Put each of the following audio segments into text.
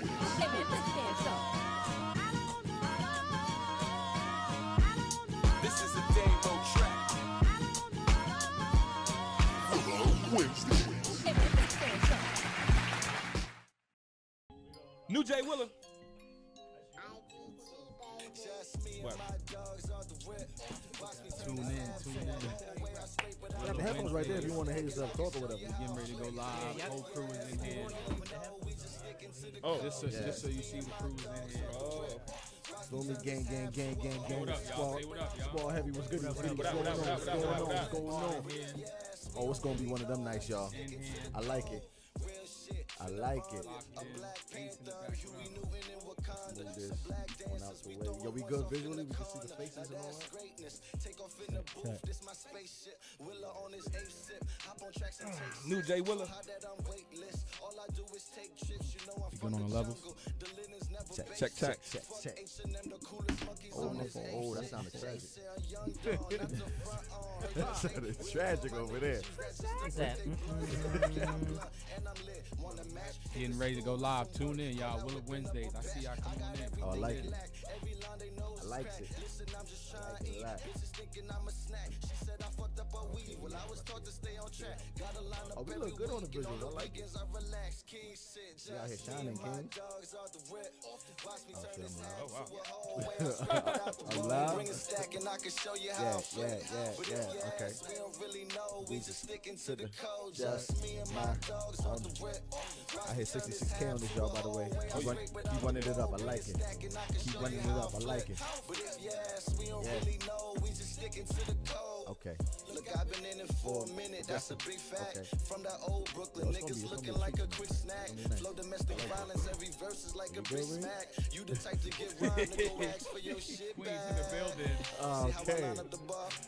This is a Damo track. Hey man, put your hands up. New Jay Willer. What? Tune in, tune in. You got the headphones right there if you want to hear yourself talk or whatever. Getting ready to go live. Whole crew is in here. Oh, Just so, just so you see the crew is in here. oh. Feel me? Gang, gang, gang, gang, gang. what up, y'all? Squad, Say what up, y'all? squad heavy. What's good? What's good? What up, going what on? up, What's what up, going on? What's going on? Oh, it's gonna be one of them nights, y'all. I like it. I like it. Move this one out the way. Yo, we good visually? We can see the faces and all that. New Jay Willer. You going on the levels? Check, Check, check. check, check. Oh, my phone. oh, that sounded tragic. that sounded tragic over there. What's that? Mm-hmm. Getting ready to go live. Tune in, y'all. Willa Wednesdays. I see y'all I got everything oh, I like it. lack. Every line they know is like crack. It. Listen, I'm just trying to eat. Bitches thinking I'm a snack. She said I fucked up a week. Well, I was taught to stay on track. Got a line up oh, we look good on the visuals. I like it. I relax. King shit. Just out here shining, King. Oh, Watch me turn this ass. Oh, I'm. Bring a stack and I can show you how Yeah, flip. Yeah, yeah, yeah. Okay. We don't really know. We just sticking to the code. Just me and my dogs off the rip. I hit 66K on this, y'all, by the way. He running it up up, I like it. Keep running it up, I like it. Yeah. Okay. Look, I've been in it for a minute. That's a big fact. Okay. From that old Brooklyn, no, niggas be, looking like a quick snack. Flow domestic like violence, it. every verse is like you a big smack. You the type to get rhyme to go ask for your shit back. Queens in the building. Okay.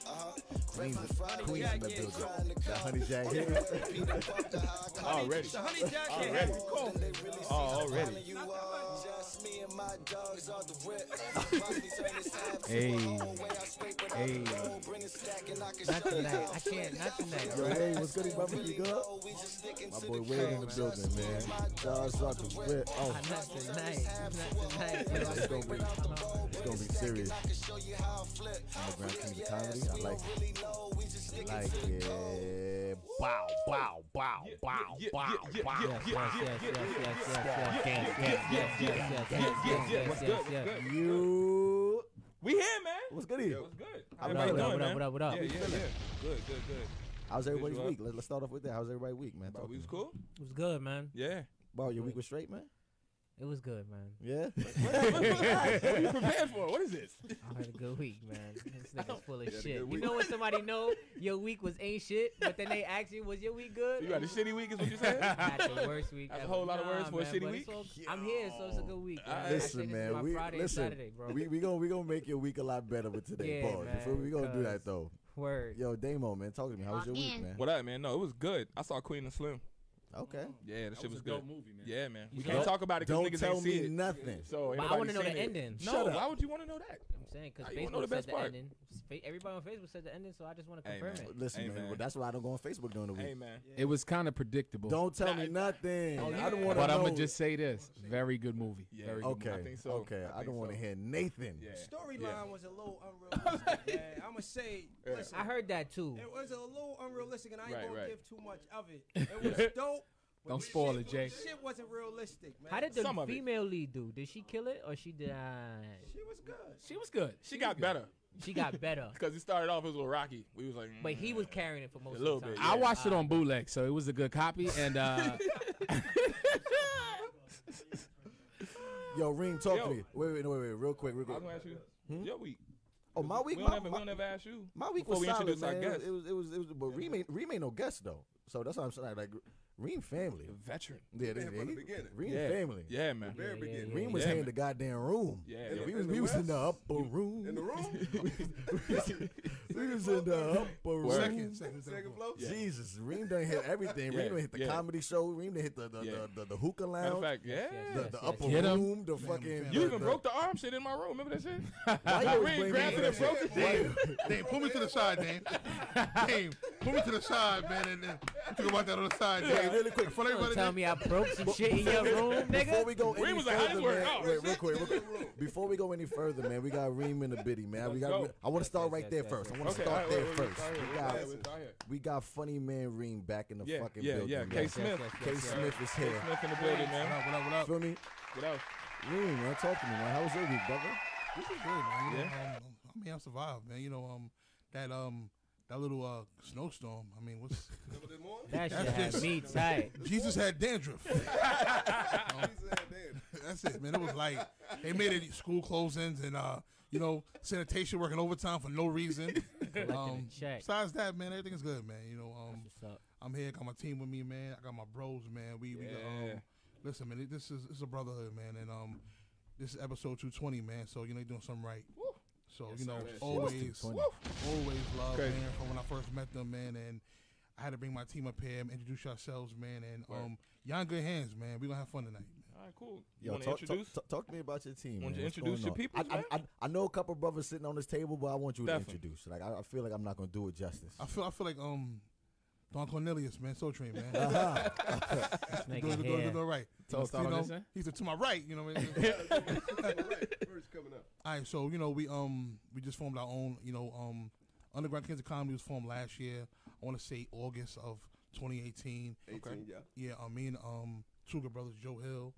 Uh-huh. Queens in the, Queens in the building. The honey jack here. already. The honey jack here. Already. Oh, already are. And my dogs on the rip. Hey. Hey. a Not tonight. I can't. Not tonight. Yo, hey, what's good, brother? You good? My boy Wade in the building, man. Dogs off the whip. Oh, Not tonight. Not tonight. it's gonna be, it's gonna be serious. I can show you how I flip. Underground King of Comedy. I like it. I like it. Bow, Yeah, bow, yeah, yeah, bow. yeah, Yes, yes, yes, yes, yes, yes, yes, yes, yes, yes, yes, yes, Yeah, yeah, yes, what's good, what's good? You. We here, man. What's good here? What's good? How What everybody up, doing, what up, man? what up, what up? Yeah, yeah, yeah. Good, good, good. How's everybody's week? Let's, let's start off with that. How's everybody's week, man? But Talk we was me. cool. It was good, man. Yeah. Bro, your week was straight, man? It was good, man. Yeah? what are you prepared for? What is this? I had a good week, man. This nigga's full of You had a shit. You know when somebody know your week was ain't shit, but then they ask you, was your week good? So you had a shitty week, is what you saying? I had the worst week. That's a whole lot of words Nah, for a shitty week? all- I'm here, so it's a good week. man. Alright. I say Listen, man. my We, Friday and listen, Saturday, bro. we we gonna we gonna make your week a lot better with today. Yeah, Pause. You feel me? man, We gonna do that though. Word. Yo, Damo, man, talk to me. How was your week, man? What up, man? No, it was good. I saw Queen and Slim. Okay. Mm. Yeah, that, shit was, a good. dope movie, man. Yeah, man. We You can't talk about it because Don't niggas tell ain't see me it. nothing. So But I ain't want to nobody know the it. ending. No, Shut up. why would you want to know that? I'm saying because How you wanna know Facebook the said best the part? ending. Fa- Everybody on Facebook said the ending, so I just want to Hey, confirm man. it. Listen, Hey, man. man. Well, that's why I don't go on Facebook during the week. Hey, man. It was kind of predictable. Don't tell Nah, me nothing. Oh, I don't want to but know. I'm gonna just say this: very good movie. Yeah. Very good Okay. I think so. Okay. I I, don't think want to so. hear Nathan. Yeah. Storyline Yeah. was a little unrealistic, man. I'm gonna say, Yeah. listen, I heard that too. it was a little unrealistic, and I ain't Right, gonna right. give too much of it. It was dope. But Don't spoil shit- it, Jay. Shit wasn't realistic, man. How did the Some of it. female lead do? Did she kill it or she died? She was good. She was good. She got better She got better, because it started off as a little rocky. We was like, but he was mm. carrying it for most A little of the bit, time. I yeah. watched it on bootleg, so it was a good copy. And uh, Yo, Reem, talk Yo. to me. Wait, wait, wait, wait, real quick, real I quick. was gonna ask you Hmm? your week. Oh, my week, We my, don't, ever, my, we don't ever ask you. my week before was we solid, introduce our man. guest. It was, it was, it was, but Reem ain't, Reem ain't no guest though. So that's what I'm saying. Like Reem family. Veteran. Yeah, they, from the beginning. Reem Yeah. family. Yeah, man. Very yeah, beginning. yeah, Reem was Yeah, in the goddamn room. Yeah, we yeah. was, In we the was in the upper room. In the room? we was in the upper room. Second, second, second floor. Yeah. Jesus, Reem done hit everything. Yeah, Reem done hit the yeah. comedy show. Reem done hit the the, Yeah. the, the, the hookah Matter of lounge, fact, yeah. yes, the, yes, the yes, upper yes. Get 'em. room, the fucking. You even broke the arm shit in my room. Remember that shit? Why you always Ring blame grabbed it and broke it. Why- Dame, pull me to the side, Dame. Dame, Put me to the side, man, and then talk about that on the side. Hey, really quick. In front of You everybody. tell me I broke some shit in your room, nigga. Before we go any Reem was further, "How this work man, out?" wait, real quick, real quick. Before we go any further, man, we got Reem in the biddy, man. We got. Go. I want to start right there first. I want to start there wait, wait, first. We got, funny man Reem back in the Yeah, fucking yeah, building. yeah. man. K Smith. K Smith is K here. Smith in the building, man. what up, what up? Feel me? What else? Reem, man, talk to me, man. How was your week, brother? This is good, man. Yeah. um, I mean, I survived, man. You know, um, that um, that little uh snowstorm. I mean, what's That shit That's had just- me tight. Jesus had dandruff. Um, That's it, man. It was like they made it school closings and uh, you know, sanitation working overtime for no reason. Um, besides that, man, everything is good, man. You know, um, I'm here, got my team with me, man. I got my bros, man. We, we Yeah. um, listen, man. This is this is a brotherhood, man, and um, this is episode 220, man. So you know, you're doing something right. So you know, sir. always, always love, Okay. man. From when I first met them, man, and I had to bring my team up here and introduce yourselves, man. And Word. um, y'all in good hands, man. We gonna have fun tonight. All right, cool. You Yo, want to talk, introduce? Talk, talk, talk to me about your team. Want man. you What's introduce your people? I, man? I, I, I know a couple brothers sitting on this table, but I want you Definitely. to introduce. Like I, I feel like I'm not gonna do it justice. I feel I feel like um, Don Cornelius, man, Soul Train, man. Uh-huh. Just make doing, it doing, right. Talk You know, he's to my right. You know what I mean? All right, so you know we um we just formed our own. You know um, Underground Kings of Comedy was formed last year. I want to say August of 2018. 18, yeah. Yeah, I mean um two good brothers, Joe Hill,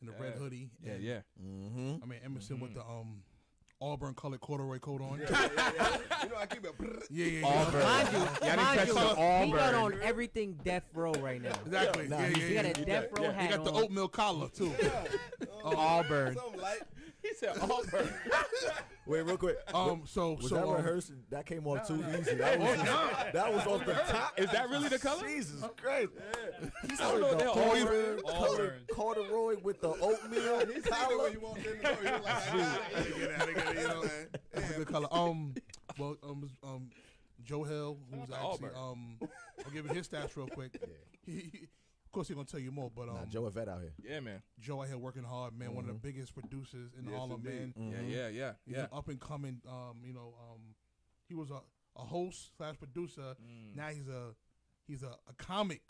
in the red hoodie. Yeah, yeah. mm-hmm. I mean Emerson with the um Auburn colored corduroy coat on. You know, I keep it. yeah, yeah, yeah. Auburn. Mind you, Y'all mind you, the he got on everything death row right now. Exactly. Nah, yeah, yeah, He got yeah. a death row yeah. hat He got the oatmeal collar too. Auburn. Something light. He said Auburn. Wait, real quick. Um, so was so that um, rehearsed? That came off too easy. That was, that was off the top. Is that really the color? Jesus Christ. He I don't know the the Auburn Auburn. colored corduroy with the oatmeal He seen it collar. when you walked in the door. He was like, ah, Get out of here, you know. man. That's a good color. Um, well, um, um, Joe Hill, who's actually Auburn. um, I'll give you his stats real quick. He, he- of course, he's gonna tell you more, but um, Nah, Joe Yvette out here. Yeah, man. Joe out here working hard, man. One of the biggest producers in Yes, Harlem, man. indeed. Yeah, yeah, yeah, He's yeah. an up and coming, um, you know, um, he was a, a host slash producer. Mm. Now he's a he's a, a comic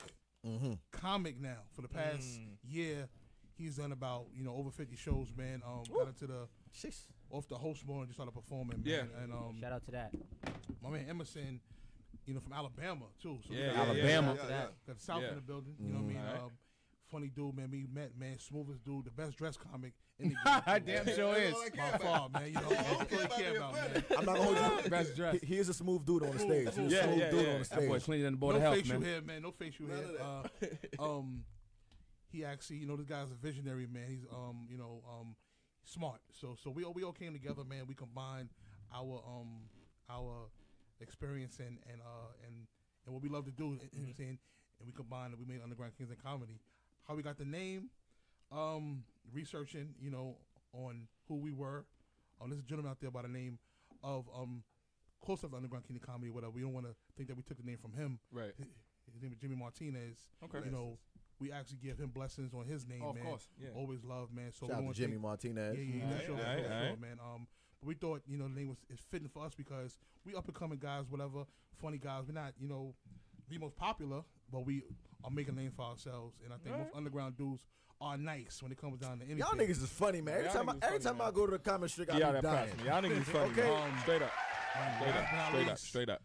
Mm-hmm. comic now. For the past Mm. year, he's done about you know over fifty shows, man. Um, got into the Sheesh. off the host more and just started performing, man. Yeah. And um, Shout out to that. my man Emerson, you know, from Alabama too. So we Yeah, got- yeah, Alabama. Yeah, yeah. got the South Yeah. in the building. You know what I mean? Mhm. Alright. Um, funny dude, man. We met, man. Smoothest dude, the best dressed comic in the game. Damn sure is. By far, man. You know, that's all he care about, man. I'm not gonna hold you. Best dress. He, he is a smooth dude on the stage. He's a Yeah, smooth yeah, dude yeah. on the That boy stage. cleaner than the board no of health, facial hair, man. No facial None hair. Uh, um, he actually, you know, this guy's a visionary, man. He's, um, you know, um, smart. So, so we all we all came together, man. We combined our um our experience and and uh and and what we love to do. You know what I'm saying? And we combined and we made Underground Kings and Comedy. How we got the name? Um, researching, you know, on who we were. Um, there's a gentleman out there by the name of um, close up to Underground King of Comedy, whatever. We don't want to think that we took the name from him. Right. His name is Jimmy Martinez. Okay. You know, we actually give him blessings on his name, Oh, of man. course. Yeah. Always love, man. So Shout out to Jimmy think- Martinez. yeah, yeah, yeah, Alright, for sure, alright, for sure, alright. man. Um, but we thought, you know, the name was is fitting for us because we up and coming guys, whatever, funny guys. We're not, you know, the most popular, but we are making a name for ourselves. And I think most underground dudes are nice when it comes down to anything. Y'all niggas is funny, man. Every Y'all time, I, niggas every funny, time I man. go to the Comic Strip, I Yeah, be that dying. props. Y'all niggas funny. Okay. man. Um, Straight up. And Straight last up. not Straight up. least, Straight up.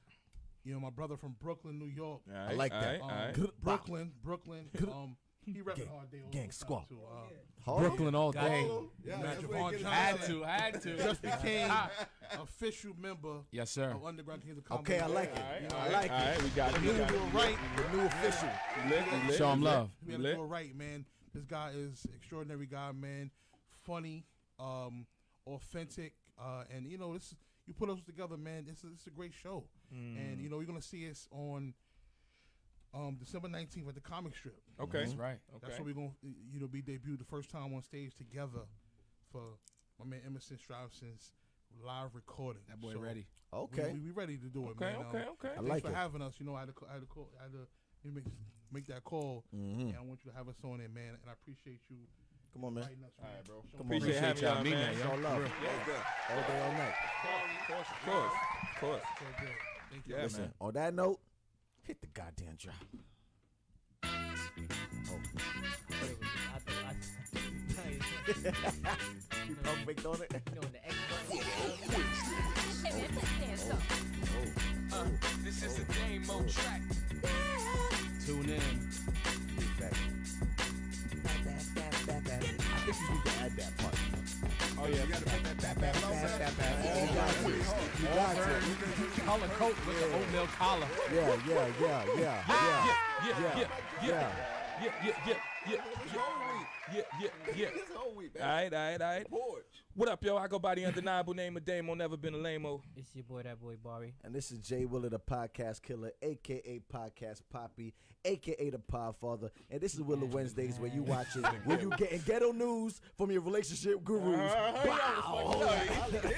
You know, my brother from Brooklyn, New York. All I like that. right, Um, all right. Good Brooklyn, Brooklyn. Um, he repping Gang- hard day all gang squad. too. Uh, Harlem? Brooklyn all Got day. Oh, yeah, Man, that's Jevon where he gets Johnson. Had to, had to. just became official member Yes, sir. of Underground Kings of Comedy. Okay, I like it. All right, You know, I like all it. right, we got it. You We got do it. it right. The new official. We lit, lit, Show we 'em lit, love. We we had to lit. do it right, man. This guy is extraordinary guy, man. Funny, um, authentic, uh, and you know this. You put us together, man. This is, this is a great show, Mm. and you know you're gonna see us on um, December 19th at the Comic Strip. Okay. That's right. That's Okay. what we're gonna you know be debuted the first time on stage together for my man Emerson Striveson's live recording. That boy So ready. Okay. we, we ready to do it, Okay, man. Um, okay, okay. I Thanks like for it. having us. You know, I had to, call- I had to, call, I had to you make, make that call. Mm-hmm. And I want you to have us on there, man. And I appreciate you Come on, man. inviting us, man. right, bro. Showing Come on, us- Appreciate having y'all, man. that, All love. Yeah. All day, all night. Of course, of course, of course. So. Thank you. Yeah, Listen, man. on that note, Hit the goddamn drop. I thought I, You perfect on it. you know, when the X button. Hey man, put your hands up. Uh, this is a Damo track. Tune in. I think you need to add that part. Oh yeah, you You got to. collar coat with the oatmeal collar. Yeah, yeah, yeah, yeah, yeah, Yeah, yeah, yeah, yeah, yeah. yeah, yeah, yeah, yeah, yeah, yeah, yeah. This whole week, man. All right, all right, all right. Porch. What up, yo? I go by the undeniable name of Damo, never been a lame-o. It's your boy, that boy Bari. And this is Jay Willer, the podcast killer, aka Podcast Poppy, aka the Podfather. And this is Willa Wednesdays, where you watching, where you getting ghetto news from your relationship gurus. Wow. Dig it.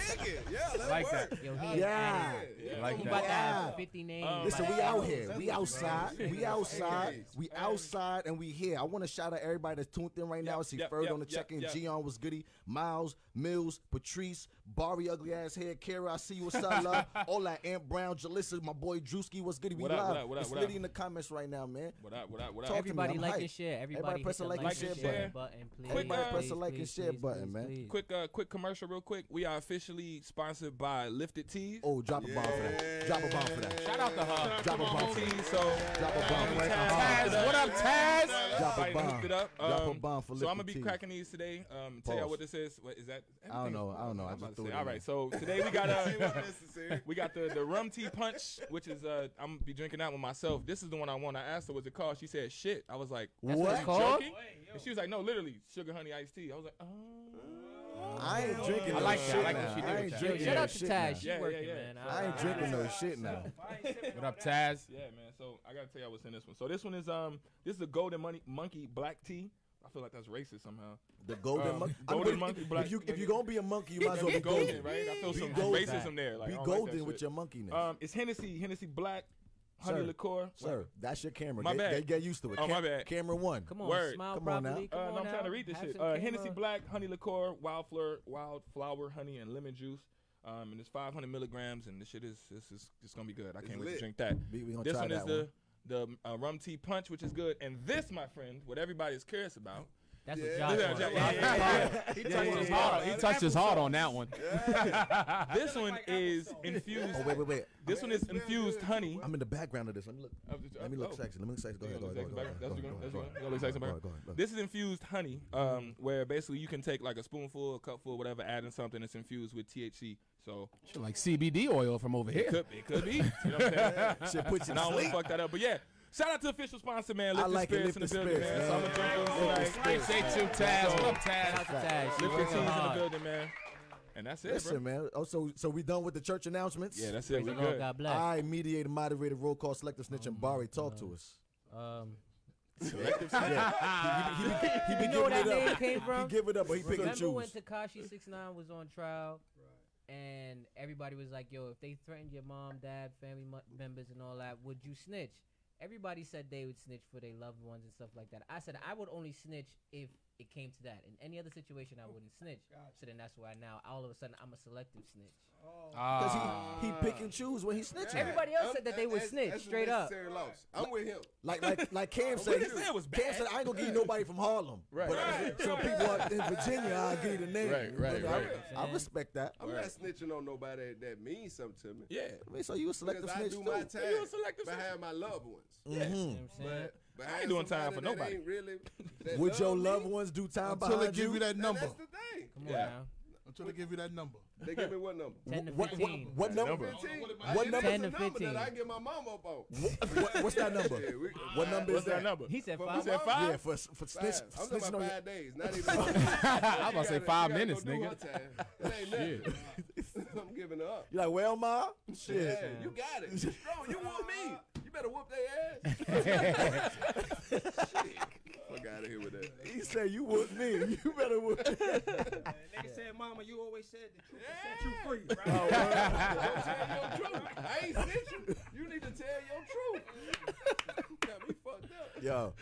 Yeah, let Like it that. Yo, he Yeah. is Like he that. about Yeah. 50 names. Um, Listen, we the out end. here. We outside. We outside. We outside, and we here. I want to shout out everybody that's tuned in right now. I see Ferd on the yep, check-in. yep. Gion was goody. Miles, Mills, Patrice, Barry, ugly ass hair. Kara, I see you. What's up, love? All that Aunt Brown, Jalissa, my boy Drewski. What's goody? We What up, live. what up, what up, it's what litty in the comments right now, man. What up, what up, what Talk up? to Everybody I'm like hyped. and share. Everybody, Everybody press hit the like and like share button. button, please. Everybody please, press the like and share please, button, please, man. please. Quick, uh, quick commercial, real quick. We are officially sponsored by Lifted Tees. Oh, drop a bomb for that. Drop a bomb for that. Shout out to her. Drop a bomb for that. So Drop a bomb for Taz, that. Taz, what up, Taz? Drop a bomb. hooked it up. Drop a Um, bomb for Lifted So I'm gonna be cracking these today. Um, tell y'all what this is. What is that? I don't know. I don't know. I just about to threw say. it All in right. So today we got Ain't uh, we got the the rum tea punch, which is uh, I'm gonna be drinking that one myself. This is the one I want. I asked her what's it called. She said shit. I was like, What? what "Are it's called? joking?" And she was like, no, literally sugar honey iced tea. I was like, oh. I ain't drinking I no like that. I shit like what she did I ain't drinking shout out to shit Taz. She Yeah, yeah, working, yeah. man. I ain't drinking no shit now. What up, Taz? Yeah, man. So I gotta tell y'all what's in this one. So this one is um, this is a golden money monkey black tea. I feel like that's racist somehow. The golden Um, monkey. golden monkey if, black if you if nigga. you gonna be a monkey, you might as well be golden, golden. right? I feel Be some golden. racism there. Like, Be I like golden with your monkeyness. Um, it's Hennessy, Hennessy black, honey Sir. liqueur. Sir, that's your camera. My get, bad. Get, get used to it. Oh, my bad. Camera one. Come on, Word. smile Come on now. properly. Come Uh, on no, I'm trying to read this Have shit. Uh, Hennessy. Black, honey liqueur, wild flower, wild flower, honey, and lemon juice. Um, and it's 500 milligrams, and this shit is this is it's gonna be good. I can't wait lit. to drink that. We, we gonna This try one is that the one. The uh, rum tea punch, which is good. And this, my friend, what everybody's curious about. That's Yeah. what Josh Yeah, yeah, yeah, yeah, He Yeah, touched yeah, his yeah. heart. He touched his heart on that one. This one is infused. Oh wait, wait, wait. This one is infused honey. I'm in the background of this. Let me look. Let me look Oh. sexy. Let me look sexy. Go You ahead. Go ahead. look Go ahead. sexy Go back? ahead. That's what you Go gonna- that's ahead. what you Go gonna look sexy ahead. back? Go ahead. Go ahead. Go ahead. This is infused honey, um, where basically you can take like a spoonful, a cupful, whatever, add in something that's infused with THC. So Shit like CBD oil from over it here. could, it could be. You know what I'm saying? Shit put you to sleep. fuck that up. But yeah, shout out to official sponsor, man. I Lift like the it, spirits in the Lift the building, Spirits, man. So I'm man. gonna drink those Lift the tonight. Appreciate you, Taz. What up, Shout Taz? out to Taz. She Lift the teams in the building, man. And that's it, Listen, bro. man. Oh, so so we done with the church announcements? Yeah, that's it. Praise We the Lord, good. God bless. I mediator, moderator, roll call, selective snitch, and Barry. Talk to us. Um, Yeah. He, he, he, he be You know giving it up. came from? He give it up, but he pick and Remember when choose. Tekashi Six Nine was on trial, and everybody was like, "Yo, if they threatened your mom, dad, family members, and all that, would you snitch?" Everybody said they would snitch for their loved ones and stuff like that. I said I would only snitch if it came to that. In any other situation, I wouldn't snitch. So then that's why now all of a sudden I'm a selective snitch. Because Ah. he, he pick and choose when he snitching. Everybody else said that they would That's- snitch, that's straight up. loss. I'm with him. Like like like Cam We said, didn't say was Cam said I ain't gonna give you nobody from Harlem. Right. But Right, some people out in Virginia, I'll give you the name. Right, right, You know, I- right. I, respect that. I'm not snitching on nobody that means something to me. Yeah. I mean, so you a selective Because I snitch do too. my You a time selective behind my loved ones. Mhm. You know what I'm? But I ain't doing time for nobody. ain't Really, Would your loved ones do time Until they give you that and number. That's the thing. Come on Yeah. now. Until they give you that number. They give me what number? 10 to What, what, 15. what number? number. 15. What It number? is 10 a to number 15. that I get my mom up on. What, what's that number? Yeah, we- What number is that that? number? He said five. we said five? Yeah, for for snitch, Five. I'm talking snitching about on your. five days, not even. I was about to say five gotta minutes, go nigga. time. It ain't nothing. I'm giving up. You're like, well, ma, shit. Yeah, you got it. You strong. You want me. You better whoop their ass. Fuck out of here with that. He said you would me. You better would. Nigga said, Mama, you always said the truth will set you free. Right? Oh, Don't tell your truth. I ain't snitching. You need to tell your truth. Got me fucked up. Yo,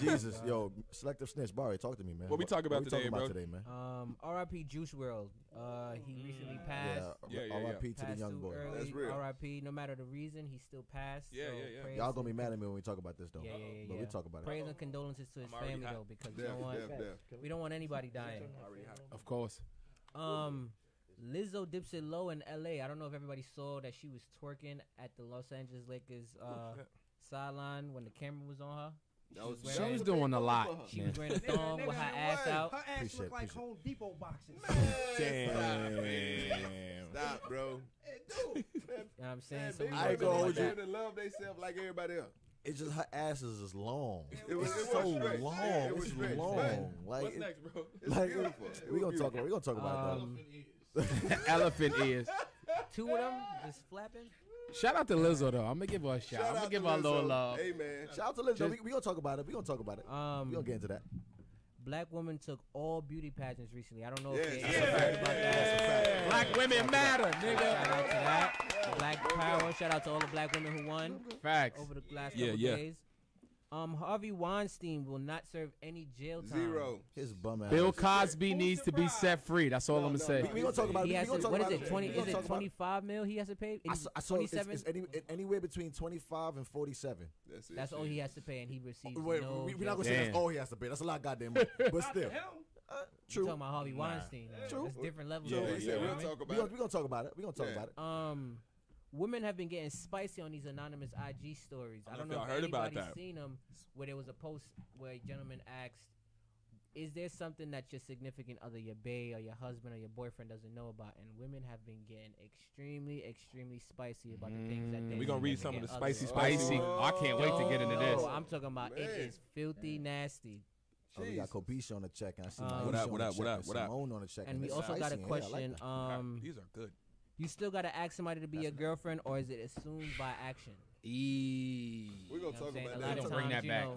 Jesus, yo, selective snitch. Barry, talk to me, man. What we talking about we today, talking about bro? today, man? Um, R.I.P. Juice WRLD. Uh, he recently passed. Yeah, Yeah, yeah, R.I.P. to the young boy. early. That's real. R.I.P. No matter the reason, he still passed. Yeah, so yeah, yeah. Y'all gonna be mad at me when we talk about this, though. Yeah, yeah, yeah. But yeah. we talk about it. Prayers and condolences to his I'm family hot. though, because we Def, don't want def, def. we don't want anybody dying. Of course. Um, Lizzo dips it low in L.A. I don't know if everybody saw that she was twerking at the Los Angeles Lakers uh, sideline when the camera was on her. That was was She was doing a lot. She was wearing a thong with her ass out. Her ass Appreciate- look like appreciate. Home Depot boxes. Damn. Stop, bro. It do. You know what I'm saying? Man, So I gonna ain't girls gonna talk hold you. that. to love themselves like everybody else. It's just her ass is just long. It was- it's it so was long. Yeah, it was it's stretched. long. Like, What's it- next, bro? It's like beautiful. We was gonna talk. beautiful. We gonna talk about Um, Elephant ears. two of them just flapping. Shout out to Lizzo though. I'm gonna give her a shout. Shout I'm gonna out give her a little love. Hey, man. Shout out to Liz. though. Just- We, we gonna talk about it. We gonna talk about it. Um, we gonna get into that. black woman took all beauty pageants recently. I don't know Yeah, if they that's ever a heard fact. about that. fact. Black women matter, nigga. Shout nigga. out to that. Black power. Shout out to all the black women who won Facts. over the last Yeah, couple yeah. days. Um, Harvey Weinstein will not serve any jail time. Zero. His bum ass. Bill Cosby needs to be set free. That's all No, I'm gonna say. no. We, we gonna talk about He it. has We to, gonna what talk is it? Twenty? Is it twenty five mil he has to pay? I saw, I saw it's, it's, any, anywhere between 25 and 47. That's it. That's all he has to pay, and he receives Wait, no. we, we're not gonna time. say that's Damn. all he has to pay. That's a lot of goddamn money. But still, Him? uh, You true. talking about Harvey Weinstein? uh, True. That's different levels. So of he it, said you know we'll what I talk about gonna, it. we gonna talk about it. We're gonna talk Yeah. about it. Um, women have been getting spicy on these anonymous IG stories. I I don't don't know know if if y'all heard about anybody's that. seen them, where there was a post where a gentleman asked, "Is there something that your significant other, your bae or your husband or your boyfriend doesn't know about?" And women have been getting extremely, extremely spicy about the things that they. We gonna read some of the spicy, others- spicy. Spicy. I can't wait to get into this. I'm talking about it Man. is filthy nasty. Oh, we got Jesus. Kopisha on the check, and I see Um, What up, what up, what up, what up? Simone on the check. And we also got a in here. I like question. Um, These are good. You still got to ask somebody to be your girlfriend, or is it assumed by action? We're going to talk about that. lot Don't of bring times, that you back. know,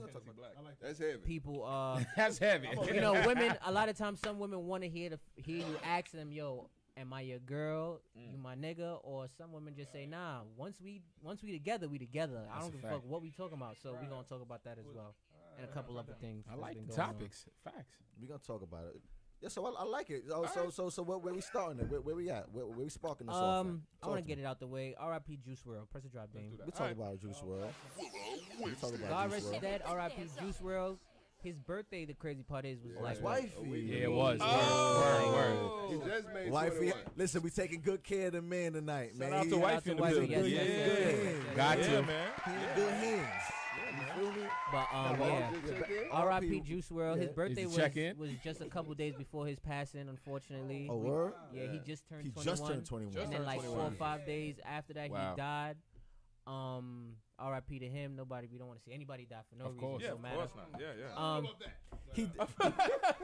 That's heavy. people uh That's heavy. you know women a lot of times some women want to hear the hear you ask them yo am i your girl you my nigga or some women just say nah once we once we together we together i don't a give a fuck what we talking about so we gonna talk about that as well and a couple other things I like the going on. topics. Facts. We gonna talk about it. Yeah, so I, I like it. Oh, so so so where, where we starting? At? Where, where we at? Where, where we sparking this off? at? um i Talk want to to get me. it out the way rip juice world press the drop beam We talk about Juice WRLD. We talk about god Juice rest his World. dead rip juice world his birthday the crazy part is was like His wifey. Yeah, it was. Oh. Word, word, word. He just made Wifey, 21. listen, we taking good care of the man tonight, Shout man. out He- to Shout wifey out to in the wifey, building. yes, yes, yes, yes, yes, Got yeah, to. man. He in good hands. You feel me? But um, Yeah, yeah. Just check in. R.I.P. Juice WRLD. His Yeah. birthday Is was, check-in? was just a couple days before his passing, unfortunately. Oh, We- word? Yeah, he just turned He 21. just turned 21. Just and then turned like four 21. or five days after that, Wow. he died. Um, R.I.P. to him. Nobody. We don't want to see anybody die for no Of reason. course. Yeah, no of matter. course not. Yeah, yeah. Um, He,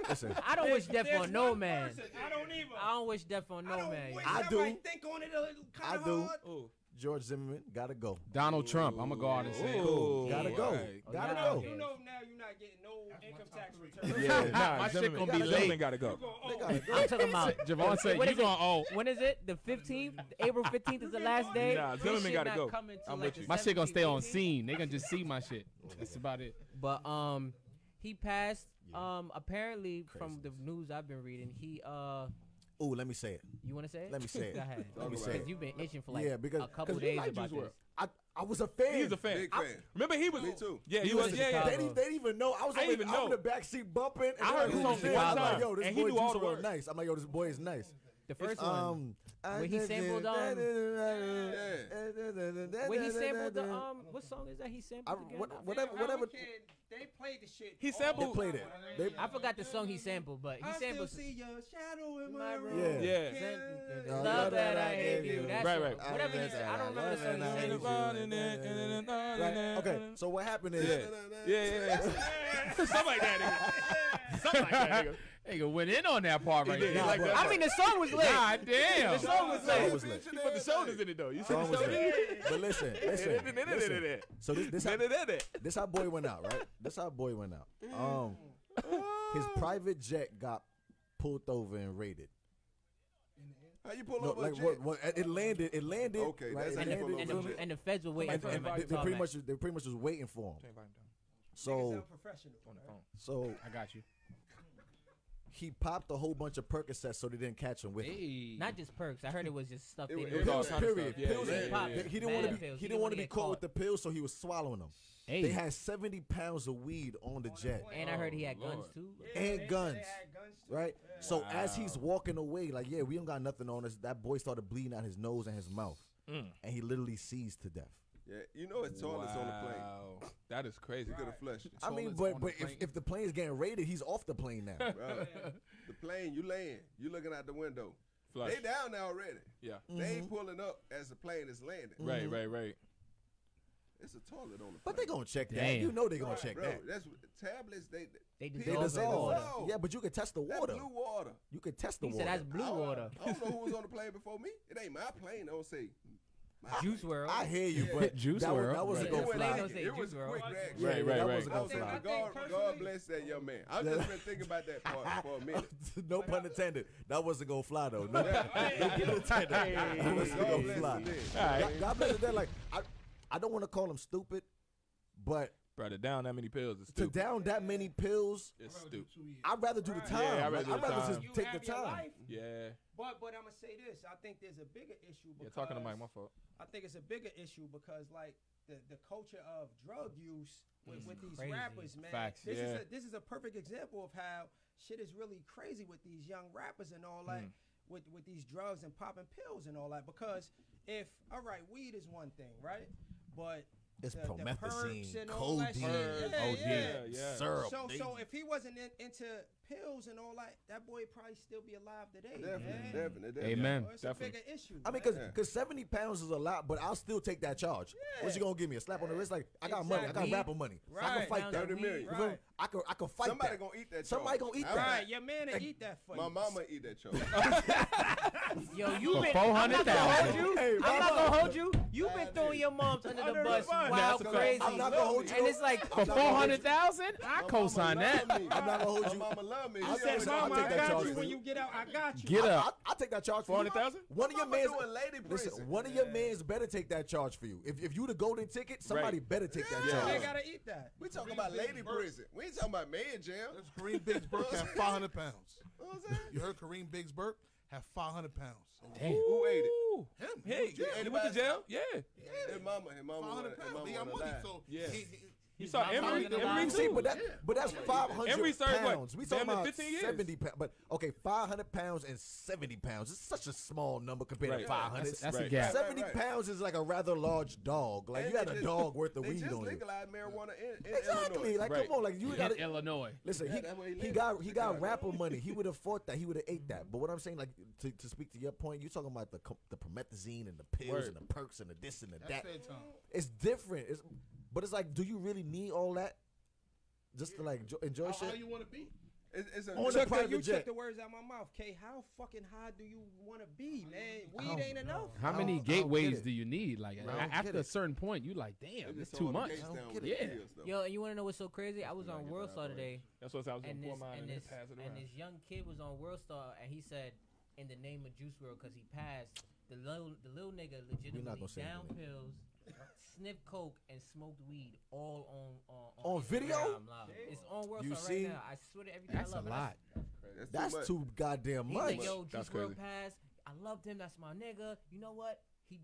listen, I don't wish death There's on no man. I don't even. I don't wish death on no man. wish I do. think on it a little I kinda do. hard. Ooh. George Zimmerman gotta go. Donald Trump. I'm gonna go out and say. it. Ooh. Gotta go. Right. Oh, Gotta yeah, go. You know now you're not getting no income tax return. Yeah, nah, My shit gonna be Zimmerman late. gotta go. Gonna They gotta go. I'm talking about. Jevon said you gonna owe. When is it? The 15th? April 15th is the last day. Nah, Zimmerman gotta go. I'm like, with you. My shit gonna 17th, stay on scene. They gonna just see my shit. That's about it. But um, he passed. Um, apparently from the news I've been reading, he uh, Ooh, let me say it. you want to say it? Let me say it. Go ahead. Let me Talk say it. Because you've been itching for like yeah, because a couple you days like about this. I I was a fan. He's a fan. Big I- fan. Remember he was. Me too. Yeah, he He was. was Yeah, yeah. They didn't, they didn't even know. I was I on didn't even I'm in know. the backseat bumping. And I heard they're the like, song "Who's one this?" I'm like, yo, this and he boy knew all the words. nice. I'm like, yo, this boy is nice. The first one. Um, Where he sampled, um, Yeah. When he sampled the um, what song is that he sampled I- again? what- I whatever, When whatever. was a kid, they played the shit. He all They sampled- played it. They, I forgot the song he sampled, but he I still sampled. see your shadow in My my room. room. Yeah. Sent- Love that I gave you. That's Right, right. Whatever he said, I don't remember the song he sampled. right. Okay. So what happened is, Yeah, yeah, yeah. yeah. Something like that, nigga. Something like that, nigga. Nigga went in on that part right there. He like I mean, the song was lit. God damn. The song was Song lit. was lit. He put the shoulders in it though. You see Song the was lit. shoulders? But listen, listen, listen. So this this how, this how boy went out, right? This how boy went out. Um, his private jet got pulled over and raided. How you pull No, over a jet? what, what? It landed. It landed. Okay, right? that's It how you pull the, over and, a the, jet. and the feds were waiting And, for him they, they pretty much they pretty much was waiting for him. So professional. On the phone. so I got you. He popped a whole bunch of Percocets so they didn't catch him with it. Hey. Not just perks. I heard it was just stuff. It was- it was all Pills, kind of period. Yeah, pills. yeah, he- yeah, yeah. He didn't want to be. pills. He didn't want to be get caught with the pills, so he was swallowing them. Hey. They had seventy pounds of weed on the jet, And I heard he Oh, had guns too. And they- guns. They guns too. right? Yeah. So as he's walking away, like, yeah, we don't got nothing on us. That boy started bleeding out his nose and his mouth, Mm. and he literally seized to death. Yeah, you know it's his toilet's on the plane. Wow. That is crazy. He could have flushed it. I mean, Toilets but on but the if, plane. if the plane's getting raided, he's off the plane now. Bro, the plane, you laying, you looking out the window. Flush. They down there already. Yeah. They Mm-hmm. ain't pulling up as the plane is landing. Right, right, right. It's a toilet on the plane. but they gonna check that. Damn. You know they gonna Right, check bro, that. That's tablets. They They They They dissolve in dissolve. water. dissolve. Yeah, but you can test the that water. blue water. You can test the He water. said that's blue I don't- water. I don't know who was on the plane before me. It ain't my plane. Don't say. My Juice. World. I hear you, Yeah. but Juice that, was, that wasn't Right. gonna It went fly. Don't say it was Juice WRLD. quick reaction. Yeah, Right, right, that wasn't I gonna fly. God, God bless that young man. I've just been thinking about that part for a minute. no pun intended. That wasn't gonna fly though. No, no pun intended. That wasn't God gonna bless fly. him then. God, God bless it. Like I, I don't want to call him stupid, but Brother, down that many pills is to down that many pills, It's stupid. I'd rather do the time. Yeah, I'd Like, rather do I'd the rather time. just You take have the your time. life, Yeah. But but I'm gonna say this. I think there's a bigger issue Yeah, because talking to Mike, my fault. I think it's a bigger issue because like the, the culture of drug use with, with these rappers, man. Facts. This Yeah. is a, this is a perfect example of how shit is really crazy with these young rappers and all that. Mm. With, with these drugs and popping pills and all that because if all right weed is one thing right but It's the, the promethazine, perks and all that shit, codeine, yeah, oh, OD. yeah. Yeah, yeah. syrup. So, They- so if he wasn't in, into pills and all that, that boy probably still be alive today. Definitely, man. definitely, definitely. Amen. So it's Definitely. a bigger issue. I mean, cause, cause seventy pounds is a lot, but I'll still take that charge. What you gonna give me? A slap on the wrist? Like I got money. I got Exactly. rapper money. I can Right. fight Pounds that. of million. You feel me? Right. I can I can fight Somebody that. gonna eat that. Somebody charge. gonna eat that. right, not- your man will eat that for My you. mama eat that charge. Yo, you For been. four I'm not gonna hold you. Hey, I'm not gonna hold you. You've been throwing your moms under the Under the bus, bus. wild That's a fact. crazy. I'm not gonna hold you. And it's like For four hundred thousand, I co-sign that. I'm not gonna hold you. mama love me. I She said, always Mama, I'll Mama, take I that got you when you. you get out. I got you. Get I, up. I, I take that charge for Four you. hundred thousand. One of your mans. lady Listen, one of your mans better take that charge for you. If if you the golden ticket, somebody better take that Yeah. charge. They gotta eat that. We talking about lady prison. We ain't talking about man jail. That's Kareem Biggs Burke have 500 pounds. You know what I'm saying? You heard Kareem Biggs Burke have 500 pounds. Damn. Who ate it? Him. Hey, Yeah, he went to jail? Yeah. yeah. His mama, his mama, 500 wanna- his pounds. mama They got wanna money, so Yeah. he- he- You saw mom Emory, was in the Emory line. See, but that, Yeah. but that's Yeah. 500 Emory served, what, pounds. We damn talking about 70 pounds. But okay, 500 pounds and 70 pounds. It's such a small number compared Right. to 500. That's, that's a Right. gap. 70 right. pounds is like a rather large dog. Like And you had a just- dog worth of weed just on you. legalized marijuana in, in Exactly. Illinois. Like Right. come on, like you In got Illinois. Listen, Yeah, he, he he got he got rapper money. He would have fought that. He would have ate that. But what I'm saying, like to, to speak to your point, you're talking about the the promethazine and the pills and the perks and the this and the that. It's different. It's but it's like, do you really need all that just to like jo- enjoy shit? how you want to be? It's, it's a, On You the took, the, private you jet. took the words out of my mouth. K, how fucking high do you want to be, man? Weed ain't enough. How I many don't- I don't get gateways it. do you need? Like I a- don't get after a certain point, you like, damn, they it's too much. I don't get it. Yeah. Yo, and you want to know what's so crazy? I was on get World that Star today, That's what I was and gonna this pour mine and and this then pass it and this young kid was on World Star, and he said, in the name of Juice WRLD, because he passed, the little the little nigga legitimately gonna say down anything. pills, sniffed coke, and smoked weed all on on, On video? Instagram Live. It's on World You Star see? right now. I swear to everything. That's I a love it. I lot. That's, That's much. too goddamn He's much. like, yo, That's Juice WRLD crazy. passed. I loved him. That's my nigga. You know what? He,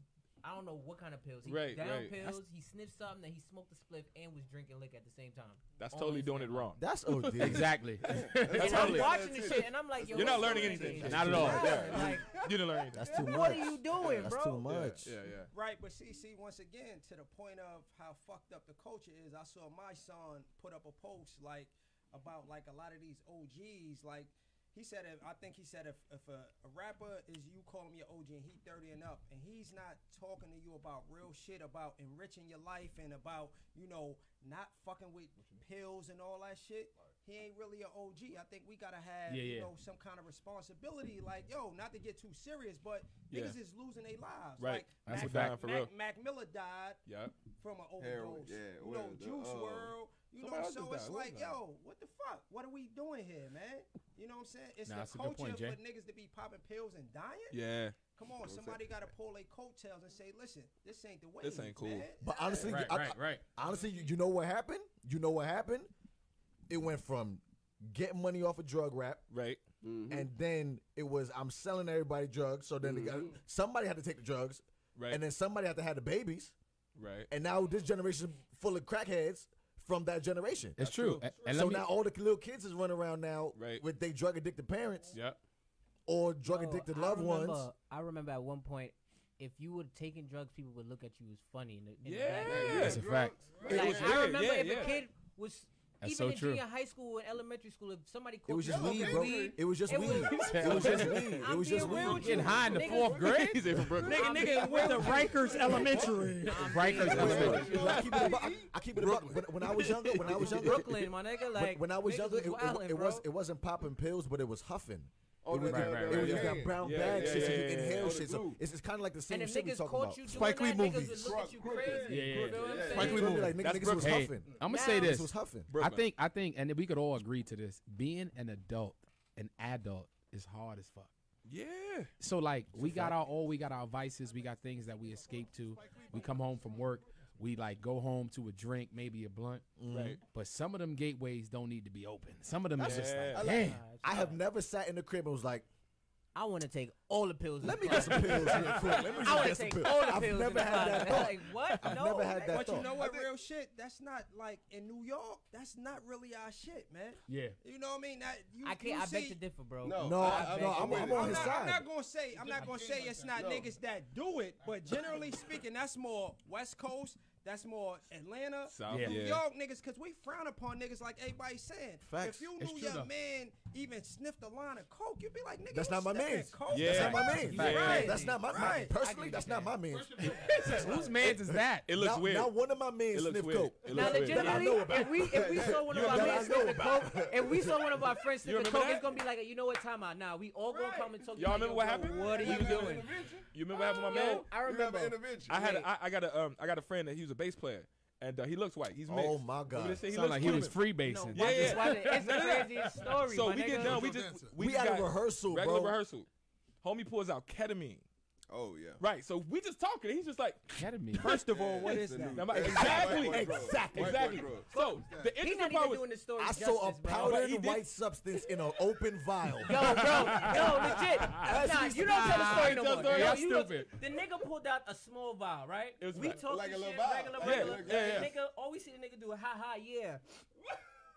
I don't know what kind of pills. He Right, down right. pills. He sniffed something. Then he smoked a spliff and was drinking liquor at the same time. That's on totally doing it wrong. That's OD. Exactly. And Totally. I'm watching this shit, and I'm like, yo, You're not learning anything. this? Not at all. Yeah, Like, You didn't learn anything. That's too much. what are you doing, That's bro? too much. Yeah, yeah. Right, but see, see, once again, to the point of how fucked up the culture is, I saw my son put up a post like about like a lot of these OGs. Like he said, if, I think he said if, if a, a rapper is you call him your OG and he 30 and up, and he's not talking to you about real shit about enriching your life and about you know not fucking with pills and all that shit. He ain't really an OG. I think we gotta have Yeah, you know some kind of responsibility. Like yo, not to get too serious, but Yeah. niggas is losing their lives. Right. Like, That's Mac, a fact. For Mac, real. Mac Miller died Yeah. from an Heroin, overdose. yeah, you well, know, the, Juice uh, World. You Somebody know, so it's like, yo, what the fuck? What are we doing here, man? You know what I'm saying? It's nah, the culture point, for niggas to be popping pills and dying. Yeah. Come on, somebody got to pull their coattails and say, "Listen, this ain't the way." This ain't cool. Man. But honestly, right, I, right, right. Honestly, you, you know what happened? You know what happened? It went from getting money off a of drug rap, right? Mm-hmm. And then it was I'm selling everybody drugs. So then mm-hmm. got, somebody had to take the drugs, right? And then somebody had to have the babies, right? And now this generation full of crackheads from that generation. It's true. true. And so me, now all the little kids is running around now right. with they drug addicted parents. Yep. Or drug oh, addicted loved remember, ones. I remember at one point if you were taking drugs, people would look at you as funny. In the, in yeah, the yeah, that's a fact. Like, I remember yeah, if yeah. a kid was that's Even so in true. junior high school and elementary school, if somebody called it was just weed, bro. It was just it weed. It was just weed. It was just weed. Getting high in the fourth grade, nigga, nigga, went to Rikers Elementary. Rikers Elementary. I keep it. I, when I was younger, when I was younger, Brooklyn, my nigga, like when, I was younger, it was it wasn't popping pills, but it was huffing. Oh, it was, right, right, it right, was yeah. that brown yeah, bag yeah, shit, so you inhale shit. So it's, it's kind of like the same thing shit we talking about. You Spike Lee movies. Spike Lee movies. Like, niggas, niggas was huffing. I'm gonna say this. Was huffing. I think. I think, and we could all agree to this. Being an adult, an adult, is hard as fuck. Yeah. So like, we got our all. We got our vices. We got things that we escape to. We come home from work we like go home to a drink, maybe a blunt. Mm-hmm. Right. But some of them gateways don't need to be open. Some of them That's is just yeah. like, damn. I have never sat in the crib and was like, I want to take all the pills. Let me get some pills real quick. Let me I want to take pills. all the pills. I've never had that thought. Like what? I've no. never had that But thought. you know what? Real shit. That's not like in New York. That's not really our shit, man. Yeah. You know what I mean? That, you, I can't. You I see, bet you differ, bro. No, no, I, I, no I'm, I'm, on his not, side. I'm not gonna say. I'm not gonna say it's not no. niggas that do it, but generally speaking, that's more West Coast that's more Atlanta, South, New yeah. York niggas, because we frown upon niggas like everybody's saying. Facts. If you knew your though. man even sniffed a line of coke, you'd be like, nigga, that's not my man. Yeah. That's not my man. That's not my man. Personally, that's not my man. Whose man is that? It looks weird. Now one of my men sniffed coke. Now, legitimately, if we if we saw one of our men sniff coke, if we saw one of our friends sniff coke, it's gonna be like, you know what? Time out. Now we all gonna come and talk. Y'all remember what happened? What are you doing? You remember what happened, my man? I remember. I had I got a um I got a friend that he was a bass player. And uh, he looks white. He's mixed. Oh my god! He Sound like he was freebasing. No, yeah, yeah. It's the craziest story. So we nigga. get down. We just we, we had a rehearsal, regular bro. rehearsal. Homie pulls out ketamine. Oh yeah. Right. So we just talking. He's just like Academy. First of all, what is that? I'm exactly, exactly, exactly. So the interesting part was doing the story. I justice, saw a powdered white substance in an open vial. Yo, bro, yo, legit. Nah, you don't tell the story no more. That's stupid. The nigga pulled out a small vial, right? We talking shit, regular, regular. The nigga, all we see the nigga do, a ha ha, yeah.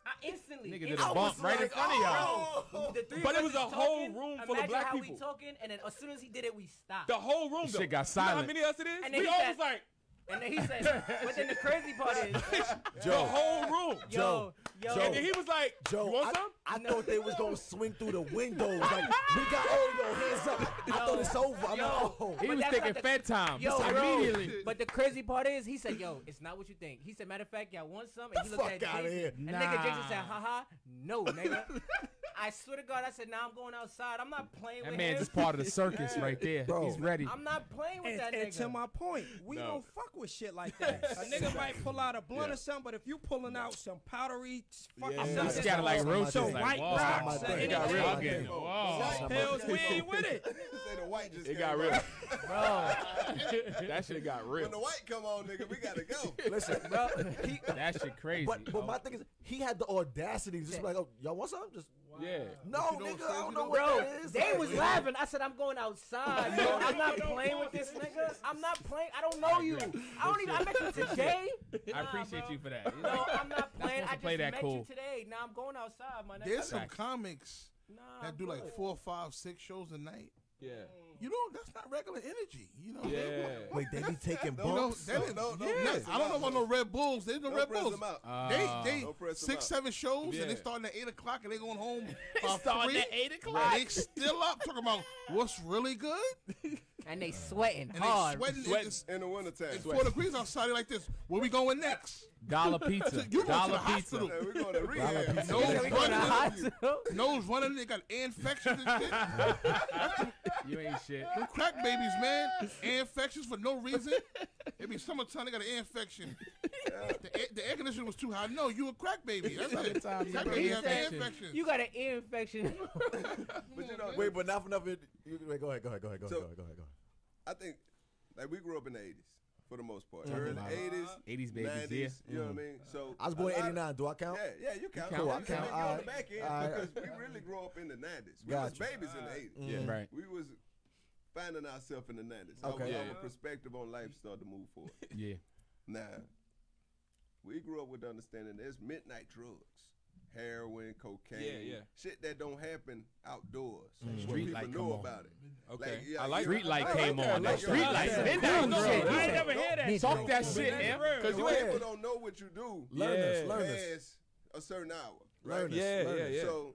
I instantly. Nigga did a bump right like, in front of y'all. Oh, but it was a whole room full of black how people. We talking, and then as soon as he did it, we stopped. The whole room. Shit got silent. You know how many of us it is? And we all was like. And then he said, but then the crazy part is Joe. the whole room. Yo, yo. And then he was like, Joe, you want I, some? I thought they was going to swing through the windows. Like, we got all your hands up. Yo, I thought it's over. I'm yo, like, oh. He was thinking the, fed time. Yo, immediately. But the crazy part is, he said, yo, it's not what you think. He said, matter of fact, y'all want some? And the he looked fuck at out Jason, of here. And nah. nigga Jason said, haha, no, nigga. I swear to God, I said, "Now I'm going outside. I'm not playing that with man's him." That man's part of the circus right there. Bro. He's ready. I'm not playing with and, that and nigga. to my point, we no. don't fuck with shit like that. a nigga might pull out a blunt yeah. or something, but if you pulling out some powdery, fuck yeah. something, just got like roast so white rocks. It got real. Pills, we ain't with it. Say the white just. It got real, bro. That shit got real. When the white come on, nigga, we gotta go. Listen, bro, that shit crazy. But but my thing is, he had the audacity to just be like, "Oh, y'all want some? Just yeah. No, you know nigga, I don't know what that is. They was laughing. I said, I'm going outside. Yo, I'm not playing with this nigga. I'm not playing. I don't know you. I don't even. I met you today. I appreciate you for that. You know? No, I'm not playing. I just play met cool. you today. Now I'm going outside, my nigga. There's some comics nah, that do good. like four, five, six shows a night. Yeah. Mm you know, that's not regular energy. You know, yeah. They, wait, they be taking bumps. No, no, no, no, yeah. no I don't know about no Red Bulls. They no Red Bulls. They they ah. six seven shows and they starting at eight o'clock and they going home. Starting at eight o'clock. They still up talking about what's really good. And they sweating and hard. They sweating, sweating. in the wintertime. It's sweating. four degrees outside. Like this. Where we going next? Dollar pizza. you dollar pizza. Hospital. We're going to rehab. Nose, running, nose running. They got infections and shit. you ain't shit. Them crack babies, man. Infections for no reason. It be summertime. They got an infection. The, air, the air conditioning was too hot. No, you a crack baby. That's summertime. Crack you baby have an infection. You got an ear infection. but you know, wait, but not for nothing. You, wait, go ahead, go ahead, go ahead, go so, go ahead, go ahead, go ahead. I think, like, we grew up in the '80s for the most part. Mhm. Early Wow. eighties, 80s babies, nineties. yeah. You know what I Mhm. mean? So I was a born in of- 89. Do I count? Yeah, yeah, you count. count. You I count. make it on the Alright. back end Alright. because we really grew up in the nineties. We was Gotcha. babies in the eighties. Yeah. Right. We was finding ourselves in the nineties. Okay. Our, Yeah. our perspective on life started to move forward. Yeah. Now, we grew up with the understanding there's midnight drugs. Heroin, cocaine, Yeah, yeah. shit that don't happen outdoors. Mm. Where Street light know come on. about it. Okay. yeah, I like yeah. Street light came like on. that. That street light. like Midnight that. no, shit. no, I ain't never hear that Talk that shit, man. Cause you ahead. People don't know what you do Learners, Yeah. learners. past a certain hour. Right? Learners, Yeah, yeah, yeah. So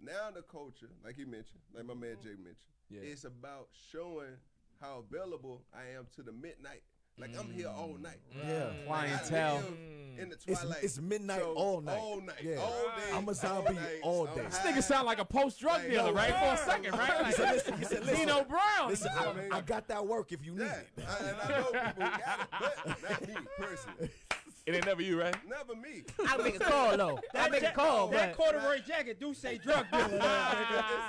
now the culture, like you mentioned, like my man Jay mentioned, Yeah. it's about showing how available I am to the midnight. Like I'm here all mm. night. Yeah. Like, I Clientele. live In the mm. It's, twilight. it's midnight So, all night. All night. Yeah. All day. I'm a zombie night, all day. This nigga sound like a post drug Like, dealer, no, right? For a second, right? He Like said, listen, he said, listen, Nino Brown. listen, I, I got that work if you need Yeah, it. I, and I know people got it, but not me personally. It ain't never you, right? Never me. I make a call though. I make a call, That but corduroy jacket do say drug dealer.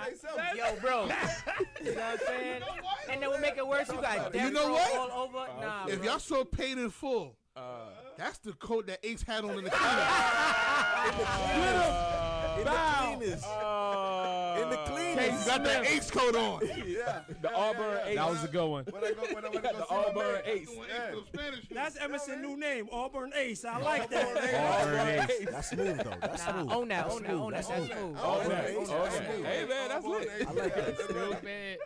Say something. yo, bro. you know what I'm saying? And then we make it worse. You got You know what? all over. Nah, If bro. y'all saw paid in full, Uh, that's the coat that Ace had on in the cleaners. In the cleanest. Uh, In the cleanest. Ace got that Ace coat on. Yeah. The Auburn Ace. That was a good one. When I go, when I, when I go the Auburn man. Ace. That's Emerson new name, Auburn Ace. I like that. Auburn Ace. That's smooth though. That's Nah, smooth. own that, That's own that, smooth. own that. That's That's smooth. smooth. Oh, Auburn okay. Ace, Oh, that's okay. Hey man, that's Auburn lit. Ace. I like Yeah, that. Stupid.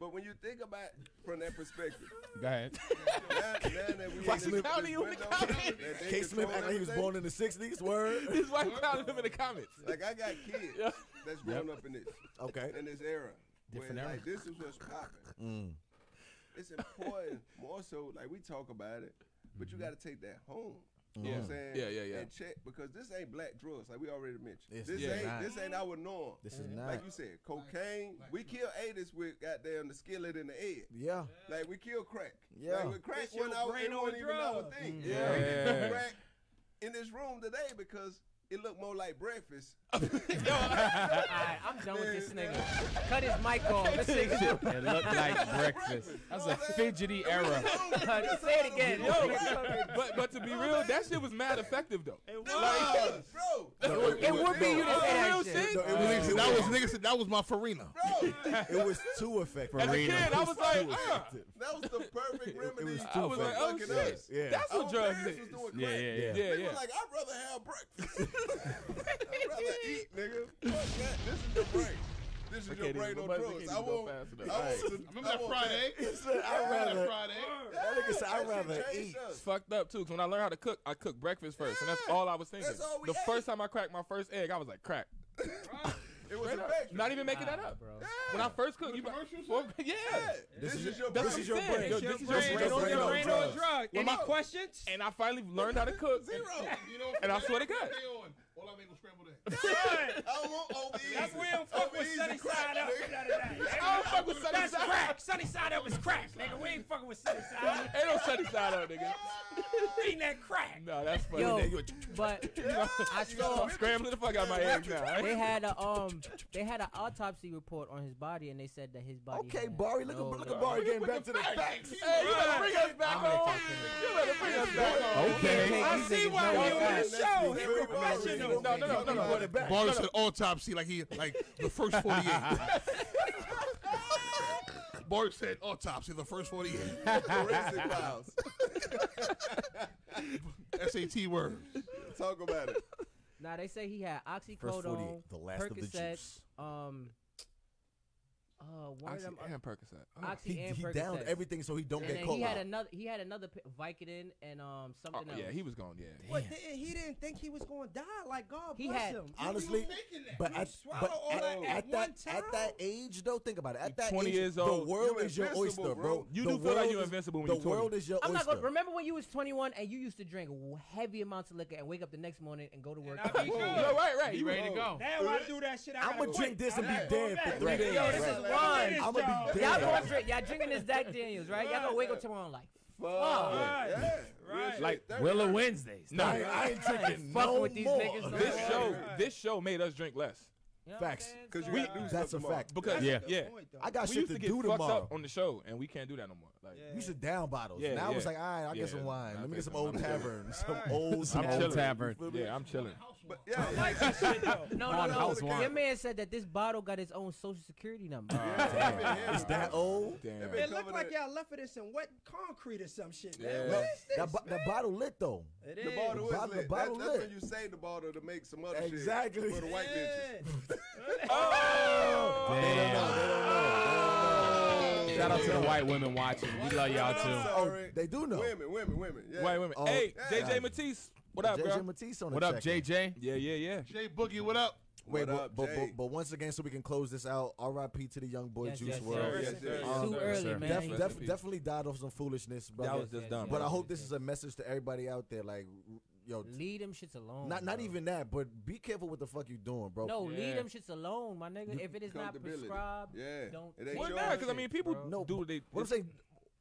But when you think about from that perspective, Go ahead. now, now that we Case in Smith- this, County the comments. that they Case Smith act like he was born in the 60s. Word. His wife counted him in the comments. Like I got kids Yeah. That's grown up in this, Okay. in this era. Different where, era. Like this is what's popping. Mm. It's important more so like we talk about it, but you got to take that home. You know what I'm saying? Yeah, yeah, yeah. And check because this ain't black drugs like we already mentioned. It's this Yeah. ain't not. this ain't our norm. This is not. Like you said, cocaine. We kill 80s with goddamn the skillet in the head. Yeah. Like we kill crack. Yeah. Like with crack It's your wasn't our, brain it on wasn't even our drugs. thing. Yeah. We can do Yeah. crack in this room today because it looked more like breakfast. Alright, I'm done with this nigga. Cut his mic off. This nigga. It looked like breakfast. That was a fidgety era. Cut it. Say it again. Yo, but but to be real, that shit was mad effective though. It was. Like, bro. It would be you to say that shit. shit. No, it was, said, that was nigga said that was my Farina. Bro, it was too effective. As a Farina. kid, I was like, uh, that was the perfect remedy. was I too was like, oh shit, us. Yeah. that's what drugs parents is. was doing Yeah, yeah, Yeah, They yeah. like, I'd rather have breakfast. I'd rather eat, nigga. Fuck that. This is your brain. This is I your brain on my drugs. can't I even go want. I want, the- Remember I that Friday? I'd rather. Friday. That nigga said, I'd rather eat. It's fucked up too. Cause when I learned how to cook, I cooked breakfast first, and that's all I was thinking. That's all we the ate. first time I cracked my first egg, I was like, crack. It was Straight up. Not even making that up. bro. When I first cooked, you commercials? well, yeah. This, is your This brain. is your what brain. Yo, this is your brain brain on on your drugs. brain on drug. Any my- questions? And I finally learned how to cook. Zero. You know, And I swear to God. All I made was scrambled eggs. I don't want over That's why we don't fuck with Sunny Side Up. I don't fuck with sunny That's crack. Sunny Side Up is crack, nigga. We ain't fucking with Sunny Side Up. Ain't no sunny side up, nigga. Eating that crack. No, that's funny. Yo, but I saw I'm scrambling the fuck out of my eggs now. they had a um they had an autopsy report on his body and they said that his body. Okay, had Barry, look at look at Barry getting back to the facts. Hey, you better bring us back I'm home. talk to him. You better bring us back home. Okay. I see why know we on facts. this show. That's Hip professional. No, no, no, no, no. Put it back. Barry said autopsy like he like the first 48. Barry said autopsy the first 48. Forensic files. SAT word. Talk about it. Nah, they say he had First oxycodone, 48, the last of the juice. um, uh, one Oxy of them. and Percocet. Oh. Oxy He, and he Percocet. downed everything so he don't and get then caught he had out. another. He had another p- Vicodin and um Oh, something else. yeah, he was gone. Yeah. What, didn't- he didn't think he was going to die. Like, God He bless had- him. Honestly, but You at, but all at, that at at that at that age though, think about it. At that 20 age, years the world is your oyster, bro. bro. You the do feel like you is- invincible when The you 20. world is your I'm not oyster. gonna remember when you was 21 and you used to drink heavy amounts of liquor and wake up the next morning and go to work. I be Whoa, good. yo, right, right. You You ready to go? Damn, I do that shit. I I'ma drink this and be not dead for three Yo, days. I'm gonna be dead. Y'all going. Y'all drinking this Jack Daniels, right? Y'all gonna wake up tomorrow like. Fuck. Right. Yeah, right. Like That's Willow right. Wednesdays. No, I, I ain't drinking no more. with these niggas. This show, this show made us drink less. You know Facts, because we that's a tomorrow. fact. Because yeah, yeah, point, I got we shit to, to do tomorrow on the show, and we can't do that no more. Like yeah. we should down bottles. Yeah, now yeah. it's like, all right, I'll yeah, get some wine. Let me get some old tavern, some old, some old tavern. Yeah, I'm chilling. But yeah, yeah. Like shit, no, no, no. no. Your man said that this bottle got his own social security number. yeah, it's that old. Damn. It looked like y'all left it this in wet concrete or some shit. Man. What is this? The bottle lit though. It is. The bottle is lit. The bottle lit. That's when you save the bottle to make some other shit. Exactly. For the white bitches. Oh. They don't know. They don't know. Shout out to the white women watching. We love y'all too. Oh, they do know. Women, women, women. Yeah. White women. Uh, hey, yeah. JJ Matisse. What up, JJ Matisse on What up, JJ? Yeah, yeah, yeah. Jay Boogie, what up? Wait, but, up, but, but, once again, so we can close this out. R.I.P. to the young boy Yes, Juice yes, World. sir. Yes, sir. Um, Too early, man. Def- def- definitely died off some foolishness, brother. was just dumb. But I hope this is a message to everybody out there. Like, yo, Leave them shits alone. not not even that, but be careful what the fuck you doing, bro. No, leave them shits alone, my nigga. If it is not prescribed, Yeah. don't. It ain't because I mean, people No, do what they. What I'm saying,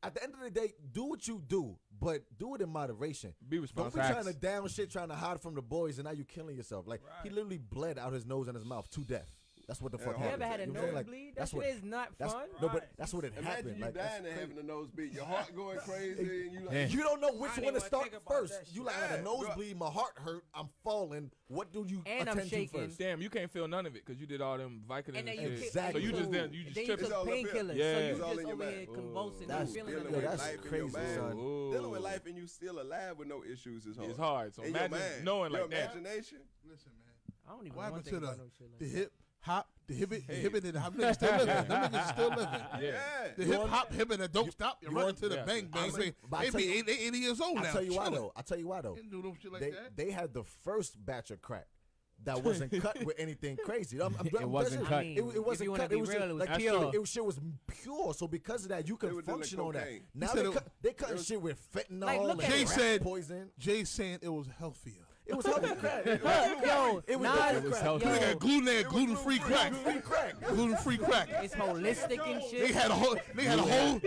at the end of the day, do what you do, but do it in moderation. Be responsible. Don't be trying to down shit, trying to hide from the boys, and now you're killing yourself. Like right. he literally bled out his nose and his mouth to death. That's what the fuck happened. You ever had a nosebleed? Like, that shit not fun. No, but that's what it Imagine happened. you like, dying and having a nosebleed. Your heart going crazy and you like. You don't know which one to start first. You like, I had a nosebleed, my heart hurt, I'm falling. What do you and attend I'm shaking. to first? Damn, you can't feel none of it because you did all them Vicodin and, and shit. Exactly. So you just then you just then tripping. painkillers. Yeah. So you just over here convulsing. That's, feeling dealing with that's life crazy, son. Dealing with life and you still alive with no issues is hard. It's hard. So imagine knowing like that. imagination. Listen, man. I don't even what happened to the, the hip hop, the hip, hey. hip and the hop niggas still living. Them niggas still living. Yeah. The hip hop, hip and the don't stop. You're running to the bank, bang they be 80, years old I'll now. I tell you why though. I tell you why though. Didn't do them shit like they, that. they had the first batch of crack that wasn't cut with anything crazy. I'm, I'm, it, wasn't I mean, it, it wasn't cut. It, wasn't cut. real, just, like pure. It, it, shit was pure. So because of that, you can function on that. Now they, cut, they cutting shit with fentanyl like, and Jay said, poison. Jay saying it was healthier. It was healthy crack. It was healthy yo, it was nah, healthy Yo. They got gluten and gluten free crack. Gluten free crack. It's holistic and shit. They had a whole. They had a whole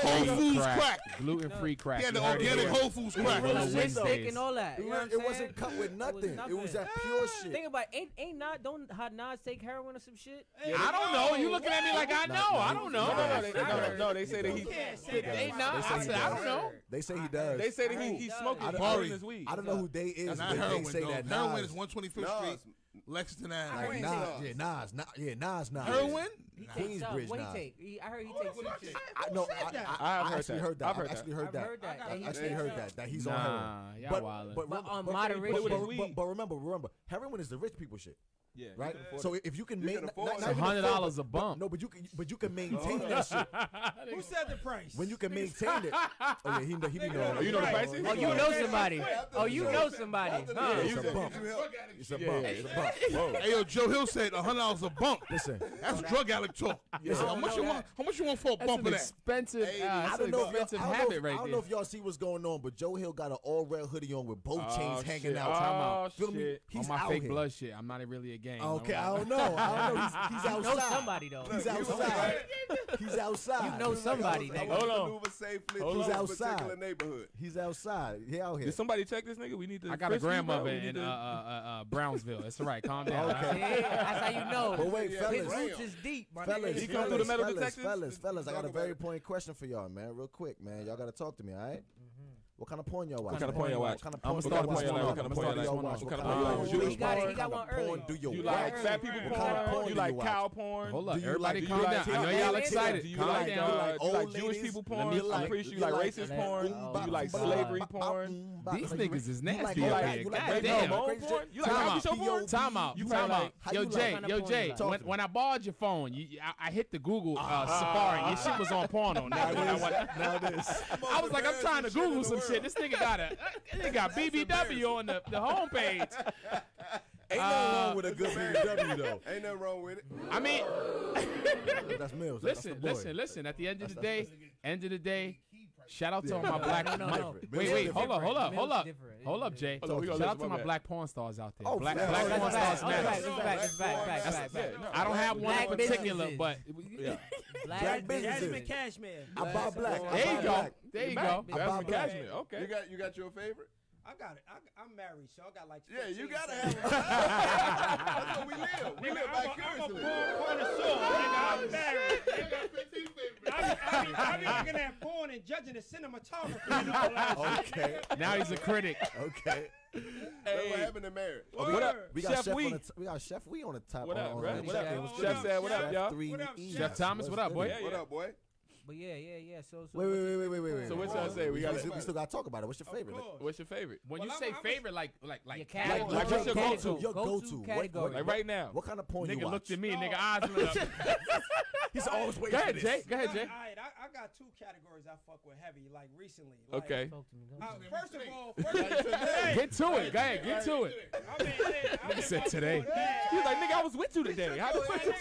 Whole Foods crack. Gluten free crack. They had the organic Whole Foods crack. Holistic and all that. It wasn't cut with nothing. It was that pure shit. Think about ain't ain't not don't had Nas take heroin or some shit. I don't know. You looking at me like I know. I don't know. No, they, no, no, they say that he. They not. I said I don't know. They say he does. They say that he he's smoking his weed. I don't know who they is heroin. Say though. that heroin is 125th Street, Lexington Avenue. Like Nas, yeah, Nas, Nas, yeah, Nas, Nas. Heroin? He nah. takes Kingsbridge. What he take? He, I heard he oh, takes some shit. I, no, I, I, I, I actually heard that. I've actually heard that. I actually heard that. I actually heard that. That he's on heroin. Nah, y'all But on um, moderation. But remember, remember, heroin is the rich people shit. Yeah, right. So if you can you make can not, hundred dollars a bump, no, but you can, but you can maintain that shit. Who said the price? When you can maintain it, oh yeah, he, he know, he be knowing. You know the price. Oh, you know somebody. Oh, you know somebody. Oh, it's a bump. It's a bump. It's a bump. Hey, yo, Joe Hill said a hundred dollars a bump. Listen, that's drug addict alcoholic talk. Yeah. How, much you want, how much you want for a bump of that? Expensive, hey, uh, that's I don't an know expensive if, habit right I don't know if y'all see what's going on, but Joe Hill got an all red hoodie on with both oh, chains hanging out. Oh, out. Feel me? He's on my out fake here. blood shit. I'm not really a gang. Okay, I don't know. I don't know. He's, he's outside. You know somebody though. He's outside. he's outside. You know somebody. Nigga. Hold on. Maneuver safely. He's outside. Neighborhood. He's outside. He out here. Did somebody check this nigga? We need to. I got a grandmother in uh, uh, uh, Brownsville. That's right. Calm down. Okay, that's how you know. But wait, fellas, his roots is deep. My fellas, he come fellas, through the metal fellas, detectors. Fellas, fellas, I got a very important question for y'all, man. Real quick, man. Y'all gotta talk to me, all right? What kind of porn y'all watch? What kind of porn y'all watch? What kind of porn y'all watch? What kind of porn y'all watch? What kind of porn y'all watch? Jewish porn? What kind of porn do you like? Fat people porn? You like cow porn? Hold up, everybody calm down. I know y'all excited. Do you like Jewish people porn? I'm pretty sure you like racist porn. You like slavery porn. These niggas is nasty. You like Moan porn? You like comedy show porn? Time out. Time out. Yo, Jay. Yo, Jay. When I borrowed your phone, I hit the Google Safari. Your shit was on porn on that. I was like, I'm trying to Google some shit world. This nigga got a, he got BBW on the, the homepage. Ain't nothing Uh, wrong with a good BBW though. Ain't nothing wrong with it. I mean, That's Mills. Listen, the boy. listen, listen. At the end of the That's- day, end of the day, shout out to Yeah. all my black. no, no, my- no. Wait, wait, hold up, hold up, hold up, hold up, Jay. Hold on, Shout out to my my black porn stars out there. Oh, black yeah, black oh, porn stars matter. That's. That's. That's I don't have one in particular, businesses. but Yeah. Black businesses. Jasmine Cashmere. I buy black. There you go. There you go. That's the cashmere. Okay. You got you got your favorite. I got it. I, am married, so I got like. Yeah, you gotta have. That's how we live. We nigga, live by curiously. I'm a porn connoisseur, nigga. I'm married. I be, I, looking at porn and judging the cinematography and all. Okay. now he's a critic. Okay. Hey. What happened to marriage? Okay. What up? We got Chef, Chef We. we got Chef We on the top. What up, on, right? What up? Chef what up, y'all? Chef Thomas, what up, boy? What up, boy? But yeah, yeah, yeah. So, so Wait, wait, wait, wait, wait, wait, wait. So what y'all say? We got we still got to talk about it. What's your favorite? Like, What's your favorite? When Well, you I'm- say I'm- favorite, like like like Your category. like, what's your go-to? Your go-to. What- what- category. Like right now. What kind of porn you watch? Nigga looked at me, nigga eyes lit up. He's always waiting. Go ahead, Jay. Go ahead, Jay. All right, I, I got two categories I fuck with heavy, like recently. Like, okay. Uh, first of all, first get to it. Go ahead, get to it. I nigga said today. He was like, nigga, I was with you today. How the fuck you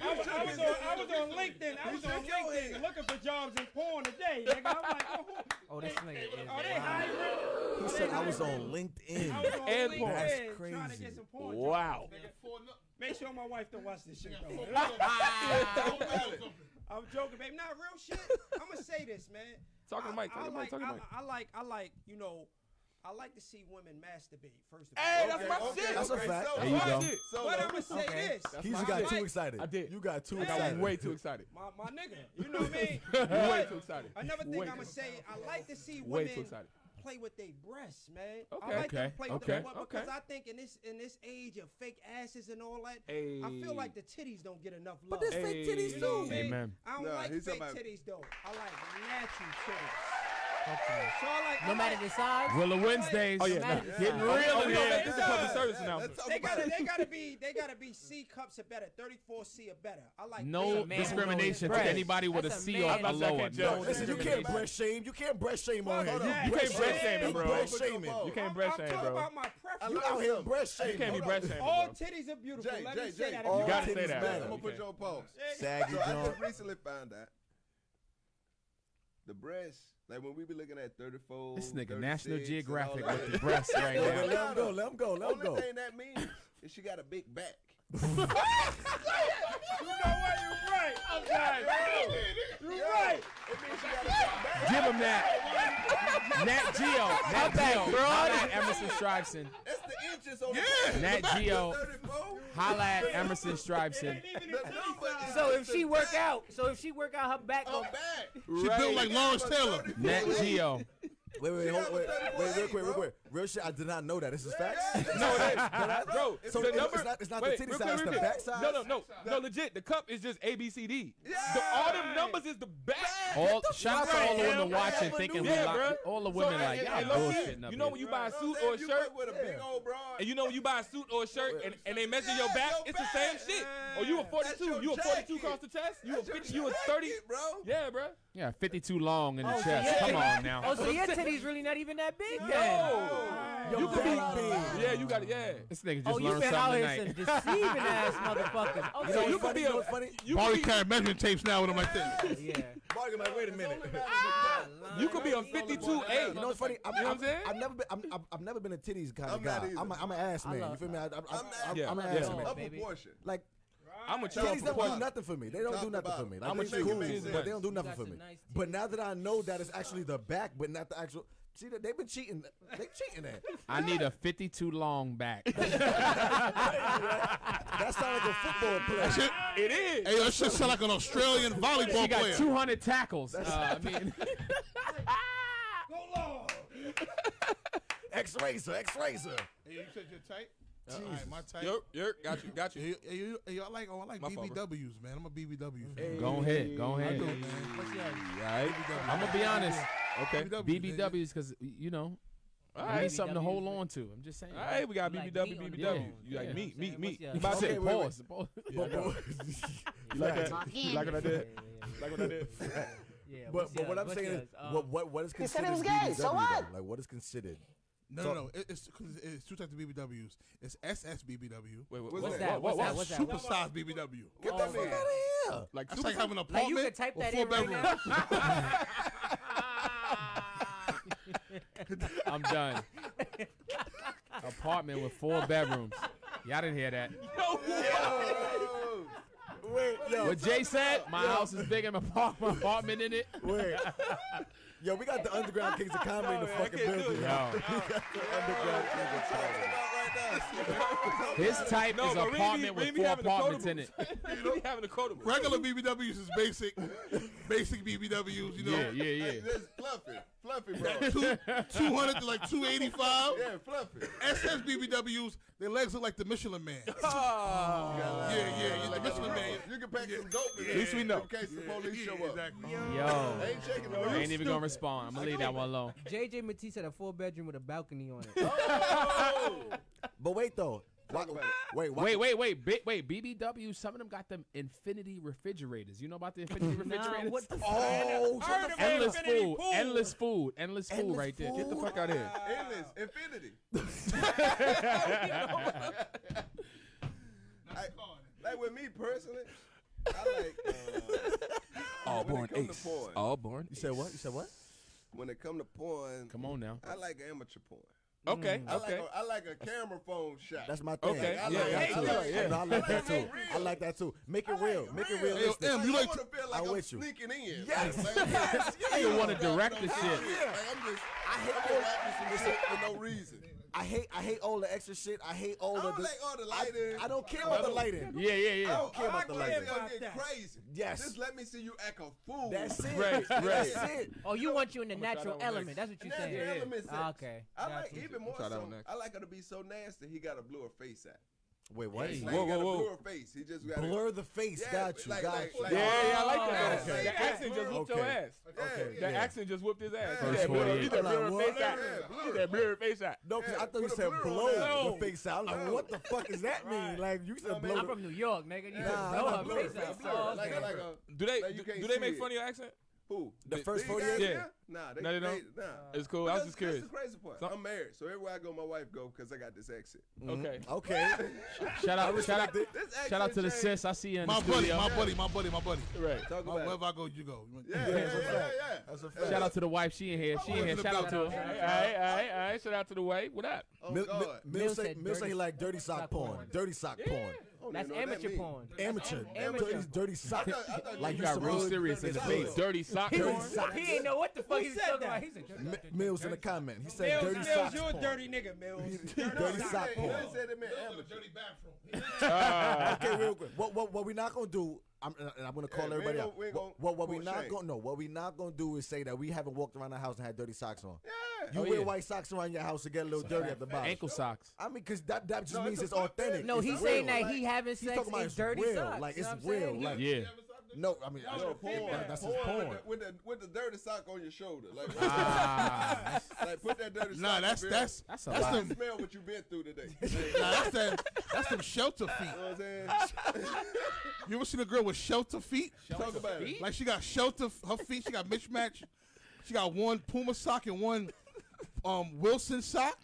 I was, I was on, I was on LinkedIn. I was on LinkedIn looking for jobs in porn today. Nigga. I'm like, oh, oh this nigga is. Are they hybrid? He said I was on LinkedIn. I was on and LinkedIn. That's crazy. Trying to get some porn wow. Jobs, nigga. Make sure my wife don't watch this shit. I'm joking, babe. Not real shit. I'm gonna say this, man. Talking to Mike. Talking to Mike. Talking to Mike. I like. I like. You know. I like to see women masturbate first of all. Hey, that's okay, my okay, shit. That's a fact. So there you go. So but I'm gonna say okay. this. He's got shit. too excited. I did. You got too excited. I got way too excited. My, my nigga, you know what I mean? way too excited. Another thing I'm gonna say, I like to see women play with their breasts, man. Okay. I like okay. them play with okay. them because okay. I think in this in this age of fake asses and all that, hey. I feel like the titties don't get enough love. But there's hey. fake titties you know. Amen. I don't no, like fake about... titties though. I like natural titties no matter the size. Willa Wednesdays. Oh yeah, no. getting real oh, yeah. This is public service announcement. They gotta, they gotta be, they gotta be C cups or better. Thirty-four C or better. I like no discrimination to anybody with a C or a lower. No, listen, you can't breast shame. You can't breast shame on here. You can't breast shame, bro. You can't breast shame, bro. I'm talking about my preference. You out here breast shame. You can't be breast shame. All titties are beautiful. Let me say that. You gotta say that. I'm gonna put your on pause. So I just recently found out the breasts like when we be looking at 34. This nigga National Geographic with the breasts right now. Let, him go, let him go, let him go. Only thing that means is she got a big back. you know what? You're right. I'm dying. You're Yo, right. Give him that. Nat Geo. Nat Geo. Back, bro. Not Emerson Striveson punches on yeah. Nat Geo, holla at Emerson Striveson. so if she work out, so if she work out her back, her back. She built like Lawrence Taylor. Nat Geo. Wait, wait, wait, wait, wait, real quick, real quick. Real shit, I did not know that. This is facts. no, it is. Bro, so the number, it's not, it's not wait, the titty size. it's the back size. No, no, no, no. Legit, the cup is just A B C D. Yeah. The, all them numbers is the back. All shout out to all the women watching, thinking we like all the women like y'all bullshitting up. You know when you buy a suit or a shirt with a big old bra, and you know when you buy a suit or a shirt and, and they measure your back, it's the same shit. Oh, you a 42, you a 42 across the chest, you a 50, you a 30, bro. Yeah, bro. Yeah, 52 long in the oh, chest. Come on oh, now. Oh, so your titty's really not even that big then. No. Oh, you could be big. Yeah, you got it. Yeah. This nigga just oh, learned something tonight. Oh, you been out here some deceiving ass motherfuckers. Okay. You know, so you could be a funny. You Barry carry measurement tapes now with him like this. Yeah. Barry, like, wait a minute. You could be a 52-8. You know what's funny? I'm, you know what I'm saying? I've never been. I've never been a titties kind of guy. I'm, a, I'm an ass man. You feel me? I'm I'm an ass man. Up proportion. Like. I'm a child. Titties don't do nothing for me. They don't Talk do nothing for me. Like, I'm a cool, but they don't do nothing for me. Nice but now that I know that it's actually the back, but not the actual, See that they've been cheating. They cheating that. I need a fifty-two long back. that sounds like a football player. That it is. Hey, that shit sound like an Australian volleyball player. she got. Two hundred tackles. Uh, I mean, go long. X-racer, X-racer. Hey, you said you're tight. Uh, all right, my type. Yep, yep, got you, got you. Hey, yo, I like, oh, I like My. BBWs, man. I'm a BBW. fan. Go ahead, go ahead. yeah. I'm gonna be honest. Okay. BBWs. Because you know, I need something to hold on to. I'm just saying. All right, we got like BBW, BBW. You like yeah. me, me. You about to say, pause, pause. You like that? You like what I did? Like what I did? Yeah, But, but what? I'm saying is, what, what, what is considered? BBW. Like, what is considered no, so, no, no. It's because it's two types of BBWs. It's SS BBW. Wait, wait, what's, what's that? What, what, what's that? What's that? Supersize BBW. Get oh, the fuck out of here! Like that's like having an apartment. Like you could type that in right now. I'm done. apartment with four bedrooms. Y'all didn't hear that. No wait, yo. What Jay said, my house is big. I'm my apartment in it. Wait. Yo, we got the underground kings of comedy in the fucking building. Yo. Underground kings of comedy. His type no, is an apartment with four apartments in it. you know, having a. Regular BBWs is basic, basic BBWs. You know, yeah, yeah, yeah. That's fluffy, fluffy, bro. two two hundred to like two eighty five. yeah, fluffy. SS BBWs, their legs look like the Michelin Man. Ah. Yeah, yeah, yeah, the Michelin Man. You can pack some dope in Yeah. there. At least we know. In case the police Yeah, show up. exactly. Yo, They ain't checking the I ain't room. even gonna respond. I'm gonna leave that one alone. JJ Matisse had a four bedroom with a balcony on it. Oh! But wait though. Why, Talk about it. wait, Wait, wait, wait, Bi- wait. BBW. Some of them got them infinity refrigerators. You know about the infinity refrigerators? what the Oh, I heard endless infinity food, pool. endless food, endless food, Endless right there. Get the fuck out of here. Endless, infinity. I, like with me personally, I like uh, when it come to porn. All born. You said what? You said what? When it come to porn, Come on now. I like amateur porn. Okay, mm. I okay. like a, I like a camera phone shot. That's my thing. Okay, I yeah, like yeah, that too. yeah, yeah. No, I like that too. like I like that too. Make it I like real. Make it real. realistic. Em, you I like want to feel like I'm I'm with you. sneaking in. Yes. Like, like, Yes. You want to direct the Yeah, shit. like, I'm just, I hate watching some shit for no reason. I hate I hate all the extra shit. I hate all I don't like all the lighting. I don't care about the lighting. Yeah, yeah, yeah. I don't care about the lighting. care I'll about get crazy. Yes. Just let me see you act a fool. That's it. Right, right. That's it. Oh, you want you in the I'ma natural that one element. That's what you're Natural saying. element sex. Ah, okay. I Got like even more so. I like her to be so nasty. He got to blur her face out. Wait, what? Hey. Like, Whoa, he got whoa, whoa. blur her face. He just got Blur the face. Yeah, got you. like- got like- you. like- Yeah, yeah, I like that. Okay. The accent just whooped your ass. Okay, That yeah. accent just whooped his ass. First He said, blur- 48. he blur her face like, out. what? He said, blur face out. No, because Yeah, I thought you said blur blow that. the face out. I'm like, what the fuck does that mean? Like you said, blow I'm from New York, nigga. You Nah, blow her face out. Blur. Like, okay. like a, Do they do, they make fun of your accent? Who? The Th- first these 48? guys Yeah. here? Nah, they, No, they don't? Nah. It's cool. I was just curious. That's the crazy part. So- I'm married, so everywhere I go, my wife go because I got this exit. Mm-hmm. Okay. Okay. Shout out, shout out, This shout out to the accent sis. I see you in My the buddy, studio. my buddy, my buddy, my buddy. Right. Talk My, about wherever it. I go, you go. Yeah, yeah, Yeah, yeah, yeah, That's a fact. Shout out to the wife. She in here. She in here. Shout out to her. All right, all right, all right. Shout out to the wife. What up? Oh, Mil, God. Mil, Mil Mil say, said Mil say he like dirty sock sock porn. porn. Dirty sock porn. I don't That's even know that amateur porn. Amateur. Amateur. Dirty, dirty sock. I thought- I thought Like you you got real serious in the face. Dirty sock Dirty porn? socks. He didn't know what the fuck Who he said talking that? about. He's a dirty, Mi- dirty, Mills in the comment. He said Mills, dirty Mills, socks you a dirty nigga, Mills. Dirty They sock said- porn. They said it meant amateur. Ah. okay, real quick. What what what we not gonna do? I'm and I'm gonna call Yeah, everybody ain't out. gonna- What what, what we not shame. gonna no what we not gonna do is say that we haven't walked around the house and had dirty socks on. Yeah. You Oh, wear yeah. white socks around your house to get a little dirty at the bottom. Ankle socks. I mean, cause that that just No, means it's it's authentic. No, It's he's real. saying that Like, he having he's sex talking about in dirty real. socks. Like you it's know what I'm saying? real. Like Yeah. No, I mean Yo, porn. that- that's his porn porn. With the, with the with the dirty sock on your shoulder, like, Ah, like put that dirty sock. Nah, that's up here. that's that's a that's lot. smell what you been through today. Nah, that's that. That's some shelter feet. You know what I'm saying? You ever seen a girl with shelter feet? Talk about it. Like she got shelter. Her feet. She got mismatched. She got one Puma sock and one um Wilson sock.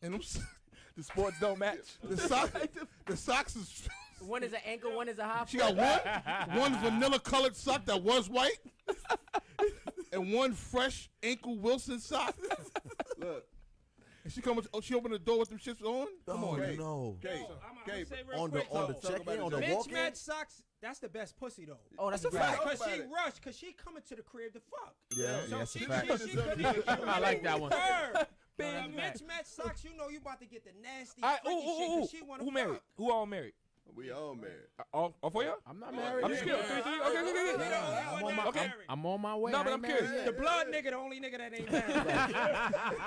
And them, s- The sports don't match. the sock, the socks is. One is an ankle, one is a high She got one one vanilla colored sock that was white, and one fresh ankle Wilson sock. Look, And she come. Oh, she opened the door with them shits on. Come oh, on, oh Kate. no. Kate, I'm, I'm say real On the quick, on the though. Check about in on the Jay. walk in. Mismatched socks, that's the best pussy though. Oh, that's a That's fact. Talk Because she it. rushed, because she coming to the crib to fuck. Yeah. So that's a she, fact. she, she couldn't I like that one. Her. No, The that's a fact. mismatched socks, you know you about to get the nasty All right, ooh, freaky shit ooh, ooh, 'cause she wanna Who married? Who all married? We all married. Uh, All, all four y'all? I'm not married. I'm just yet. curious. Three, three? Okay, okay, okay, okay. I'm on my, Okay. I'm, I'm on my way. No, but I'm married curious. yet. The blood nigga, the only nigga that ain't married.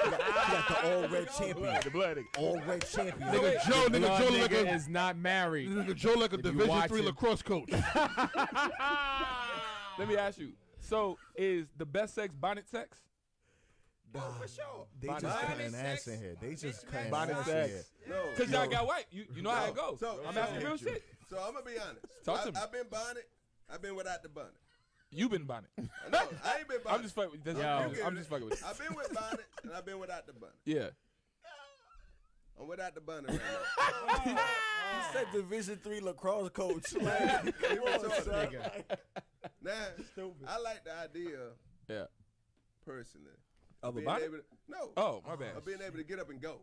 You got the all red champion. The blood. All red champion. Nigga Joe, nigga Blood Joe like nigga a is not married. nigga Joe like a Division three lacrosse coach. Let me ask you. So, is the best sex bonnet sex? Oh, nah, for sure. They Bonnet just sex. cutting ass in here. They just Mismatched cutting Bonnet ass in here. No, Cause y'all got white. You you know how it goes. So- I'm so- asking real shit. So I'm gonna be honest. Talk I, to me. I've been bonnet. I've been without the bonnet. You been bonnet. I know. I ain't been bonnet. I'm just fucking with this. Yo. I'm, You get I'm it. just fucking with it. I've been with bonnet and I've been without the bonnet. Yeah. I'm without the bonnet right now. He said Division three lacrosse coach. Like, come on, son. Now, I like the idea Yeah. personally. Of, of a body? To, no. Oh, my bad. Of being able to get up and go.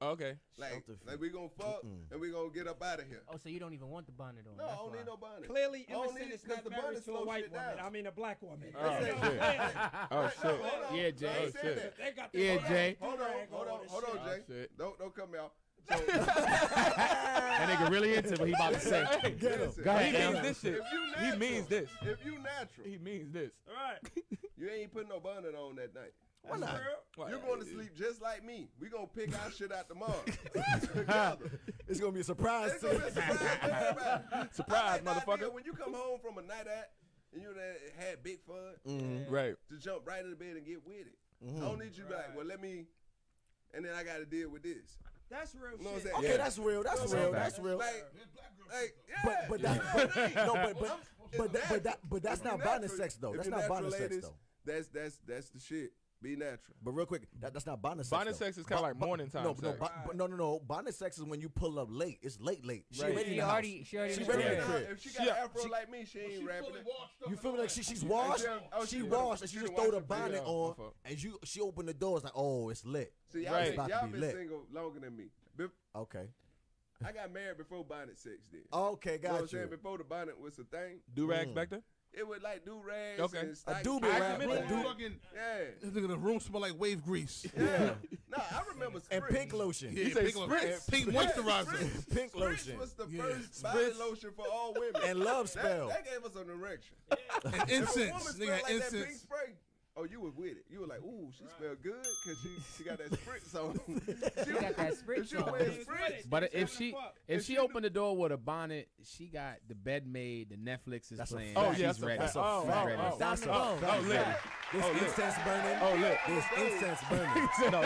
Oh, okay. Like, like we gonna fuck Mm-mm. and we gonna get up out of here. Oh, so you don't even want the bonnet on? No, I don't why. need no bonnet. Clearly, Emerson is not married to a white woman. I mean, a black woman. Oh, oh shit. oh, shit. Yeah, Jay. Oh, shit. They got the yeah, Jay. Hold on, hold on, hold on, oh, Jay. Don't don't come out. So, that nigga really into what he about to say. Hey, Go ahead, he means this shit. He means this. If you natural, he means this. All right. you ain't putting no bonnet on that night. Why not? Why You're going to eh, sleep eh. just like me. We gonna pick our shit out tomorrow together. It's gonna be a surprise. to surprise everybody. Surprise, idea motherfucker. when you come home from a night out and you had big fun, Mhm, right. to jump right in the bed and get with it. I don't need you back. Well, let me, and then I got to deal with this. That's real shit. Okay, Yeah. that's real. That's real. That's real. Like. But but but that's not bonding sex though. That's not bonding sex though. That's that's that's the shit. Be natural. But real quick, that, that's not bonnet sex. Bondage though. sex is kind of like morning time. No, sex. no, no, no, no. Bondage sex is when you pull up late. It's late, late. She right. ready. She already. She already. She ready. Yeah. If she got yeah. afro she, like me, she ain't rapping. You feel me? Like she, she's washed. Oh, she, she washed, and she, just throw the bonnet on, and you she opened the door. It's like, oh, it's lit. See, y'all, right. y'all been single longer than me. Okay. I got married before bonnet sex did. Okay, got you. Saying? Before the bonnet was a thing. Do rags mm. back there? It would like do rags. Okay. And I do be rap. Yeah. Look at the room smell like wave grease. Yeah. no, I remember. Spritz. And pink lotion. Yeah, pink, lo- pink moisturizer. Spritz. Pink lotion. Was the yeah. first body lotion for all women. And love spell. That, that gave us an erection. Yeah. And incense. Nigga, incense. Oh, you were with it. You were like, ooh, she right. smelled good because she, she got that spritz on. she, got that spritz on. But if she if, if she, she opened the door with a bonnet, she got the bed made. The Netflix is that's playing. oh yeah, she's ready. That's a oh, ready. Oh, that's a oh, oh, oh, This oh, incense burning. Oh look, this incense burning. no,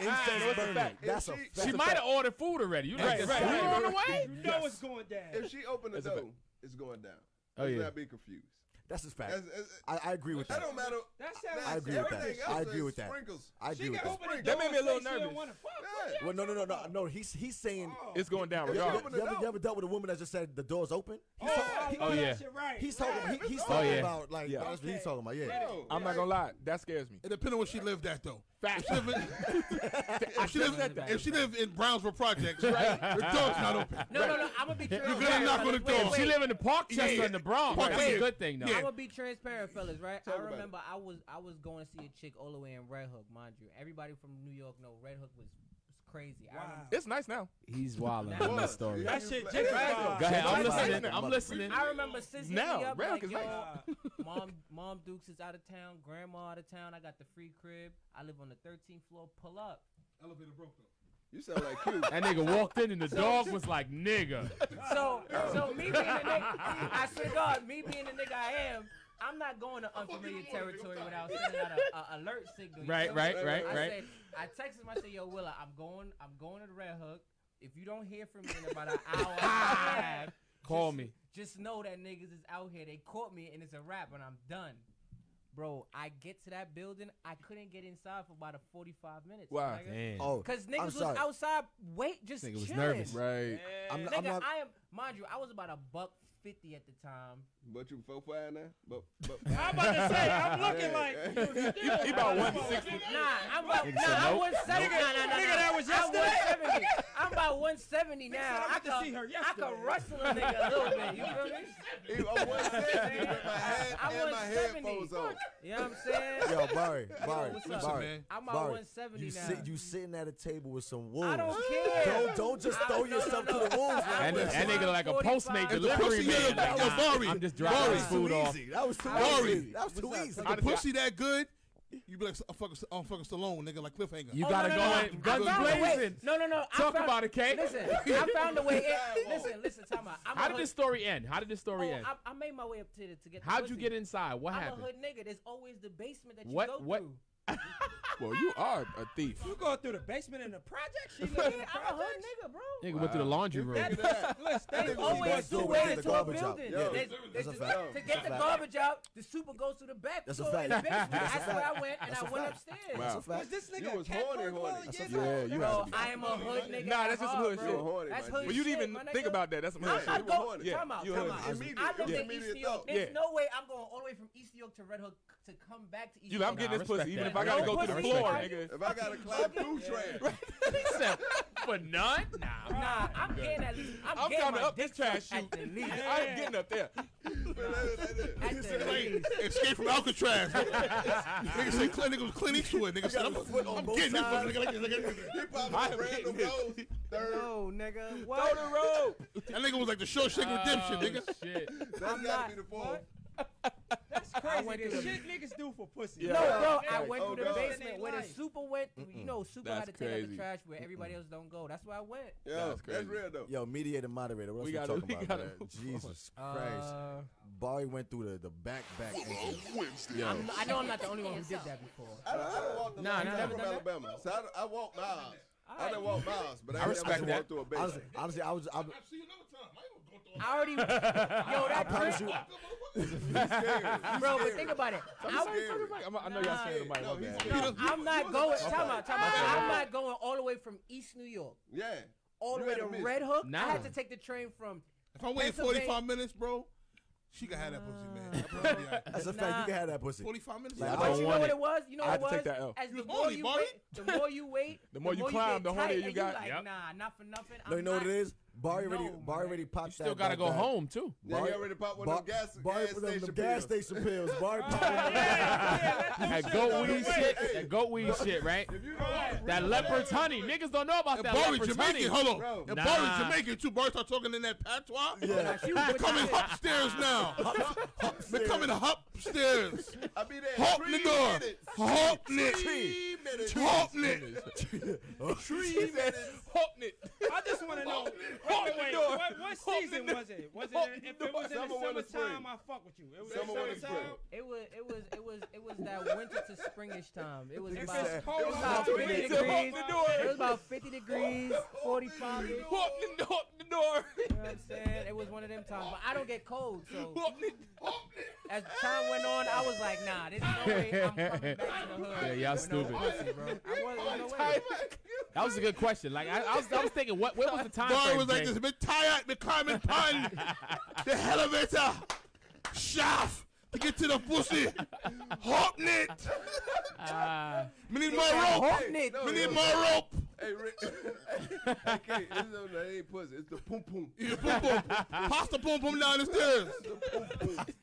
incense burning. That's a fact. She might have ordered food already. You right, right, food on the way. You know it's going down. If she opened the door, it's going down. Oh yeah, not be confused. That's a fact. That's, that's, I, I, agree with that. That don't matter. That sounds I agree with that. I agree with that. Sprinkles. I agree with that. That made me a little nervous. Well, no, no, no, no, no. He's he's saying oh. it's going down. You ever dealt with a woman that just said the door's open? Oh, oh yeah. Right. He's talking. He's talking oh, about like that's what he's talking about. Yeah. I'm not gonna lie. That scares me. It depends on where she lived at though. Facts. If she lives, if she lives in Brownsville Projects, right? the door's not open. No, no, no. I'm gonna be transparent. You're gonna knock on the door. She live in the Parkchester in the Bronx. Park, That's a good thing, though. I'm gonna be transparent, fellas. Right? I remember I was I was going to see a chick all the way in Red Hook, mind you. Everybody from New York know Red Hook was crazy. Wow. It's nice now. He's wild in story. That shit just. Go ahead. I'm listening. I'm listening. I remember sis now. Like, nice. mom, mom Dukes is out of town. Grandma out of town. I got the free crib. I live on the 13th floor. Pull up. Elevator broke though. You sound like cute. that nigga walked in and the dog was like nigga. So so me being the nigga, I swear to God, me being the nigga I am, I'm not going to unfamiliar territory without sending out an alert signal. Right, right, right, I right. I texted him. I said, "Yo, Willa, I'm going. I'm going to the Red Hook. If you don't hear from me in about an hour half, call just, me. Just know that niggas is out here. They caught me, and it's a wrap, and I'm done." Bro, I get to that building. I couldn't get inside for about a forty-five minutes. Wow, nigga. Oh, because niggas was outside. Wait, just nigga chilling. was nervous, right? I'm, nigga, I'm not... I am. Mind you, I was about a buck fifty at the time. But you four five now? But, but I'm about to say I'm looking like you, you, you about one sixty. Nah, I'm about nah, I'm one seventy. Nah, nah, nah, Nigga, that was yesterday. I'm about one seventy now. I, could see her yesterday. I could wrestle a nigga a little bit. You feel me? I'm one seventy I'm and my headphones on. You know what I'm saying? Yo, Barry, Barry, Barry. man. I'm about one seventy now. Sit, you sitting at a table with some wolves. I don't care. Don't, don't just throw yourself to the wolves. And That nigga like a postmate delivery man. That was Bari. I'm just dropping Bari. food off. That was too easy. That was too easy. The pussy that good. You be like, I'm fucking, I'm uh, fucking Stallone, nigga, like cliffhanger. You oh, gotta no, no, go no. in guns blazing. No, no, no. I Talk found, about it, Kate. Listen, I found a way in. Listen, listen, time out. I'm How did hood. this story end? How did this story oh, end? I, I, made my way up to, the, to get How'd pussy. you get inside? What I'm happened? I'm a hood nigga. There's always the basement that you what, go what? through. Well, you are a thief. You going through the basement in the project, She living in the I'm a hood nigga, bro. Nigga went to the laundry room. That, that is always two ways to a building. They- they that's a just- To get the garbage out, the super goes through the back. That's a fact. basement. That's a That's where I fact. went, and That's went fact. upstairs. That's a Was this nigga You was cat horny, horny. That's a fact. Yeah, you had to. I am a hood nigga. Nah, that's just some hood shit. That's hood But you shit, didn't my even think about that. That's some hood I, I shit. come out, come out. I Immediate- lived in Immediate East York. There's no way I'm going all the way from East York to Red Hook to come back to each Dude, I'm getting this pussy, even if I gotta go to the floor, nigga. If I gotta climb through trash. For none? Nah, nah. I'm getting at least. I'm, I'm getting my up this trash shoot. I'm getting up there. Nigga said, wait, escape from Alcatraz. nigga said, clinic was clinic to it. Nigga said, I'm, I'm getting this fucking nigga like this. Nigga. He No, nigga. What? Throw the rope. That nigga was like the Shawshank ah, Redemption, nigga. Shit. That's gotta be the fourth. That's crazy. went The through the- shit niggas do for pussy. Yeah. No, bro, I went Oh, through the God. basement where the super went. You know, super That's had to take out crazy. the trash where everybody else don't go. That's where I went. Yo, That's that's, real though. Yo, mediator, moderator. What else We we, gotta- talking we about, gotta man? move Jesus Christ. Uh, Barry went through the, the back back entrance. Yo, I'm, I know I'm not the only one who did that before. I don't, I don't the Nah, line. nah, I'm never from done that. Alabama, so I, don't- I walk miles. I Alright. done walk miles, but I, I respect that. walked through a base. honestly, honestly, I was. I, I've seen you another time. I ain't gonna go through I already, yo, that promise trip, you. bro. But think about it. I, I'm, I know y'all saying the mic. No, My he's bad. scared. no, I'm not going. Time out, time out. I'm not going all the way from East New York Yeah. all the way to to. Red Hook. I had to take the train from. If I'm waiting 45 minutes, bro, she can have that pussy, man. That pussy be. That's a fact. You can have that pussy. 45 minutes? Like, Yeah, I But don't you know want what it. it was? You know I what had it to was? take that L. As the more horny, you wait, the more you wait, The more you get climb, the harder you got. Like, Yep. Nah, not for nothing. No, you I'm know what it is? Barry already, No, Barry already popped Still that gotta go back. home too. Yeah, he Barry- already popped one Bar- of them gas, Barry gas them station them gas pills. station pills. Barry popped Yeah, yeah, let That goat weed go shit. away. That goat weed shit, right? If you don't That leopard's honey. Niggas don't know about And that Barry leopard's honey. Jamaican, hold on. Bro. And Nah. Barry Jamaican too. Barry start talking in that patois. Yeah. She was They're coming upstairs now. They're coming upstairs. I'll be there. in Hop three the door. minutes. Hop Three it. minutes. Hop it. Three minutes. Hoping it. I just want to know. Wait, Hold wait, the door. What, what season was it? Was it if it was in the summertime? I fuck with you. It was Summer, in summertime. It was, it was, it was, it was that winter to springish time. It was about, it was about 50 degrees. "Hold the door." It was about 50 degrees, 45. You know the, hoping the door. what I'm saying? It was one of them times. But I don't get cold, so as time went on, I was like, nah, there's no way I'm coming back to the hood. Yeah, y'all with no pussy, bro. I wasn't no way. That was a good question. Like I, I was, I was thinking, what, what was the time Barry frame? was like Jay? this. Me tired. Me climbing pan. The elevator. Shaft. To get to the pussy. Hop it. Ah, Me need more rope. Hoping it. No, Me yo. need more rope. Hey, Rick. okay, this is that ain't pussy. It's the pum pum. Yeah, boom, boom. Pass the boom boom down the stairs.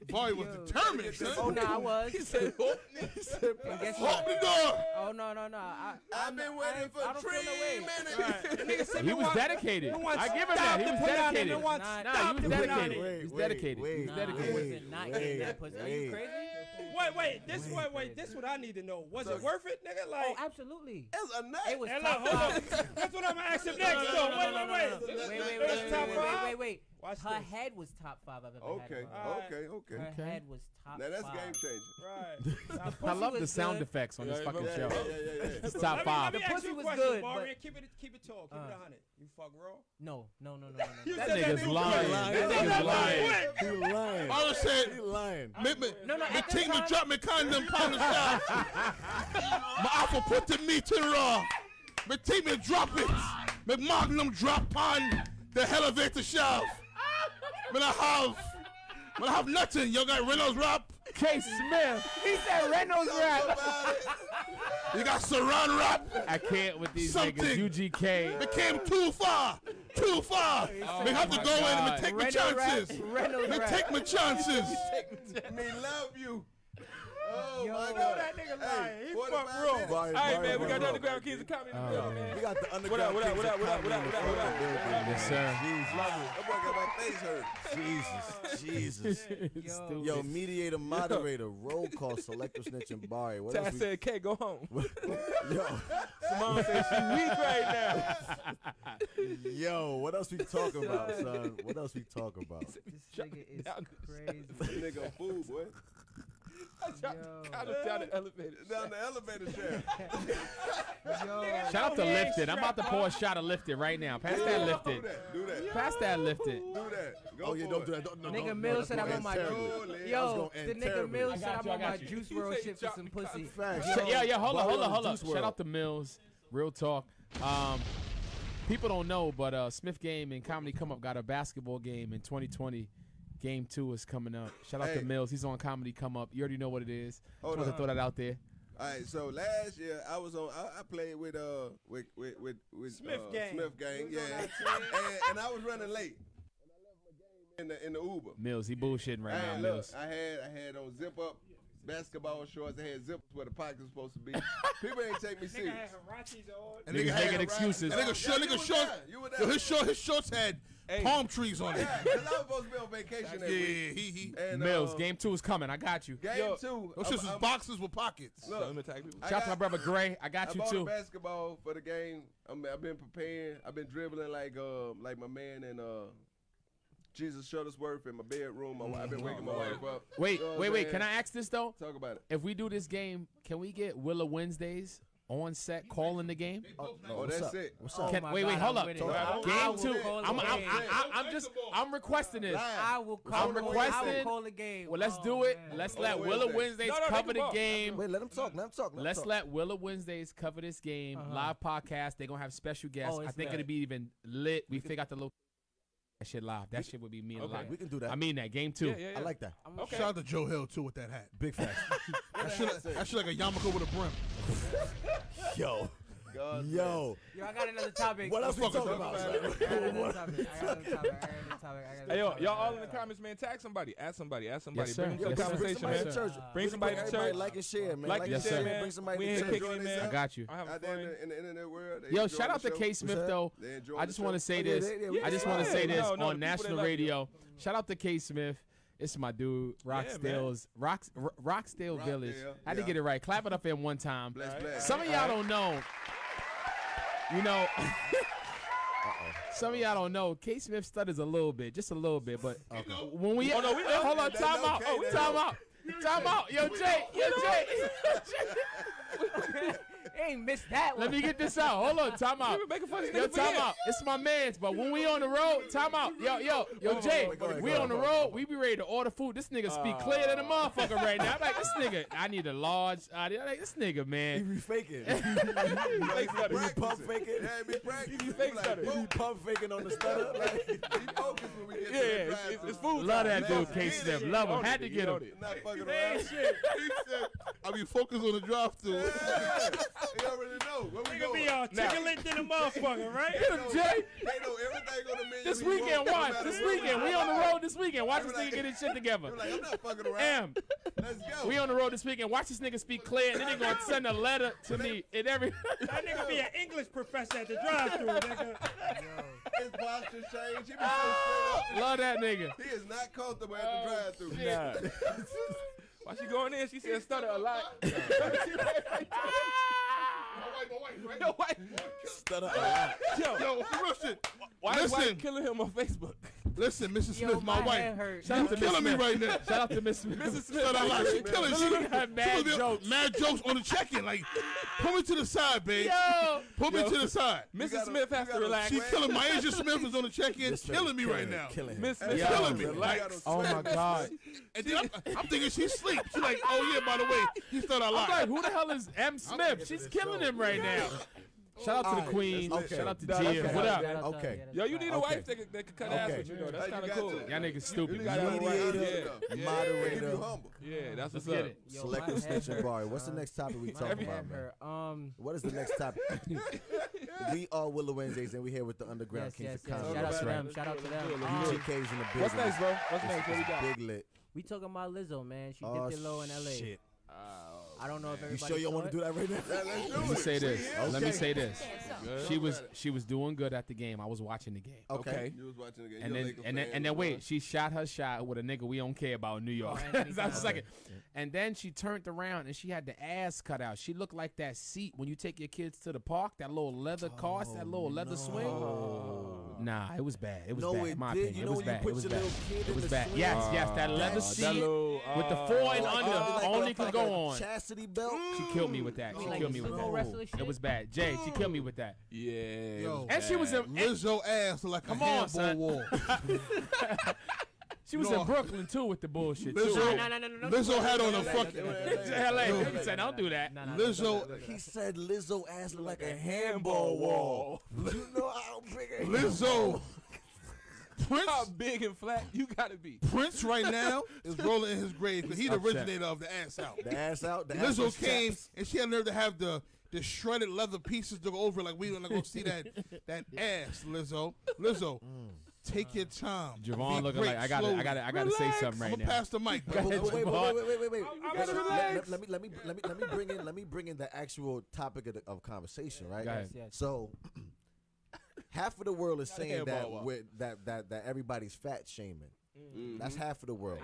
Boy was Yo. determined, son. Oh no, I was. He said, hoping it. And guess Hop the door. Oh no, no, no. I, I've been waiting ain't- for I three no way. minutes. he was dedicated. I give him that. He was dedicated. Nah, Nah, he was to put out dedicated. it. He was dedicated. wait, He was dedicated. wasn't not getting that pussy. Are you crazy? Wait, wait. This wait, wait. This what I need to know. Was it worth it, nigga? Like, Oh, Like, absolutely. It's a nut. It was Hey, top look, hold five. on. That's what I'm gonna ask him next. no, though. no, Wait, no, wait, no, wait. no, no. Wait, wait, It wait, wait, wait, wait, wait, wait. Watch Her this. head was top five I've ever Okay, had. in my okay, okay. Her Okay. head was top Now that's five. game changing. Right. I love the was sound good. effects on this fucking yeah, show. Yeah, yeah, yeah, yeah. It's Let top me, five. Let me The ask pussy you was question, good, Mario. but- Keep it, keep it tall. Keep Uh. a hundred. You fuck raw. No, no, no, no, no. No. That said nigga's nigga lying. quick. That nigga's lying. quick. He lying. I said, He lying. me, me, No, no, me at take that me drop me condom pound the shaft. My apple put the meat in raw. Me take me drop it. Me magnum drop on the elevator shaft. Me I have, me I have nothing. Y'all got Reynolds wrap. K. Smith. He said Reynolds Wrap. You got Saran wrap. I can't with these Something. niggas. UGK. Me came too far. Too far. Oh me have to go in and God. take my Reynolds Wrap. chances. Reynolds Me rap. take my chances. Me love you. Oh Yo. my Yo, God. that nigga lying. He what fuck about raw. All right, Barry, man. We got Barry. the underground kings of comedy in the Oh, building, man. man. We got the What up, underground. what up, what up, what up, what up, in the what up, what up? building. Yes, sir. That boy got my face hurt. Jesus, Jesus. Yo. Mediator, moderator, roll call, selector, snitch, and Barry. What Taz else? We, said, K, go home. yo, Simone said she weak right now. yo, what else we talking about, son? What else we talking about? This nigga is down crazy. Nigga, a fool, boy. Got Yo. him down the elevator. Down the elevator shaft. Yo. Shout out to Lifted. I'm about to pour a shot of Lifted right now. Pass that Do Lifted. Do that. Pass that Lifted. Do that. Go Oh yeah, don't do that. Don't, no, Nigga no, Mills said I'm on my gonna terribly. terribly. Yo, the nigga terribly. Mills I said got I'm on my. Juice He World said shit for drop some the pussy. Yeah, yeah, hold on, Barry hold on, on hold on. Juice Shout out to Mills. Real talk. Um, people don't know, but uh, Smith Gang and Comedy Come Up got a basketball game in 2020. Game two is coming up. Shout out hey. to Mills. He's on comedy come up. You already know what it is. Hold Just on. to throw that out there. All right, so last year I was on. I, I played with uh with with with, with Smith uh, Gang. Smith Gang, yeah. and, and, I was running late. And I left my game in the in the Uber. Mills, he bullshitting right I now. Look, Mills. I had I had on zip up basketball shorts. They had zippers where the pockets was supposed to be. People ain't take me serious. And niggas making excuses. Nigga, short, nigga, short. You were there. His short, his shorts had hey. palm trees on it. Yeah, cause I was supposed to be on vacation. that yeah, week. he he. And, Mills, uh, game two is coming. I got you. Game Yo, two. Those shits was boxes with pockets. Look, so let me attack people. Shout out to my brother Gray. I got I you bought too. basketball for the game. i have been preparing. I've been dribbling like um uh, like my man and uh Jesus showed us word in my bedroom. My wife, I've been waking my wife up. Wait, oh, wait, man. wait. Can I ask this though? Talk about it. If we do this game, can we get Willa Wednesdays? on set calling the game. Oh, that's up? it. What's up? Can, oh wait, wait, hold God, up. Game two. I'm, I'm, I'm, I'm, just, I'm requesting this. I will call. I'm requesting. I will call the game. Well, let's oh, do it. Oh, let's let Willa Wednesdays no, no, cover the game. Wait, let them talk. Let them talk. Let us let Willa Wednesdays cover this game. Uh -huh. Live podcast. They're gonna have special guests. Oh, I think it'll be even lit. We figure out the location that shit live. That shit would be me okay. alive. We can do that. I mean that game too. Yeah, yeah, yeah. I like that. Okay. Shout out to Joe Hill too with that hat. Big facts. that, shit, that shit like a yarmulke with a brim. Yo. God Yo. Yo, I got another topic. What else we talking about? about? hey, yo, y'all all in the comments, man. Tag somebody. Ask somebody. Ask somebody. Yes, bring them to yes, conversation. Bring somebody, man. Bring somebody to church. Like and share, man. Like and share, man. Bring somebody to church. It, man. I got you. I Out there in the internet world. Yo, shout out to K Smith, though. I just want to say this. I just want to say this on national radio. Shout out to K Smith. It's my dude, Rocksdale's yeah, Rock, Rocksdale Rochdale, Village. I yeah. to get it right. Clap it up in one time. Bless, bless. Some of y'all don't know. You know, some of y'all don't know. K. Smith stutters a little bit, just a little bit, but okay. when we oh, no, we, hold on, oh, time out, oh, time out, time out, yo Jay, yo Jay. ain't missed that one. Let me get this out. Hold on, time out. We making fun of yo, time out. It's my man's, but when we on the road, time out. Yo, yo, yo, Jay, oh, ahead, we on the road. We be ready to order food. This nigga speak uh, clear than a motherfucker right now. I'm like, this nigga, I need a large. I like this nigga, man. He be faking. he be pump faking. Yeah, he be practicing. He be fake stutter. He be pump faking on the stutter. Like, he focused when we get yeah, to the it's, it's food. Love that dude, K Step. Love him. Had to get him. Not fucking around. I be focused on the drive too. They already know. Where we Nigga going? be all tickling to the motherfucker, right? Get him, Jay. they know everything on the menu. This weekend, watch. This weekend. We on the road this weekend. Watch this nigga get his shit together. Like, I'm not fucking around. Let's go. We on the road this weekend. Watch this nigga speak clear, and then they gonna send a letter to me. And every that nigga be an English professor at the drive-through, nigga. His posture change. He be so Love that nigga. He is not comfortable at the oh, drive-through. Why she going in, she said stutter a lot. my wife, my wife, right? Your wife. Stutter a lot. Yo, yo, real shit. Why is Listen. white killing him on Facebook? Listen, Mrs. Smith, Yo, my, my wife. Hurt. Shout out to killing Smith. me right now. Shout out to Miss Smith. Mrs. Smith. Shout out, like, she killing. She had mad jokes. Mad jokes on the check-in. Like, pull me to the side, babe. Yo. Pull me to the side. Mrs. Smith has to relax. She's killing. My Asia Smith is on the check-in, killing me right now. Killing him. Miss killing me. Like, oh my god. And then I'm, I'm thinking she's asleep. She's like, oh yeah, by the way, he thought I lied. I'm like, who the hell is M. Smith? She's killing him right now. Shout out to the queen. Shout out to no, Jim. What up? Okay. Yo, you need a wife that, can, cut okay. ass with you, though. That's kind of cool. Y'all niggas stupid. You, yeah. moderator. humble. Yeah, that's what's up. Selective extension bar. What's the next topic we talking about, man? Um, what is the next topic? We are Willa Wednesdays, and we're here with the Underground Kings of Comedy. Shout out to them. Shout out to them. UGK's in the business. What's next, bro? What's next? What we got? Big lit. We talking about Lizzo, man. She oh, dipped it low in L.A. Shit. Uh, I don't know if everybody. You sure you don't want to do that right now? Yeah, let's do Let me it. say this. Let me say this. Good. She was she was doing good at the game. I was watching the game. Okay. You was watching the game. And then, and then, and then wait, she shot her shot with a nigga we don't care about in New York. That's Anthony second. And then she turned around and she had the ass cut out. She looked like that seat when you take your kids to the park, that little leather car. that little leather swing. Nah, it was bad. It was No, bad. it my did. opinion, You it was bad. it was bad. it was bad. Yes, yes, that leather seat with the four and under only could go on. Chastity belt. She killed me with that. She killed me with that. It was bad. Jay, she killed me with that. Yeah. Yo, and she was in Lizzo ass like come a on, son. wall. She was no. in Brooklyn too with the bullshit. Lizzo, too. No, no, no, no, no. Lizzo had on a fucking. LA. He said, "Don't do that." No, no, Lizzo. He said, "Lizzo ass like a handball wall." you know how big. Lizzo. Prince, how big and flat you gotta be. Prince right now is rolling in his grave because he the originator of the ass out. The ass out. The Lizzo ass came and she had nerve to have the the shredded leather pieces to go over like we gonna go see that that ass, Lizzo. Lizzo, mm. take your uh, time. Jevon looking great, like I got I got I got to say something right I'm now. Pass the mic. Wait, wait, wait, wait, wait, Let, me let me let me let me bring in let me bring in the actual topic of, of conversation, right? Yes, yes. So half of the world is saying that with that that that everybody's fat shaming. That's half of the world.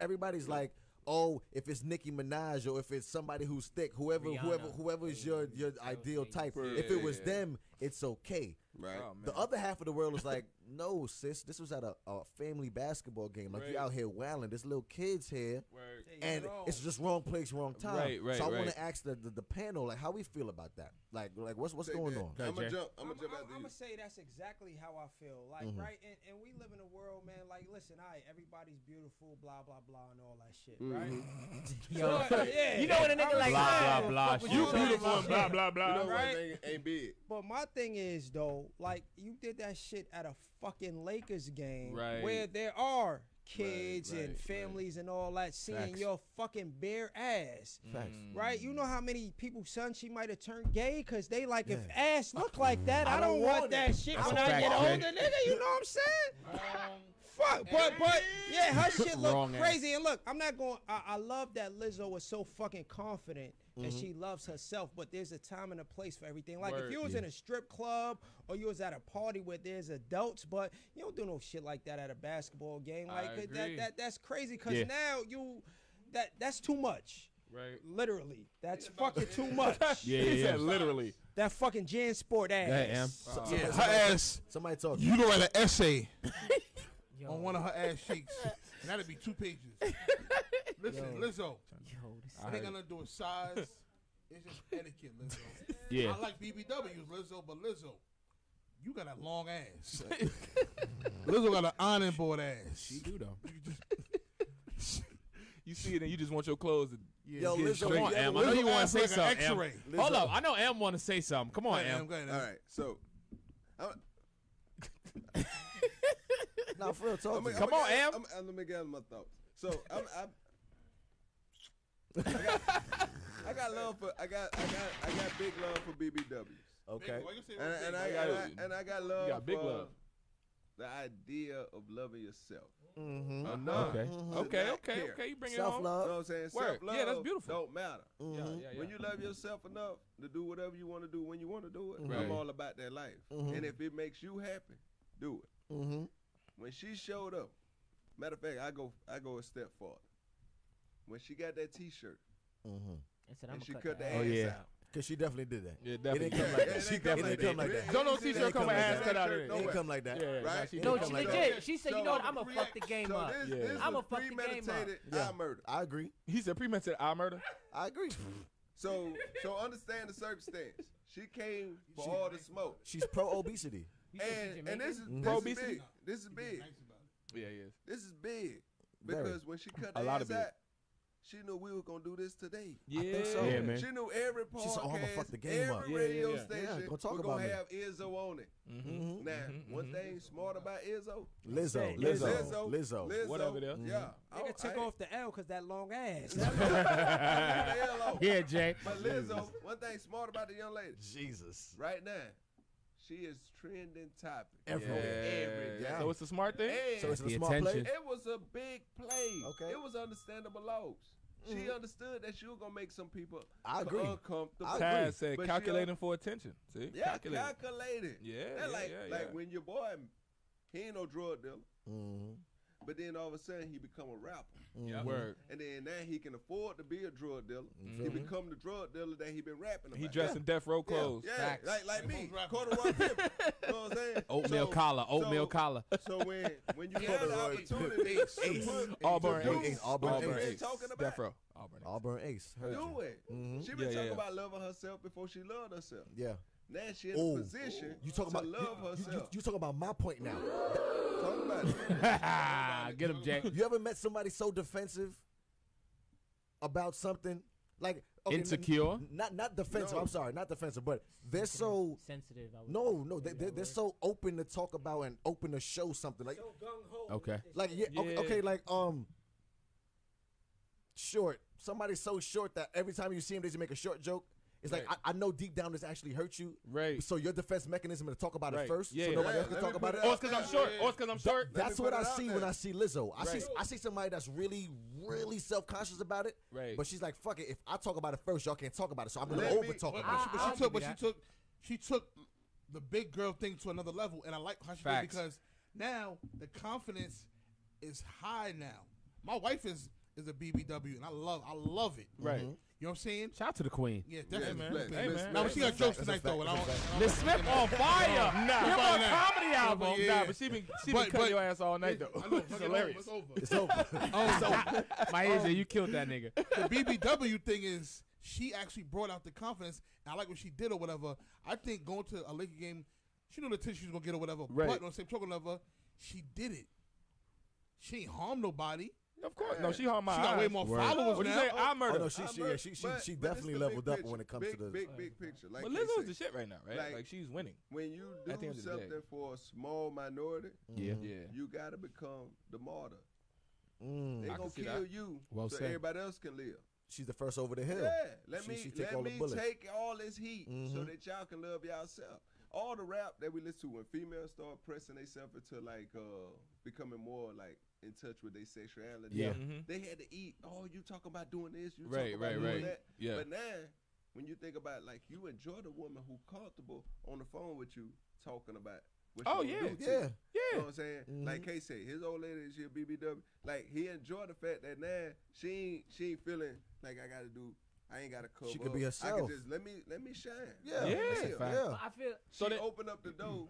Everybody's like oh, if it's Nicki Minaj or if it's somebody who's thick, whoever, whoever, Rihanna. whoever is your your ideal type. Yeah, If it was yeah. them, it's okay. Right. Oh, The other half of the world is like, no, sis, this was at a, a family basketball game. Like you out here wilding. There's little kids here, Word. and it's just wrong place, wrong time. Right, right, So I want to ask the, the the panel, like, how we feel about that? Like, like what's what's Take going that. on? I'm gonna jump. I'm I'm, gonna jump I'm, I'm gonna say that's exactly how I feel. Like, Mhm. right? And, and we live in a world, man. Like, listen, I everybody's beautiful, blah blah blah, and all that shit, right? Mm-hmm. right? Yo, yeah, you know what a nigga like Blah, blah, blah Fuck with shit. You beautiful and blah blah blah. You know right? one thing ain't big. But my thing is though, like you did that shit at a fucking Lakers game, Right. where there are kids right, and right. families and all that seeing Facts. your fucking bare ass. Facts. Right, you know how many people's son she might have turned gay because they like if ass look like that, I, don't want that shit That's when a I fact, get Jay. older, nigga. You know what I'm saying? Fuck, but but yeah, her shit look Wrong ass. crazy. And look, I'm not going. I, I love that Lizzo was so fucking confident and Mm-hmm. she loves herself. But there's a time and a place for everything. Like Word. if you was in a strip club or you was at a party where there's adults, but you don't do no shit like that at a basketball game. Like that, agree. that that's crazy. Cause Yeah. now you that that's too much. Right. Literally, that's fucking too much. Yeah, He yeah, yeah. literally. That fucking JanSport ass. Go ahead, Am. Yeah, her ass. Somebody talk. You can write an essay on one of her ass cheeks, and that'd be two pages. Listen, Lizzo, yo, this I ain't got nothing to do with size. It's just etiquette, Lizzo. Yeah. I like BBWs, Lizzo, but Lizzo, you got a long ass. Lizzo got an ironing board ass. She do though. You see it and you just want your clothes to Yo, get Lizzo, straight. Come on, Am. I know you want to say like something. Am. X-ray. Hold up. I know Am want to say something. Come on, Am. All right. So. I'm, Nah, for real, talk. I'm, to me. I'm, Come on, I'm, Am. I'm, I'm, let me gather my thoughts. So I'm, I'm I got, I got love for I got I got I got big love for BBWs. Okay. Why you say And, and. I, got and. I, and I got love got big for love. the idea of loving yourself. Mm-hmm. Enough Okay. to Okay, not okay, care. okay. You bring it Self on. You know love. what I'm saying? Self-love Yeah, that's beautiful. don't matter. Yeah, Mm-hmm. yeah, yeah. When you love yourself enough to do whatever you want to do when you want to do it, Right. I'm all about that life. Mhm. And if it makes you happy, do it. Mm-hmm. When she showed up, matter of fact, I go I go a step farther. When she got that T-shirt Mm-hmm. I said, and I'm she cut cut the that ass Oh, yeah. out. Cause she definitely did that. Yeah, It definitely. didn't come like that. She definitely didn't come like that. Don't no t-shirt come with ass cut out in shirt it. nowhere. Ain't come like that. Yeah, yeah, Right? she No, she come like legit. She said, So- you know what? I'm gonna fuck the game so up. This, Yeah. this I'ma fuck the game up. premeditated Yeah. eye murder. I agree. He said premeditated eye murder. I agree. So so understand the circumstance. She came for all the smoke. She's pro obesity. You think she's And and this is Jamaican? this Pro-obesity? big. This is big. Yeah, he is. This is big. Very. Because when she cut A the lot ass of big. out, she knew we were gonna do this today. Yeah, think so. Yeah, man. She knew every podcast, She said, "Oh, I'ma fuck the game every up." Radio yeah, yeah. station Yeah, gonna talk we're gonna me. have Izzo on it. Mm-hmm. Now, Mhm, one thing smart about Izzo, Lizzo, Lizzo, Lizzo, Lizzo. Lizzo, Whatever it is. Yeah, Nigga I- took I- off the L because that long ass. Yeah, Jay. But Lizzo, one thing smart about the young lady, Jesus. right now, she is trending topic. Everywhere. Yeah. day. So it's a smart thing. And So it's a The smart play. it was a big play. Okay. It was understandable loss. She understood that she was gonna make some people I agree. uncomfortable. I Taz said But she calculating for attention. See, Yeah, calculating. calculated. Yeah, That yeah, like yeah, like yeah. when your boy, he ain't no drug dealer, Mm-hmm. But then all of a sudden he become a rapper, Yeah. Word. and then now he can afford to be a drug dealer. Mm-hmm. He become the drug dealer that he been rapping about. He dressed in death row clothes. Yeah, Facts. like like me, Both rappers. corduroy pimp. You know what I'm saying? Oatmeal So- collar. Oatmeal so- collar. So when when you have the Corduroy opportunity Ace. to put Auburn Ace. Auburn what you Ace. been talking Death row. Auburn. Ace. Auburn Ace. Heard do you. it. Mhm. She been Yeah, talking yeah. about loving herself before she loved herself. Yeah. Now she in Oh, a position you talking to about love you, you, herself. you talking about my point now. Talk about it. Get him, Jack. You ever met somebody so defensive about something like okay, n- Insecure? Not not defensive. No. I'm sorry, not defensive, but they're so sensitive. I no, no, they, Maybe they, that they're so open to talk about and open to show something. Like Okay. like yeah, okay, okay, like um short. Somebody's so short that every time you see him, they just make a short joke. It's right. like I, I, know deep down this actually hurt you. Right. So your defense mechanism is to talk about right. it first, yeah, so nobody yeah. else can talk about it. Or it's because I'm short. Or it's because I'm short. That's what I see when I see Lizzo. I right. see I see somebody that's really really self conscious about it. Right. But she's like, fuck it. If I talk about it first, y'all can't talk about it. So I'm gonna over talk about it. But she took. But she took. She took the big girl thing to another level, and I like how she did because now the confidence is high now. My wife is is a BBW, and I love I love it. Right. You know what I'm saying? Shout out to the queen. Yeah, definitely. Yeah, man. Hey. Now, but she got jokes tonight, though. and I don't- and Miss Smith on fire. Oh, nah, her a comedy album. yeah, Nah, but she been she been But- cutting but- your ass all night though. I know, It's hilarious. It's over. It's over. Oh, My AJ, oh. you killed that nigga. the BBW thing is she actually brought out the confidence. And I like what she did or whatever. I think going to a Laker game, she knew the tissue was gonna get or whatever. Right. But on the same token, whatever, she did it. She ain't harmed nobody. Of course. No, she hung my She got eyes. way more followers What you say? I murdered. Oh, no, she, she, she, she, But- she definitely leveled up when it comes big, to the. big big picture. Like but they Lizzo's the shit right now, right? Like, Like- she's winning. When you do something for a small minority, Yeah. Mm-hmm. Yeah. you gotta become the martyr. Mm, They gonna kill that. you Well so said. everybody else can live. she's the first over the hill. Yeah, let She- me she take let all me take all this heat so mm-hmm. that y'all can love yourself all the rap that we listen to when females start pressing themselves into like uh becoming more like in touch with their sexuality. Yeah. Mm-hmm. They had to eat. Oh, you talking about doing this? You right, talking about right, doing right. that? Yeah. But now, when you think about like you enjoy the woman who comfortable on the phone with you talking about. What oh yeah, yeah, yeah. You know what I'm saying? Mm-hmm. Like K say his old lady, she a BBW. Like he enjoyed the fact that now she ain't, she ain't feeling like I got to do I ain't got to cover. She could be herself. I can just let me let me shine. Yeah, yeah. yeah. I feel so she that, open up the door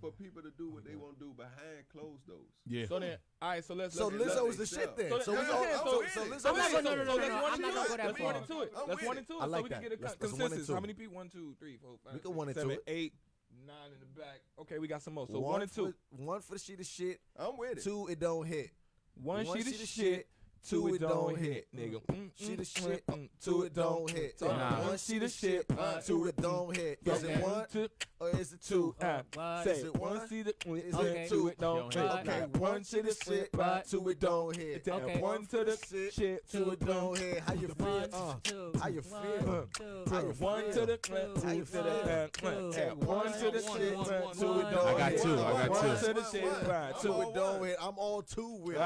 for people to do what oh, they want to do behind closed doors. Yeah. So then, all right. So let's. So let's, Lizzo's the shit then. So, we all. So, so, so, so Lizzo. No, no, no. I'm not gonna go that far. Let's one and two. Let's one and two. I like that. get a consensus. How many people? One, two, three, four, five. We can one and two. Eight nine in the back. Okay, we got some more. So one, one and two. For, one for the sheet of shit. I'm with it. Two, it don't hit. One, one sheet, sheet of shit. shit Two it don't hit, nigga. Mm, she the mm, shit, mm, mm, two it don't hit. One she the shit, uh, two it don't hit. Is it one or is it two? Uh, say it one she the is it two it don't hit. Okay, one she the shit, two it don't hit. Okay. One to the shit, two it don't hit. How you feel? Uh, how you feel? One to the how you feel? One to the shit, two it don't hit. I got two. I got two. One to the shit, two it don't hit. I'm all two with.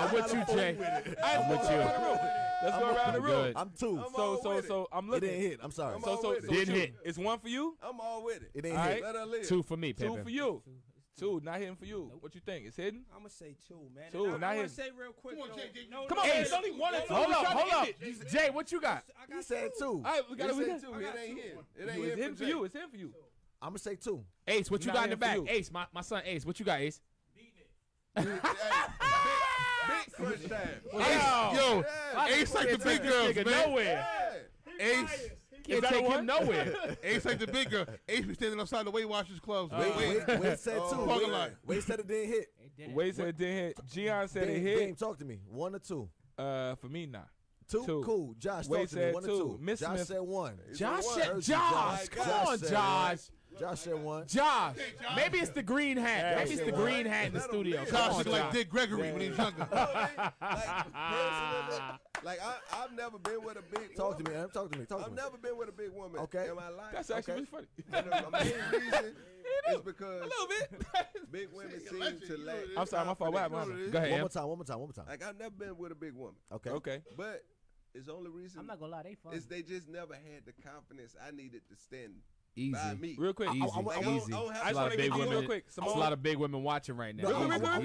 I'm with you, Jay. I'm with you. Let's I'm go around the room. I'm two. I'm so so so I'm looking. It didn't hit. I'm sorry. So, so so didn't hit. It's one for you. I'm all with it. It ain't all hit. Right? Two for me. Two for you. Two, not hitting for you. Nope. What you think? It's hidden? I'm gonna say two, man. Two, I, not hitting. Say real quick. Come on, Jay. Jay no, come on. It's only one and two. Hold up, hold up. Jay, what you got? I got he said two. All right, we got to two. It ain't him. It ain't him for you. It's him for you. I'm gonna say two. Ace, what you got in the back? Ace, my my son. Ace, what you got? Ace. Big. Yo, Ace like the big girls, man. Nowhere. Ace. Can't take him nowhere. Ace like the big girl. Ace be standing outside the Weight Watchers clubs. Wait, wait, wait said too. Parking lot. Wait said it didn't hit. Wait said it didn't hit. Gian said it hit. Talk to me. One or two. Uh, for me, nah. Two? two. Cool. Josh Wade said me. one two. or two. Miss Josh Smith. said one. Josh said Josh. Come on, Josh. Josh said one. Josh. Maybe it's the green hat. Maybe it's the green hat in the studio. Josh look like Dick Gregory when he was younger. Like I, have never been with a big. Talk woman. to me. Talk to me. Talk I've to me. never been with a big woman. Okay. In my life. That's actually okay. funny. And the main reason is because a little bit. big women seem to lack. I'm sorry, my fault. What happened? Go ahead. One more time. One more time. One more time. Like I've never been with a big woman. Okay. Okay. But it's only reason I'm not gonna lie. They fun. Is they just never had the confidence I needed to stand Easy. Me. Real quick. Easy. I, I, I, easy. A lot of big women. Real quick. There's a lot of big women watching right now. Real quick. I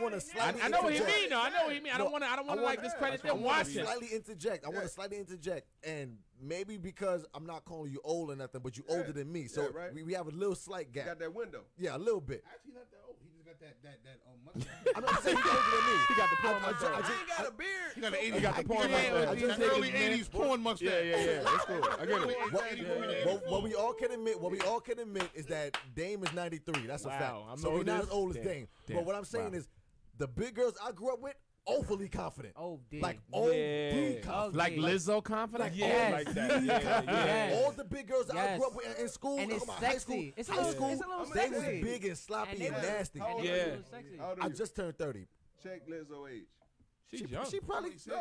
want to slightly. I know what he mean. Though. I know what he mean. I don't want to. I don't want to like discredit them watching. Slightly interject. I want to slightly interject and maybe because I'm not calling you old or nothing, but you older than me, so we, we have a little slight gap. You got that window. Yeah, a little bit. Actually, not that old got that that that on. I'm not saying he's got older than me. He got the porn mustache. I, I, I, I ain't got a beard. He got the 80s. He got the porn mustache. Yeah, early 80s porn mustache. Yeah, yeah, yeah. That's cool. I get it. What, yeah. what, what we all can admit, what we all can admit is that Dame is 93. That's wow, a fact. I'm so we're not as old as Dame. Damn. But what I'm saying wow. is, the big girls I grew up with overly confident. Oh, D. Like OD Yeah. confident. Like Lizzo confident? Like, Yeah, OD like that. Yeah, confident. yeah. All the big girls that I grew up with in school, And it's talking about high school, sexy. It's a high little- school, it's a little they was big and sloppy And and, nasty. And are Yeah. was you? a little sexy. How old are I just turned 30. check Lizzo age. She's She, young. she probably. Twenty-six.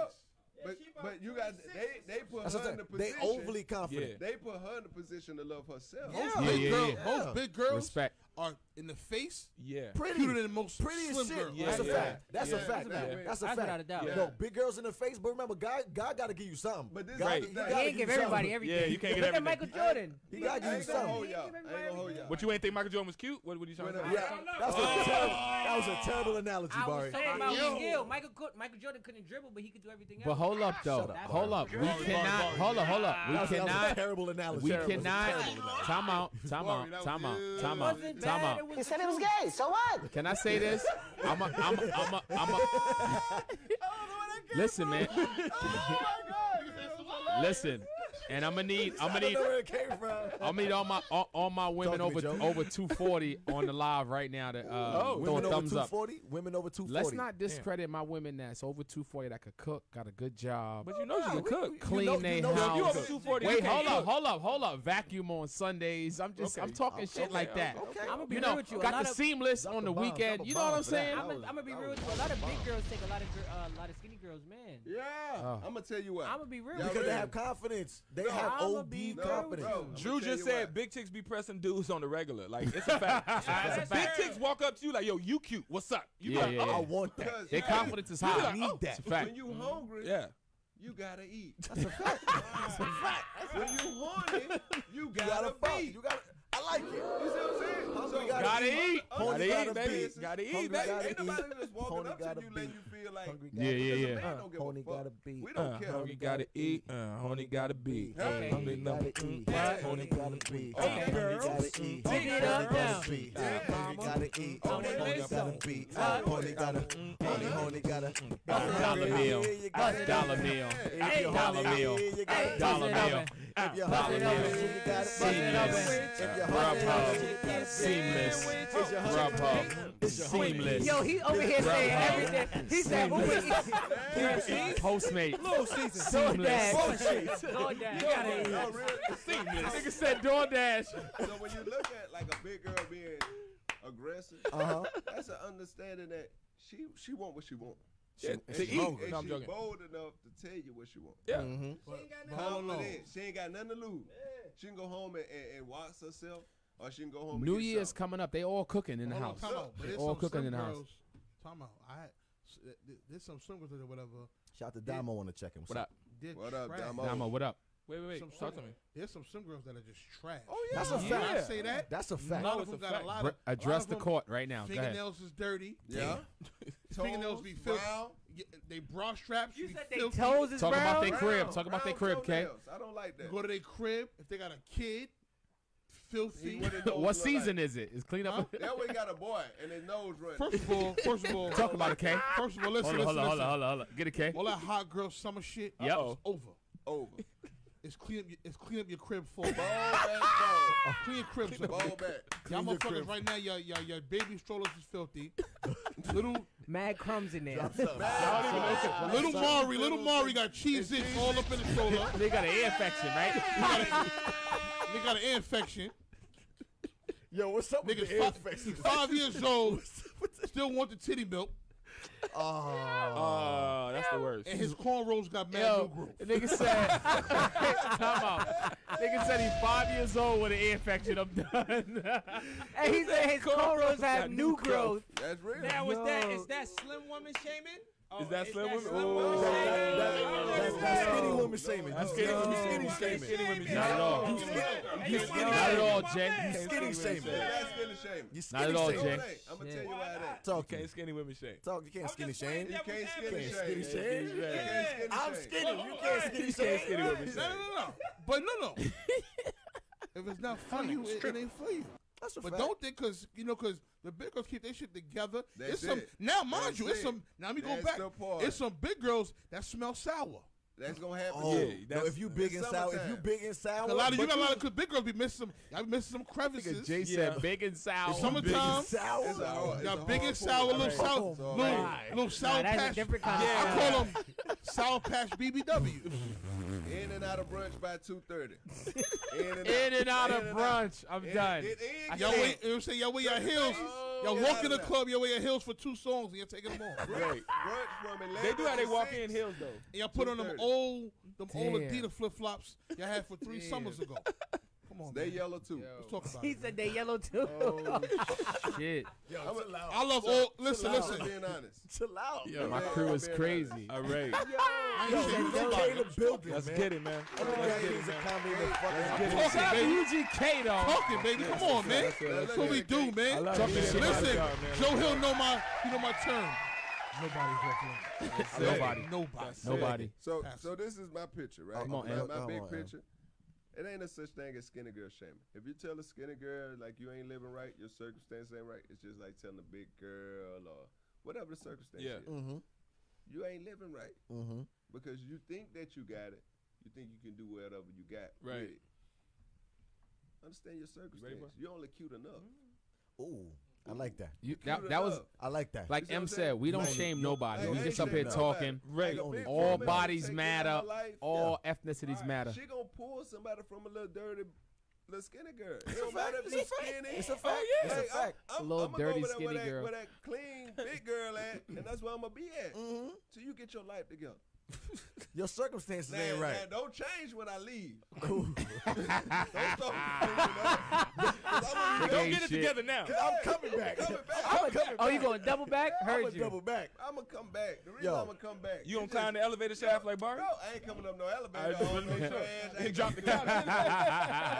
But but you got they they put That's her in I'm the position. They overly confident. They put her in the position to love herself. Most Yeah, big yeah, girls, yeah. most big girls Respect. Are in the face Yeah. Pretty. cuter than most Pretty slim shit. girls. That's a yeah. fact. That's Yeah, a fact. that way. That's a fact. without a doubt. Yo, big girls in the face, but remember, God, God got to give you something. But this God, Right. he thing. gotta He ain't give you everybody something. everything. Yeah, you can't get Look at everything. Michael Jordan. He got to give you something. hold y'all. Ain't gonna hold y'all. What you ain't think Michael Jordan was cute? What, what you trying to say? When Yeah, that's a oh. terrible, that was a terrible analogy, I was Barry. talking about skill. Michael Michael Jordan couldn't dribble, but he could do everything else. But hold up though. Hold up. We cannot. Hold up. Hold up. We That that was a cannot. terrible analogy. We Terrible. That was a cannot. Time out. Time out. Time out. Time out. Time out. He said it was gay. So what? Can I say this? I'm a, I'm a, I'm a, I'm a, Listen, man. Oh, Listen, and I'm gonna need, I'm gonna need, where it came from. I'm gonna need all my, all, all my women Talk to me, over, Joe. over 240 on the live right now to uh, throw a Women over thumbs up. 240. Women over 240. Let's not discredit my women that's over 240 that could cook, got a good job, But you know she can cook. clean know- they you know- house. you over 240, you Wait, can't hold up, cook. hold up, hold up. Vacuum on Sundays. I'm just, I'm Okay. talking shit like that. okay, I'm gonna be You real know, with you. A got lot the of, seamless on the bomb. weekend. Drop a You know what bomb I'm for that. saying? I'm gonna I'm gonna be real with you. A lot of big girls take a lot of gir- uh, a lot of skinny girls, man. Yeah, Oh. I'm gonna tell you what. I'm gonna be real. Y'all with because you. they have confidence. They No, have I'ma OD be real confidence. bro. Drew just said what. big chicks be pressing dudes on the regular. Like it's a fact. It's a Big fact. chicks walk up to you like, "Yo, you cute. What's up?" You Yeah, like, yeah, "Oh, I want that. Because- Their Yeah. confidence is high. I high. need oh. that. It's a fact. When you mm-hmm. hungry, yeah." you gotta eat. That's a fact. That's a fact. When you horny, you You gotta, gotta fuck. be. You gotta. I like it. You see what I'm saying? Hungry So- gotta Gotta eat. eat. Horny Gotta gotta eat, baby. Gotta eat, baby. gotta Ain't nobody just walking Horny up to you letting you feel like Hungry Yeah, yeah, yeah. man don't give a fuck. gotta be. We don't Uh, care. Hungry gotta eat. Uh, honey gotta be. Hey. Hungry Hungry number. gotta eat. What? Horny gotta be. Hey, Hungry girls. gotta eat. Pick it Horny up gotta now. be. Yeah. Hungry gotta eat. Horny Horny listen. gotta be. Uh, Horny gotta. Horny horny gotta. Dollar meal. Yeah, you gotta Dollar be. meal. If you're Dollar hungry, meal. you gotta Dollar be. meal. If you're Dollar hungry, meal. you gotta be. Seamless. If you're Grubhub. hungry, you gotta. Seamless. If you're hungry, Grubhub. Seamless. Yo, he over here saying everything. He said, "Who Seamless. Postmate. Little season. Seamless. DoorDash. You gotta eat. No. Seamless. Nigga said DoorDash. So when you look at like a big girl being aggressive, Uh-huh. that's an understanding that she she want what she want. Yeah, and to she, eat. and No, I'm she joking. bold enough to tell you what she want. Yeah. Mhm. Confident. She ain't got nothing to lose. She can go home and, and, and watch herself, or she can go home. New get Year's something. coming up. They all cooking in the Hold house. out. They all cooking in the house. girls- Time out. I had, s- th- there's some slim girls or whatever. Shout out to Damo on the check-in. What up? They're What up, trash. Damo? Damo, what up? Wait, wait, wait. Some Talk to me. There's some slim girls that are just trash. Oh yeah. That's a When fact. I say that, That's a fact. a fact. lot of them a got fact. a lot of a address lot of the court right now. Fingernails is dirty. Yeah. Fingernails be filthy. Yeah, They bra straps You said they filthy. toes is Talk about their crib. Brown, Talk about their crib, K. toenails. I don't like You that. go to their crib if they got a kid. Filthy. What their nose What look season like. is it? Is clean Huh? up? That way got a boy and his nose running. First of all, first of all, Talk about it, K. First of all, listen, Hold on, hold listen, on, hold on, hold on, hold on. Get it, K. All that hot girl summer shit. Yep. It's over. Over. It's clean up. Your, it's clean up your crib full. Ball back, ball. Clean your crib up. Ball back. Y'all Clean your motherfuckers crib. right now, your, your, your baby strollers is filthy. little Mad crumbs in there. little Mari, little Mari got Cheez-Its all up in the stroller. They got an ear infection, right? They got an ear infection. Yo, what's up with Niggas the air fi- infection? five years old, still want the titty milk, Oh. Oh, that's the worst. and his cornrows got mad Yo, new growth. the nigga said, time out. Nigga said he's five years old with an ear infection. I'm done. And he said his cornrows have new growth. That's real. Now is that Yo. that slim woman shaming? Oh, Is that slim woman? slim Ooh. woman That- that's, that's skinny woman shaming. That's skinny woman shaming. shaming. Skinny women Not at all. You skinny, Not at all, shaming. Jay. You skinny shaming. That's skinny shame. You Not at all, shaming. Jay. I'm gonna tell you why that. Talk me. can't skinny women shame. Talk. You can't skinny shame. You can't skinny shame. Oh, skinny shame. You can't skinny I'm skinny. You can't skinny You shame. skinny women No, shame. no, no, no. But no, no. if it's not for you, it ain't for you. That's a But fact. don't think because you know because the big girls keep their shit together. That's it's some it. now, mind That's you, it's it. some. Now let me go back. the part. It's some big girls that smell sour. That's gonna happen. Oh, Yeah, no, if you big and it's sour, if you big and sour, A lot of you but got a lot of big girls be missing some. Y'all be missing some crevices. Jay Yeah. said big and sour. It's summertime. big and sour. It's a hard- it's big and sour, little Right. sour, It's little, right. little sour Nah, patch. different kind Yeah. of I call them sour patch BBW. In and out of brunch by two thirty. In and In and out of brunch. I'm done. Get in. Y'all get wait, you know what I'm saying? Y'all wear your heels. Y'all walk in the club, y'all wear your heels for two songs, and you're taking them off. Right. Brunch from 11 They do how they walk in heels though. And y'all put on them old, them old Damn. Adidas flip flops y'all had for three summers ago. Come on, They man. yellow too. Let's talk about He it. said they yellow too. Oh, Shit. I'm a- I love So- all. Listen, I'm listen. just being honest. Chill out. Yo, My Yeah, crew I'm is crazy. All right. I Yo, ain't saying UGK nobody. the building, Let's man. get it, man. All the Let's get ladies it, are man. coming in the fucking get it. building. Out baby. UGK though. Talking, baby. Come on, man. That's it, That's that's what we do, man. love Talking it. shit about Listen. Joe Hill know my, you know my term. Nobody's left. Nobody. Nobody. Nobody. So, so this is my picture, right? Come on, my, my big picture. It ain't a such thing as skinny girl shaming. If you tell a skinny girl like you ain't living right, your circumstance ain't right. It's just like telling a big girl or whatever the circumstance Yeah. is. Mm-hmm. You ain't living right Mm-hmm. because you think that you got it. You think you can do whatever you got. Right. with it. Understand your circumstance. bro? You only cute enough. Ooh, I like that. You, that, that was. I like that. like You see what M I'm said. We don't Like, shame nobody. Hey, we just up here shaming talking. nobody. Right. Like a All bodies matter. her life, All ethnicities Right. matter. She gonna pull somebody from a little dirty, little skinny girl. It It's a don't fact. matter if It's you a fact. skinny. It's a fact. It's a fact. I'm, A little I'm, dirty, go with skinny that, where girl. That, where that clean big girl at, and that's where I'm gonna be at. Mm-hmm. So you get your life together. Your circumstances Now, ain't right. now, don't change when I leave. Cool. Don't start. I'm Don't get it shit. together now. I'm coming back. coming back. I'm coming Oh, you back. going double back? I'm Heard gonna you. double back. I'm gonna come back. The reason Yo. I'm gonna come back. You gonna climb the elevator shaft like Barry? No, I ain't coming up no I elevator. just I wanna don't make know sure. trash. I ain't drop the couch.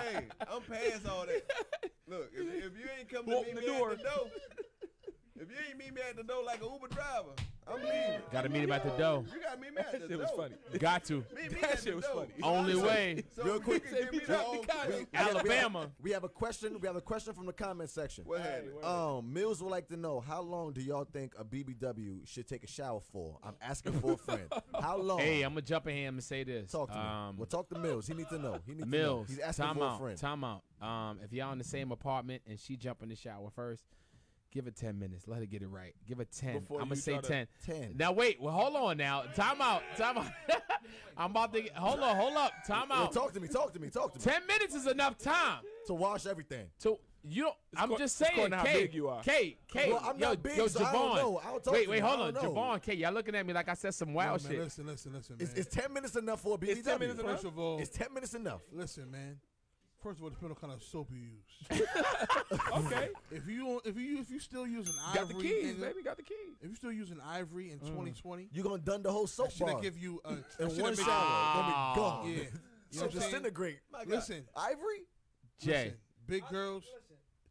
hey, I'm past all that. Look, if, if you ain't coming Walk to in meet the me door. at the door, if you ain't meet me at the door like an Uber driver, I'm leaving. Gotta meet him at the door. You gotta meet me at That the shit door. was funny. Got to. Meet me That at shit the was door. funny. Only way. So Real you quick, can give me the drop whole the couch. quick. We have- Alabama. We have a question. We have a question from the comment section. What happened? Um, Mills would like to know how long do y'all think a BBW should take a shower for? I'm asking for a friend. How long? Hey, I'm gonna jump in here and say this. talk to me. Um, Well, talk to Mills. He needs to know. He needs Mills, to know. He's asking time for out, a friend. time out. Um, if y'all in the same apartment and she jump in the shower first, give her ten minutes. Let her get it right. Give her ten. Before I'm gonna say ten. Ten. Now wait. Well, hold on. Now, time out. Time out. I'm about to. Get, hold on. Hold up. Time Well, out. talk to me. Talk to me. Talk to me. Ten minutes is enough time. To wash everything. So you don't. It's I'm co- just saying. according to how K, big you are. K, K. Well, I'm yo, not big, yo, so I Jevon. don't know. I don't talk wait, wait, hold on, know. Jevon. K, y'all looking at me like I said some Yo, wild man, shit. Listen, listen, listen, man. Is, is ten minutes enough for a BBW? Is 10 minutes enough? First of all, Is ten minutes enough? listen, man. First of all, depends on what kind of soap you use. Okay. if you if you if you still using ivory, Got the keys, nigga, baby. Got the keys. if you still using ivory in mm. 2020, you're gonna done the whole soap should I bar give you a in one been- shower? Gonna be ah. gone. Yeah, you know So what I'm saying? disintegrate. Listen, Ivory? Jay. listen, big girls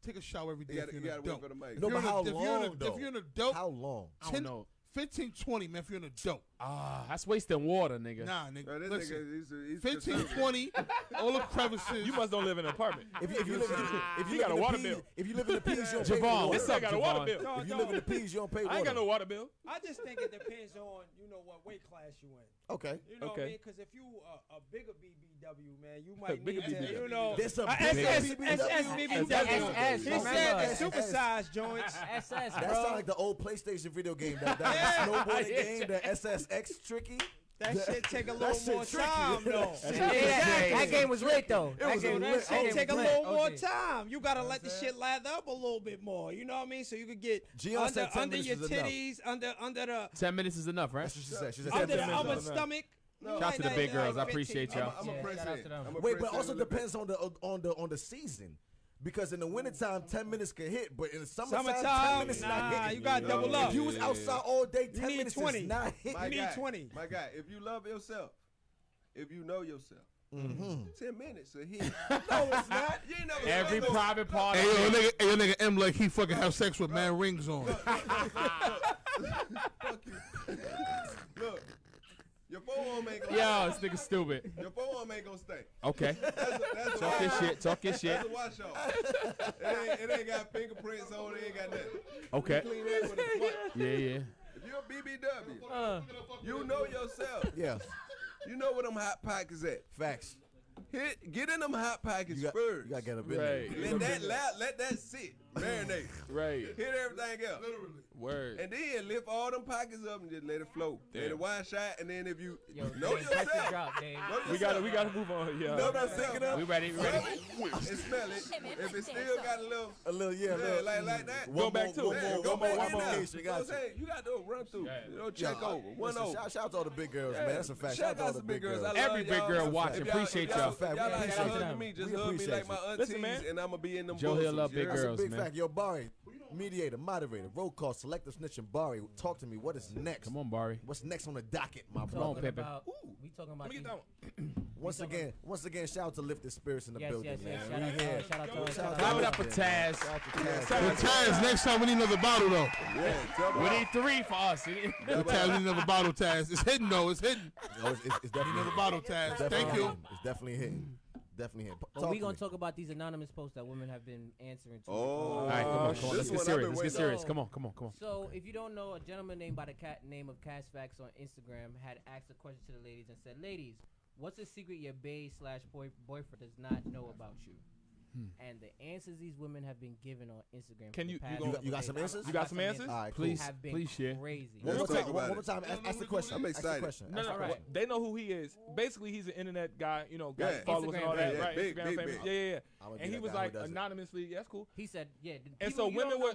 take a shower every day. You gotta, if you you're gotta an wait adult. the mic. No, you're but an- how if you're an- long, If though? you're an adult, How long? I don't 10, know. 15, 20, man. If you're an adult, Ah, that's wasting water, nigga. nah, nigga. Bro, this listen, nigga, he's, he's 15, conservative. 20, all the crevices. You must don't live in an apartment. If, if you live, if you He live got a water peas, bill. if you live in the peas, you don't pay for Jevon, water. what's This nigga got a water bill. No, If you no. live in the peas, you don't pay water. I ain't got no water bill. I just think it depends on you know what weight class you in. Okay. You know what Okay. I mean? Because if you a, a bigger BBW man, you might need to, BBW. you know. There's a a bigger BBW. SS He said the SS. supersized joints. SS, That bro. sounds like the old PlayStation video game, that, that snowboarding game, the SSX tricky. That shit take a little more tricky. time though. That's Yeah, that, that game was lit though. That was a game, lit- that That shit take a little lit. more Okay. time. You gotta let the shit lather up a little bit more. You know what I mean? So you could get Gian under under your is enough. titties, under under the Ten minutes is enough, right? That's what she said. She said under the 10 minutes. upper stomach. No. Shout out to the big girls. I appreciate y'all. I'm a Yeah, press shout out in. to them. I'm a Wait, but also a little bit. depends on the uh, on the on the season. Because in the wintertime, 10 minutes can hit, but in the summertime, 10 minutes nah, not hitting. you gotta No. double If up. you was outside all day, 10 need minutes 20. is not hitting. My need guy, 20. My guy, if you love yourself, if you know yourself, Mm-hmm. 10 minutes a hit. No, it's not. You ain't never Every smelled no- private part Hey, yo, nigga, hey, yo, nigga M like he fucking have sex with man rings on. Fuck you. Look, your forearm ain't gonna Yo, this nigga stupid. Your forearm ain't gonna stay. Okay. That's a, that's a Talk wash your shit. Talk your shit. That's a wash off. It ain't, it ain't got fingerprints on it. Ain't got nothing. Okay. Clean that with a swipe. Yeah, yeah. If you're a BBW, Uh, you know yourself. Yes. You know where them hot pockets at. Facts. Hit, get in them hot pockets You got, first. you got to get up in Right. there. Let that la- let that sit marinate. right. Hit everything else. Literally. Word. And then lift all them pockets up and just let it flow. Damn. Let it wide shot, and then if you Yo, know yourself, drop, know we gotta we gotta move on. Yeah. Know what I'm thinking of? We ready? We ready? and smell it. if it still got a little, a little yeah, yeah little, like like that. Go back to one it. More, go one back more, one more case, you got you. Got to run through. Yeah. You know, check over. One Listen, over. Shout, out to all the big girls, man. That's a fact. Shout, out to all the big girls. girls. Every big girl watching, appreciate y'all. Y'all like hugging me, just hug me like my aunties, and I'ma be in them. Joe Hill love big girls, man fact, yo, Bari, mediator, moderator, roll call, selector, snitch, and Bari, talk to me. What is next? Come on, Bari. What's next on the docket, my brother? Come on, Pepe. Ooh, we talking about. Let me get that one. once again, once again, shout out to Lifted Spirits in the yes, building. Yes, yes, man. yes. Shout, out, shout, out, to Taz. Yeah. Shout out to Taz. Shout Taz. Next time we need another bottle though. Yeah, we need three for us. Taz, we need another bottle. Taz, it's hidden though. It's hidden. No, it's, it's definitely another bottle. Taz, thank you. It's definitely hidden definitely here. But Are we gonna talk about these anonymous posts that women have been answering to? Oh, all right, come on, come on. Let's get serious. Let's get serious. Come on, come on, come on. So, okay. if you don't know, a gentleman named by the cat name of Cashfax on Instagram had asked a question to the ladies and said, "Ladies, what's a secret your bae slash boy boyfriend does not know about you?" Hmm. And the answers these women have been given on Instagram. Can you you, go, you, got, some answers? You got, some answers? All right, please, have been please share. Crazy. One more time. One more time. Ask the question. I'm excited. No, no, right. They know who he is. Basically, he's an internet guy. You know, got yeah. followers and all that. Right? Instagram famous. Yeah, yeah, yeah. And he was like anonymously. That's cool. He said, yeah. And so women were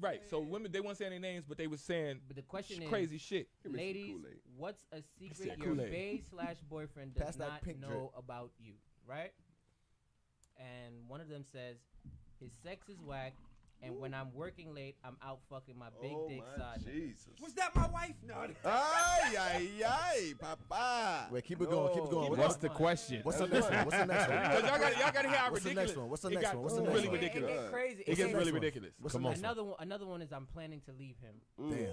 right. So women they weren't saying any names, but they were saying. But the question crazy shit. Ladies, what's a secret your bae slash boyfriend does not know about you? Right and one of them says, "His sex is whack." And Ooh. when I'm working late, I'm out fucking my big oh dick side. Jesus. Was that my wife? No. ay, ay, ay, papa. Wait, keep it no. going. Keep it going. Keep What's the question? What's the next one? What's the next one? Y'all gotta hear how What's ridiculous. What's the next one? What's the next one? What's the next really one? ridiculous. It gets crazy. It, it gets really ridiculous. What's Come on. Another one. Another one is I'm planning to leave him. Damn.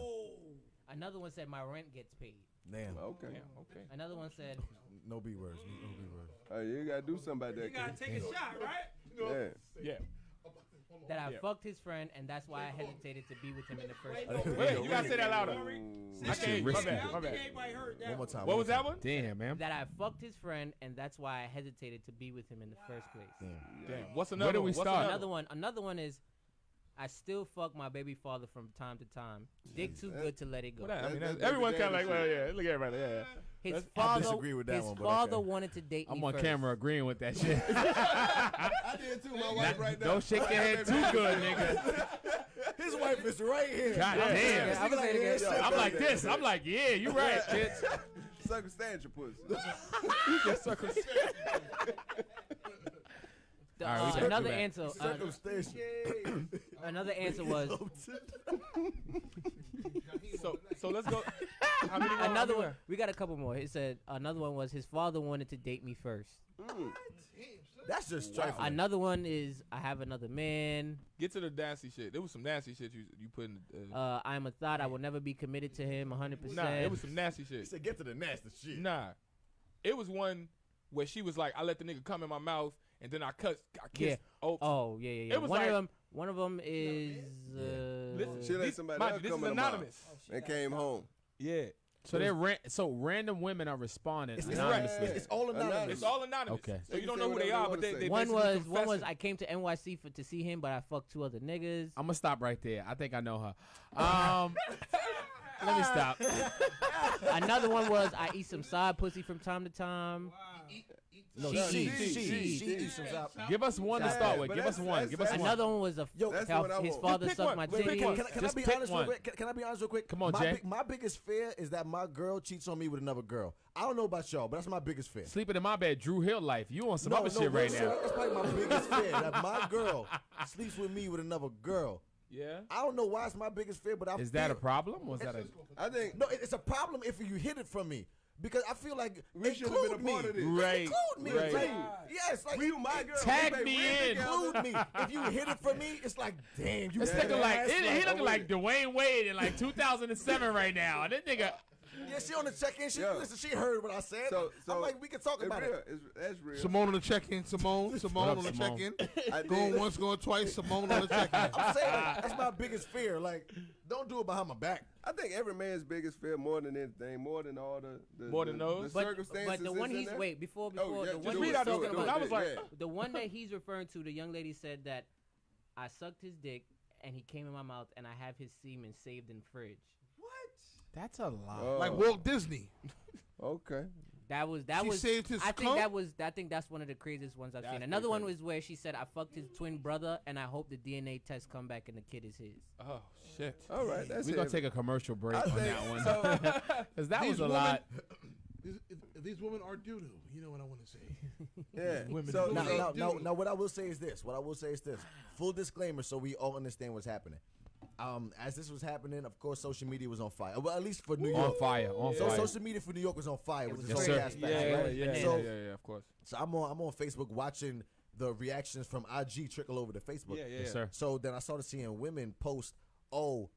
Another one said my rent gets paid. Damn. Okay. Damn. Okay. Another one said no B words. No B words. Hey, you gotta do something about that. You gotta take a shot, right? Yeah. Yeah. That I Yeah. fucked his friend, and that's why I hesitated to be with him in the first place. Wait, you gotta say that louder. I can't. My bad. My bad. One more time. What was that one? Damn, man. That I fucked his friend, and that's why I hesitated to be with him in the first place. Damn. What's another? do we one? Start? Another one. Another one is, I still fuck my baby father from time to time. Dick too good to let it go. Another? I mean, that's- everyone's kind of like, well, yeah. Look at everybody. Yeah. His That's- I father, disagree with that his one, but father okay. wanted to date me I'm on first. camera agreeing with that shit. I did too. My wife right now. Don't shake your head too good, nigga. His wife is right here. God damn. I'm, like, yeah, I'm like this. I'm like, yeah, you right, bitch. Circumstantial pussy. You just circumstantial. The, uh, another answer. Uh, another answer was. so so let's go. Another one. We got a couple more. He said another one was his father wanted to date me first. What? That's just trifling. Another one is I have another man. Get to the nasty shit. There was some nasty shit you you put in. The, uh, uh, I'm a thought. I will never be committed to him 100. percent Nah, it was some nasty shit. He said, "Get to the nasty shit." Nah, it was one where she was like, "I let the nigga come in my mouth." and then I cut. I kissed. Yeah. Oh yeah, yeah, yeah. It was one like, of them. One of them is. Yeah. Uh, Listen, she let somebody else come in anonymous. Oh, and came home. Yeah. So they ran- so random women are responding it's, anonymously. It's, it's all anonymous. anonymous. It's all anonymous. Okay. So you don't know who they are, but they, they one was confessing. one was I came to NYC for to see him, but I fucked two other niggas. I'm gonna stop right there. I think I know her. Um, um let me stop. Another one was I eat some side pussy from time to time. Wow. No, she, she, she, she, she out. Give us one to start with. Give us one. Give us one. Another one was a his father sucked my dick. Can I be honest real quick? Can I be honest real quick? Come on, Jay. My biggest fear is that my girl cheats on me with another girl. I don't know about y'all, but that's my biggest fear. Sleeping in my bed, Drew Hill life. You on some no, other no, shit right now. That's probably my biggest fear that my girl sleeps with me with another girl. Yeah. I don't know why it's my biggest fear, but I. Is that a problem? Was that a? I think no. It's a problem if you hid it from me because I feel like we should been a part me. of this. Right. Include me. Right. right. Yes. Like, we, my girl. Tag me in. Include me. If you hit it for me, it's like, damn, you This like, it, he looking oh, like Dwyane Wade in like 2007 right now. This nigga yeah, she on the check in. She Yo. listen. She heard what I said. So, so I'm like, we can talk it's about real. it. It's, that's real. Simone on the check in. Simone. Simone on the check in. Going once, going twice. Simone on the check in. I'm saying like, that's my biggest fear. Like, don't do it behind my back. I think every man's biggest fear, more than anything, more than all the, the more than the, those the but, circumstances. But the one he's wait before oh, before oh, yeah, the one talking about, I was like the one that he's referring to. The young lady said that I sucked his dick and he came in my mouth and I have his semen saved in fridge. That's a lot. Oh. Like Walt Disney. okay. That was that she was. Saved his I think that was. I think that's one of the craziest ones I've that's seen. Another one was where she said, "I fucked his twin brother, and I hope the DNA test come back and the kid is his." Oh shit! All right, that's we're gonna take a commercial break I on that one because that was a women, lot. These, these women are doo doo. You know what I want to say. Yeah, women. So, now, now, now, now, What I will say is this. What I will say is this. Full disclaimer, so we all understand what's happening um, as this was happening, of course, social media was on fire. Well, at least for New York, on fire, on so fire. social media for New York was on fire, which yes, sir. Aspect, yeah, right? yeah, yeah, so, yeah, yeah, of course. So I'm on, I'm on Facebook watching the reactions from IG trickle over to Facebook. Yeah, yeah, yes, sir. So then I started seeing women post, "Oh,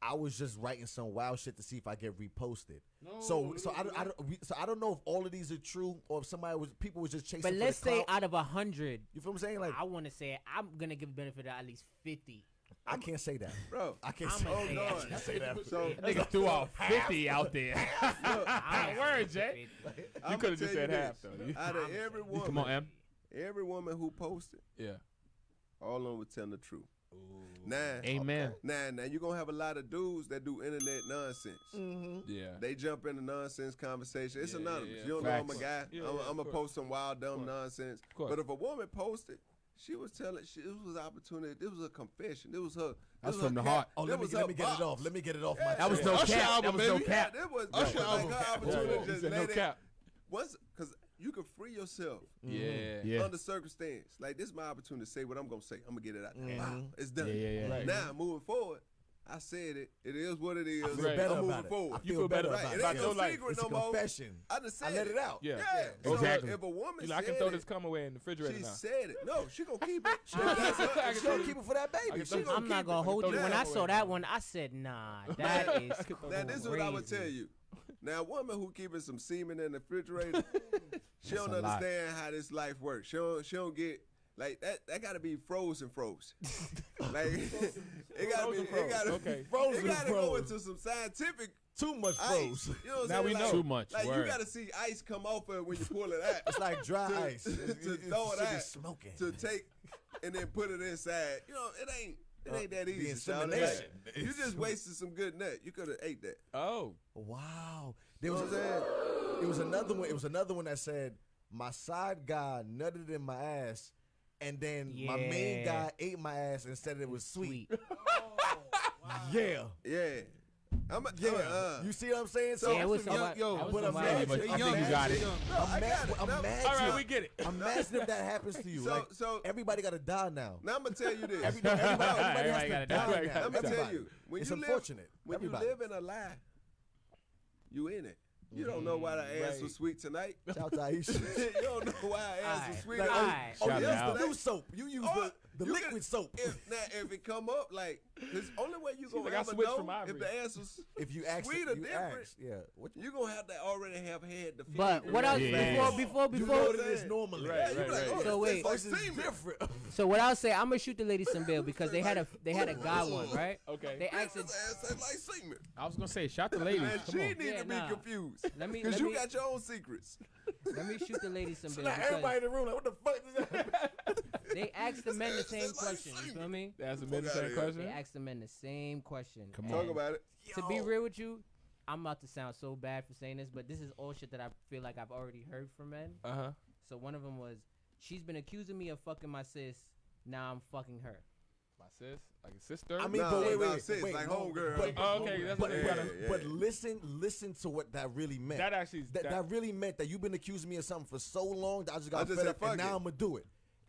I was just writing some wild shit to see if I get reposted." No, so so I don't, I don't so I don't know if all of these are true or if somebody was people was just chasing. But let's say out of a hundred, you feel what I'm saying? Like I want to say I'm gonna give benefit of at least fifty I can't say that, bro. I can't I'm say, that. I can't say that. So that nigga threw off fifty out there. Not word, Jay. You could have just said half though. Out of every woman, come on, M. Every woman who posted, yeah, all of them were telling the truth. Nah, amen. Nah, nah. you're gonna have a lot of dudes that do internet nonsense. Mm-hmm. Yeah, they jump into nonsense conversation. It's yeah, anonymous. Yeah, yeah. You don't Facts. know I'm a guy. I'm gonna post some wild dumb nonsense. But if a woman posted, she was telling. She, this was an opportunity. This was a confession. It was her. That's from the heart. Oh, let me, let me get box. it off. Let me get it off. Yeah, that was no cap. Album, that was no cap. That was, Usher was album. Like her opportunity. Just no cap. Once, because you can free yourself. Mm-hmm. Yeah. yeah. Under circumstance, like this is my opportunity to say what I'm gonna say. I'm gonna get it out. Mm-hmm. Wow, it's done. Yeah, yeah, yeah. Right. Now moving forward, I said it. It is what it is. I feel right. better I'm about moving it. forward. I feel you feel better, right. about it. It ain't no like, secret it's no more. confession. I just said I let it out. Yeah, yeah. yeah. exactly. So if a woman, you know, I can throw it, this cum away in the refrigerator. She now. said it. No, she gonna keep it. She gonna, keep it for that baby. She gonna I'm not gonna hold you. When I saw that one, I said, Nah, that is. Now this is what I would tell you. Now, a woman who keeping some semen in the refrigerator, she don't understand how this life works. She don't, she don't get like that, that gotta be frozen, froze. like it gotta be, it gotta, okay. frozen it gotta froze. go into some scientific. Too much froze. You know what now saying? we like, know too much. Like Word. you gotta see ice come off it when you pull it out. It's like dry to, ice. To, to throw it out, smoking. To take and then put it inside. You know it ain't. It uh, ain't that easy. The insemination. Like, you just wasted some good nut. You could have ate that. Oh wow! There was a, it was another one. It was another one that said, "My side guy nutted in my ass, and then yeah. my main guy ate my ass and said it was sweet. oh, wow. Yeah. Yeah. I'm a, yeah, uh, you see what I'm saying? So yeah, so young, yo, but imagine, I think you got it. No, I got it. Imagine, All right, we get it. Imagine if that happens to you. So, like, so everybody got to die now. Now I'm gonna tell you this. everybody, everybody, everybody, everybody got to die. Right, now. Let me tell you, when it's you live, unfortunate. When everybody. you live in a lie, you in it. You don't know why that ass right. was sweet tonight. Shout to Aisha. you don't know why our ass was sweet. Like, oh, oh, oh yes, soap. You use oh, the, the liquid soap. If, now, if it come up like the only way you gonna like, ever know from if the answers if you ask sweet or you different. Ask, yeah, what you, gonna have to already have had the. But what else yeah. before before before you know what normally? Right, yeah, right, like, right. Oh, so wait, like different. so what I'll say, I'm gonna shoot the lady some bill because they had a they had a guy one right. Okay, they asked it. I was gonna say, shot the lady. And on need yeah, to be nah. confused. Let me because you got your own secrets. Let me shoot the lady some bill. Everybody in the room like, what the fuck? They asked the men the same question. You feel me? They asked the men the same question asked the men the same question. Come on. Talk about it. Yo. To be real with you, I'm about to sound so bad for saying this, but this is all shit that I feel like I've already heard from men. Uh huh. So one of them was, she's been accusing me of fucking my sis. Now I'm fucking her. My sis, like a sister. I mean, no, but wait, wait, wait, sis, wait, like no, homegirl. But, oh, okay, that's but, yeah, yeah. but listen, listen to what that really meant. That actually, that, that, that really meant that you've been accusing me of something for so long that I just got I just fed up, and it. now I'm gonna do it.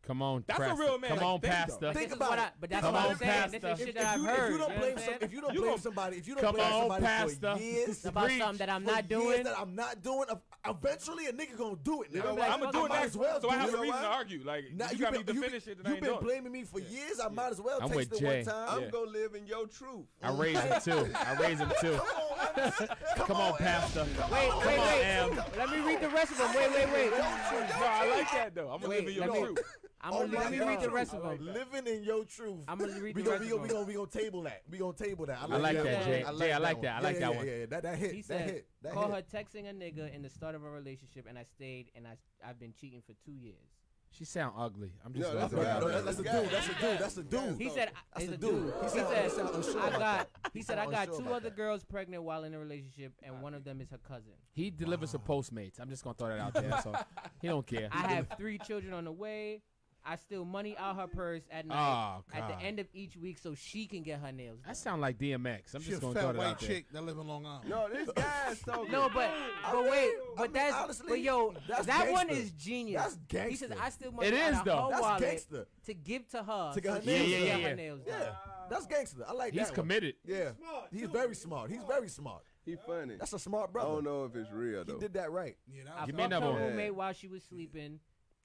Come on, that's Presta. a real man. Come like, on, Pastor. Think about it. But that's what I'm saying. This is shit that I've heard. If you don't blame some, if you don't blame somebody, if you don't blame somebody for years about something that I'm not doing, that I'm not doing, eventually a nigga gonna do it. Now. I'm gonna do it as well. So I have a reason to argue. Like you got me to finish it. You've been blaming me for years. I might as well take the one time. I'm gonna live in your truth. I raise him too. I raise him too. Come on, Pastor. Wait, wait, wait. Let me read the rest of them. Wait, wait, wait. No, I like that though. I'm gonna live in your truth. I'm oh, gonna let me read the rest of them. Living in your truth. I'm gonna read we the gonna, rest we of them. We gonna table that. We gonna table that. I like, I like that, that Jay. I like, Jay, I like that. I like that, one. Yeah, yeah, yeah. That, that hit. He that said, hit. That call hit. her texting a nigga in the start of a relationship, and I stayed, and I I've been cheating for two years. She sound ugly. I'm just. No, that's, right. no, that's, that's a dude. That's a dude. That's a dude. He said. That's a dude. He said. I got. He said I got two other girls pregnant while in a relationship, and one of them is her cousin. He delivers wow. a Postmates. I'm just gonna throw that out there. So he don't care. I have three children on the way. I steal money out her purse at night oh, at the end of each week so she can get her nails. Done. That sound like DMX. I'm she just gonna throw that out there. chick that live in Long Island. Yo, this guy's so good. no, but but mean, wait, but I mean, that's honestly, but yo, that's that gangster. one is genius. That's gangster. He says I steal money. It is out. Her that's gangster. To give to her. To get her nails. Yeah, yeah, yeah. Her nails yeah. That's gangster. I like He's that. He's committed. Yeah. He's, smart, He's very smart. He's very smart. He funny. That's a smart brother. I don't know if it's real though. He did that right. Yeah, that I fucked her roommate while she was sleeping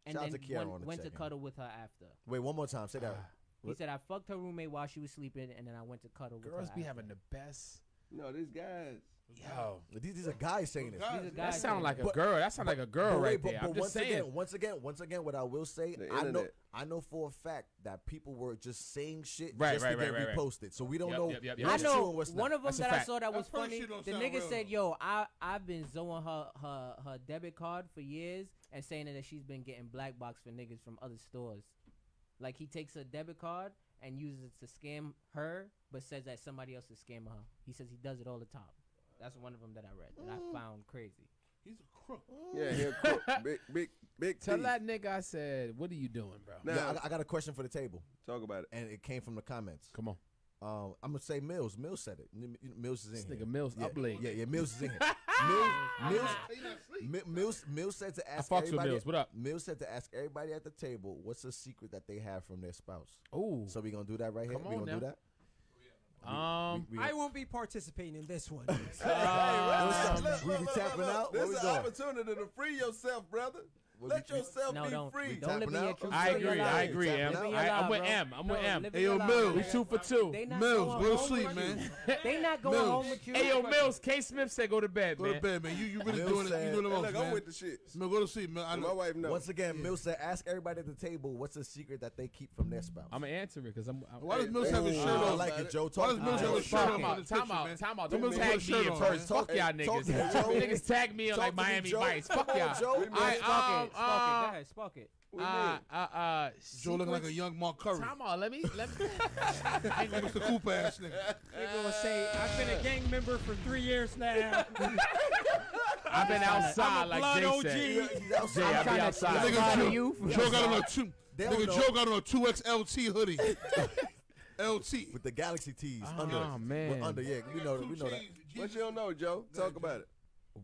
and Shout then to Kiara on went, the went to cuddle with her after. Wait, one more time. Say that. He said I fucked her roommate while she was sleeping, and then I went to cuddle with Girls be after." having the best. No, these guys. Yo, these, these are guys saying this. Guys. That sound like a But- girl. That sound like a girl But right but- there. but I'm once saying. again, once again, once again, what I will say, The I know. I know for a fact that people were just saying shit Right, just right, to get right, right. reposted. So we don't Yep, know yep, yep, yep. I know what's one not. of them That's that I saw that was funny. The nigga real, said, "Yo, I I've been zoning her her her debit card for years and saying that she's been getting black box for niggas from other stores. Like he takes her debit card and uses it to scam her, but says that somebody else is scamming her. He says he does it all the time. That's one of them that I read that I mm. found crazy. He's a crook. Mm. Yeah, he's a crook. big, big, big. Tell that nigga I said, "What are you doing, bro?" Now, I, I got a question for the table, talk about it. and it came from the comments. Come on. Um, I'm gonna say Mills. Mills said it. Mills is in This here. nigga Mills yeah, up late. Yeah, yeah. Mills is in here. Mills, Mills, Mills, Mills said to ask fucks with everybody. Mills. What up? Mills said to ask everybody at the table, "What's the secret that they have from their spouse?" Oh, So we gonna do that right here. We gonna now. do that. Um, we, we, we, I won't be participating in this one. um, look, look, This is an opportunity to free yourself, brother. Let yourself no, be don't. free. Don't Tapping let me out? I agree. I agree. I'm, I, I'm with M. I'm no, with M. Hey, yo, Mills. We two for two. Mills, go to sleep, man. They not going home with you. Hey, yo, Mills. K. Smith said go to bed, man. Go to bed, man. You you really doing it. You doing the most, man. I'm with the shit. Mills, go to sleep, man. My wife knows. Once again, Mills said, ask everybody at the table what's the secret that they keep from their spouse. I'm gonna answer it because I'm. Why does Mills have his shirt on? like it, Joe. Why does Mills have his shirt on? Time out. Time out. Don't tag me first. Fuck y'all niggas. Niggas tag me in like Miami Vice. Fuck y'all. I, um, it. Spark it. Spark it. Uh, uh, uh, uh, Joe looking like a young Mark Curry. Time out. Let me. Let me. like Mr. Cooper ass nigga. Nigga will say, I've been a gang member for three years now. I've been outside I'm a like blood Jay said. OG. Jay, I'm I'll be outside. Nigga, Joe, Joe got on a two. Nigga. Joe got on a two XLT hoodie. LT with the Galaxy tees. oh, under. Oh man, under yeah, we know, we know that. What you don't know, Joe? Talk about it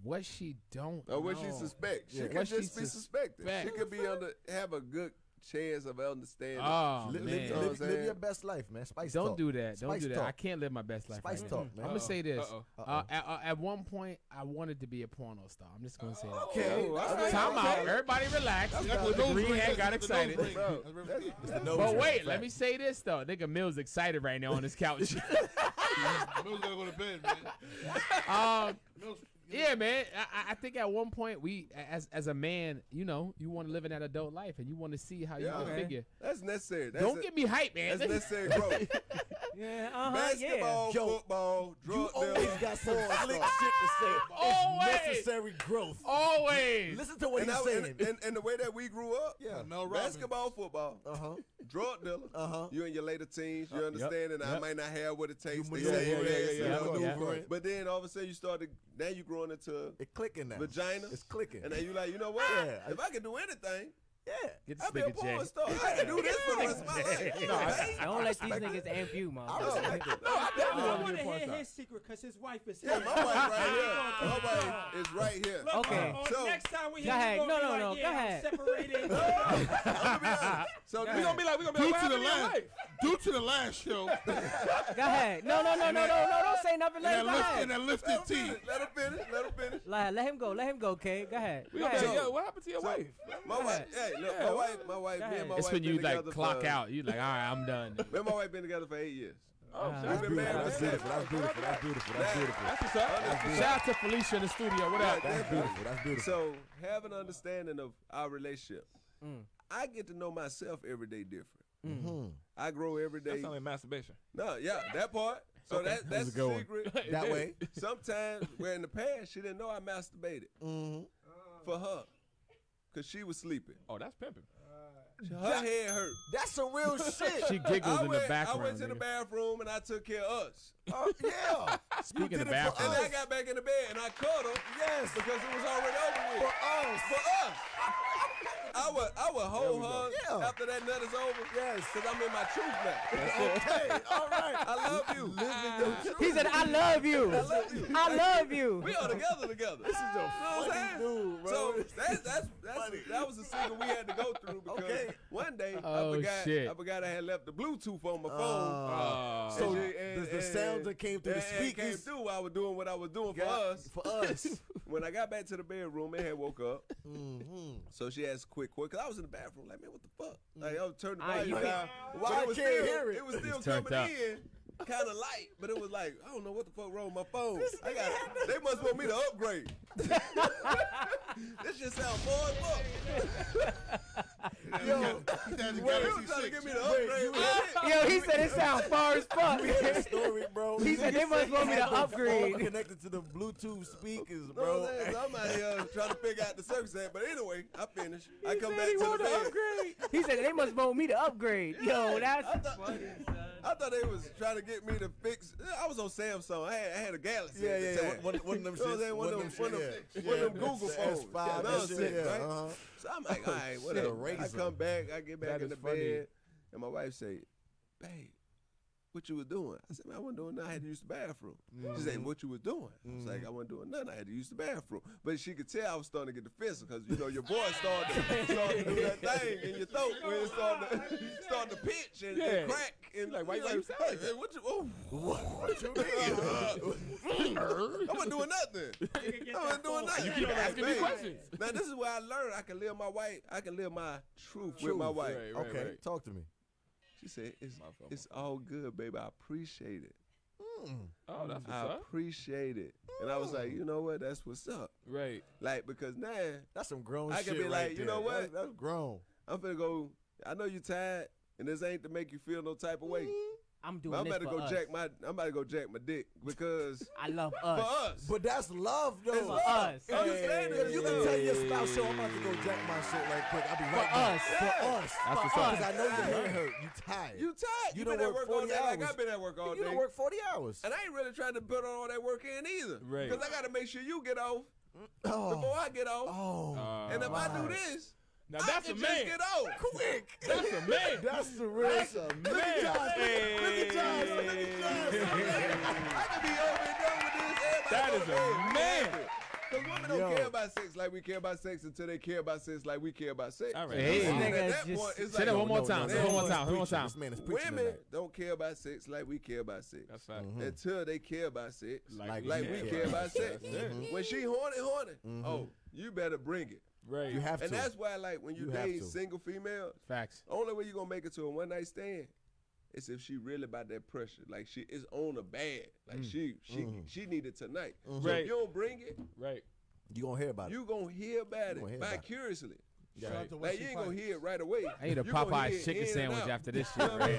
what she don't or what know. she suspects. She yeah. could what just she be suspect. suspected. She could be on the have a good chance of understanding. Oh, live, man. Live, live, live, your best life, man. Spice Don't talk. do that. Don't Spice do that. I can't live my best life. Spice right talk, man. I'm going to say this. Uh-oh. Uh, Uh-oh. Uh, at, uh, at, one point, I wanted to be a porno star. I'm just going to say that. Okay. Oh, okay. Time okay. out. Everybody relax. Green hat got excited. But wait, let me say this, though. Nigga Mill's excited right now on his couch. Mill's going to go to bed, man. Um, yeah, man. I, I think at one point we, as as a man, you know, you want to live in that adult life and you want to see how you yeah, figure. That's necessary. That's Don't a, get me hype, man. That's necessary, bro. yeah, uh-huh, Basketball, yeah. football, drug You always dealer, got some slick shit to say. Always. It's necessary growth. Always. Listen to what and he's saying. And, and, and, the way that we grew up, yeah, Mel basketball, football, uh-huh. drug dealer, uh-huh. you in your later teens, you uh, understand, yep, and yep. I might not have what it takes. To yeah, yeah, yeah, But then all of a sudden you started, now you grow growing into it clicking now. Vagina. It's clicking. And then you like, you know what? Yeah, if I, I can do anything, yeah. Get this I've been nigga porn Jay. star. I can do this for the rest of my life. No, I, don't let these niggas amp you, mom. I respect it. No, I definitely want to hear his secret because his wife is here. Yeah, my wife right here. My wife is right here. Look, okay. Uh, so next time we hear you, No, no, no. Like, yeah, go ahead. Separated. so we're gonna be like, we're gonna be like, due to the last, due to the last show. Go ahead. No, no, no, no, no, no. Don't say nothing. Let him go. And that lifted teeth. Let him finish. Let him finish. Let him go. Let him go. Okay. Go ahead. What happened to your wife? My wife. Hey look, my wife, my wife, me and my it's wife. It's when you like clock for, out. You like, all right, I'm done. Me and my wife been together for eight years. Oh, uh, that's, beautiful. That's, beautiful. that's beautiful. That's beautiful. That's beautiful. That's beautiful. That's what's up. Shout out to Felicia in the studio. What up? That's beautiful. That's beautiful. So have an understanding of our relationship. Mm. I get to know myself every day different. Mm-hmm. I grow every day. That's only masturbation. No, yeah, that part. So okay. that that's the secret. that way. Sometimes where in the past she didn't know I masturbated mm-hmm. for her. Cause she was sleeping. Oh, that's pimping. her head hurt. That's some real shit. She giggles I in went, the background. I went to the nigga. bathroom and I took care of us. Oh, yeah. Speaking did of it for bathroom, And I got back in the bed and I cuddled Yes. because it was already over with. For us. For us. I would I would hold her Yeah. after that nut is over. Yes. Because I'm in my truth now. Okay. All right. I love you. Living. He said, "I love you. I love you. I love you." We are together together. This is a You know what I'm funny dude, bro. So that's that's that's Funny. that was the single we had to go through because Okay. one day Oh, I forgot shit. I forgot I had left the Bluetooth on my phone. Uh, Uh, so And and- the, the sounds that came through the and- and came speakers through while I was doing what I was doing for us. For us. When I got back to the bedroom, it had woke up. Mhm. So she asked quick, quick, cause I was in the bathroom, like, man, what the fuck? Like, I was turning the volume you- down. Why I was can't still, hear it? It was still It's turned coming up. in, kind of light, but it was like, I don't know what the fuck wrong with my phone. I got, they must want me to upgrade. this just sound far as fuck. He Yo, had the They Galaxy trying to get me to upgrade. my. Yo, he said it sound far as fuck. you hear the story, bro. He said they must want me to had the upgrade. Connected to the Bluetooth speakers, bro. what I'm saying? So I'm out here trying to figure out the circumstance. But anyway, I finished. I come said back he to the wanted to upgrade. He said they must want me to upgrade. Yo, that's I thought, I thought they was trying to get me to fix. I was on Samsung. I had, I had a Galaxy. Yeah, yeah, yeah. One, one of them You know what shits. One of them, one of them, shit, one of them. Google phones. S5, Yeah, that shit, yeah, right? uh-huh. So I'm like, all right, whatever. I come back, I get back That in the funny. bed, and my wife say, babe, what you was doing? I said, man, I wasn't doing nothing. I had to use the bathroom. She said, mm-hmm. what you was doing? I was like, I wasn't doing nothing. I had to use the bathroom. But she could tell I was starting to get defensive because, you know, your voice started to, started to do that thing in your throat when it started to, started to pitch and, Yeah. and crack. And Like, why you- you're why you sound like hey, what you, oh. what you mean? I wasn't doing nothing. I wasn't doing nothing. You keep asking me questions. Now this is where I learned I can live my wife. I can live my truth, with my wife. right, right, Okay, right. talk to me. She said, "It's My fault, it's all good, baby. I appreciate it. Mm. Oh, that's what's I up. appreciate it." And I was like, mm. "You know what? That's what's up." Right. Like because now That's some grown I shit. can be right like, you know what? That's, that's grown. I'm finna go. I know you tired, and this ain't to make you feel no type of way. Mm-hmm. I'm doing I'm this about to for go us. jack my. I'm about to go jack my dick because I love for us. us. But that's love, though. It's For us. Understand it. If you can tell your spouse, yo, I'm about to go jack my shit right quick. I'll be right back. us. For us. That's For up. Because I know your head hurt. You tired. You tired. You You, done been at work work all 40 day like hours. I've been at work all day. you day. don't work 40 hours. And I ain't really trying to put all that work in either. Right. Because I got to make sure you get off Oh. before I get off. Oh. Uh, and if I do this, now I that's can a just man. get off. Quick. That's a man. That's the real. That's a Look at Josh. Hey. Look at Josh. Look at Josh. I can be over and done with this. Everybody That go is to a bed. man. Because women don't Yo. care about sex like we care about sex until they care about sex like we care about sex. All right. Hey. And at that just- point, it's Say like, that one more time. Say no. it one more time. One more time. This man is preaching Women tonight. don't care about sex like we care about sex. That's fact. Mm-hmm. Until they care about sex Like like, we we care care about about sex. That's it. When she horny, horny, Mm-hmm. oh, you better bring it. Right. You have And to. that's why, like, when you, You date single females, Facts. only way you gonna make it to a one night stand is if she really about that pressure. Like she is on a bad. Like she she Mm-hmm. she need it tonight. So Right. if you don't bring it, Right. you gonna hear about it. you gonna hear about You gonna it hear about it. vicariously. Shout Like you ain't gonna hear it right away. I need a You Popeye chicken sandwich after this You shit, know what I mean?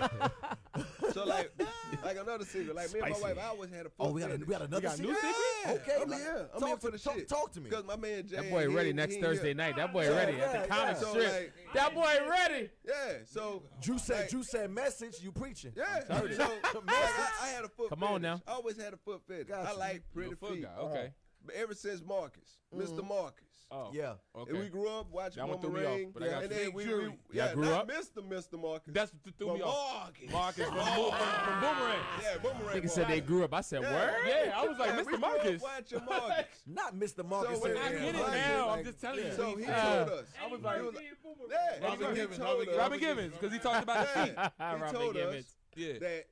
right? So like, like another secret. Like me and my Spicy. wife, I always had a. Oh, we got, a, we got another got a new secret? secret? Okay, I'm man. here. I'm talk here to, for the talk, shit. talk to me. Because my man Jay, That boy ready next Thursday night. That boy Yeah, ready at yeah, the yeah. So, strip. like- that boy ready. Yeah. So Drew said, like- Drew said, message. You preaching? Yeah. So, like, I, I had a foot. Come on fetish. now. I always had a foot fetish. Gotcha. I like pretty Little foot feet. guy. Okay. But ever since Marcus, Mr. Mm. Marcus. Oh. Yeah. Okay. And we grew up watching That one Mama threw me off, Ring. but I got and you. then we, we, Jury. yeah, Y'all grew not up? Mr. Mr. Marcus. That's what threw me but off. Marcus. Marcus from, Bo- from, from Boomerang. Yeah, Boomerang. Nigga said they grew up. I said, Yeah. word? Yeah, I was like, Yeah, we Mr. grew up Marcus. watching Marcus. Not Mr. Marcus. So when- said, I Yeah, get it Marcus, now. like- I'm just telling you. So he Uh, told us. I was like, He was like- yeah, Robin he Givens, told Robin us Robin Givens, because he talked about the feet. Yeah, he Robin told us Givens. Yeah. that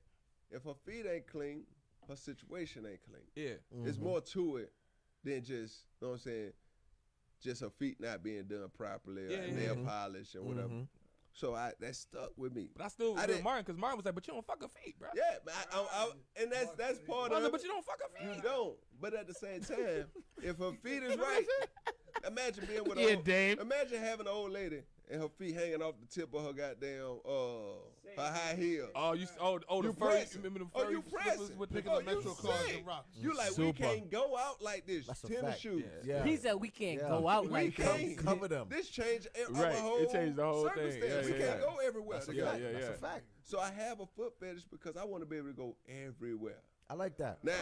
if her feet ain't clean, her situation ain't clean. Yeah. There's more to it than just, you know what I'm saying, just her feet not being done properly Yeah, or yeah, nail yeah. polish and whatever. Mm-hmm. So I that stuck with me. But I still I with didn't- Martin, because Martin was like, but you don't fuck her feet, bro. Yeah, but I, I, I, and that's that's part I of like, but you don't fuck her feet. You don't. But at the same time, if her feet is right, imagine being with a Yeah, old, Dave. Imagine having an old lady and her feet hanging off the tip of her goddamn uh her high heel. Oh, you oh oh the You furry. pressing. Remember the Oh, furry you slippers pressing. with Picking Oh, up metro cards sick. and rocks. You like we can't go out like this. That's a Tennis fact. shoes. Yeah. He said we can't Yeah. go out We like can't. this. Cover them. This changed Right, our it changed the whole thing. circumstance. Yeah, we yeah, can't go everywhere. That's a Yeah, fact. yeah, That's a fact. So I have a foot fetish because I want to be able to go everywhere. I like that. Now,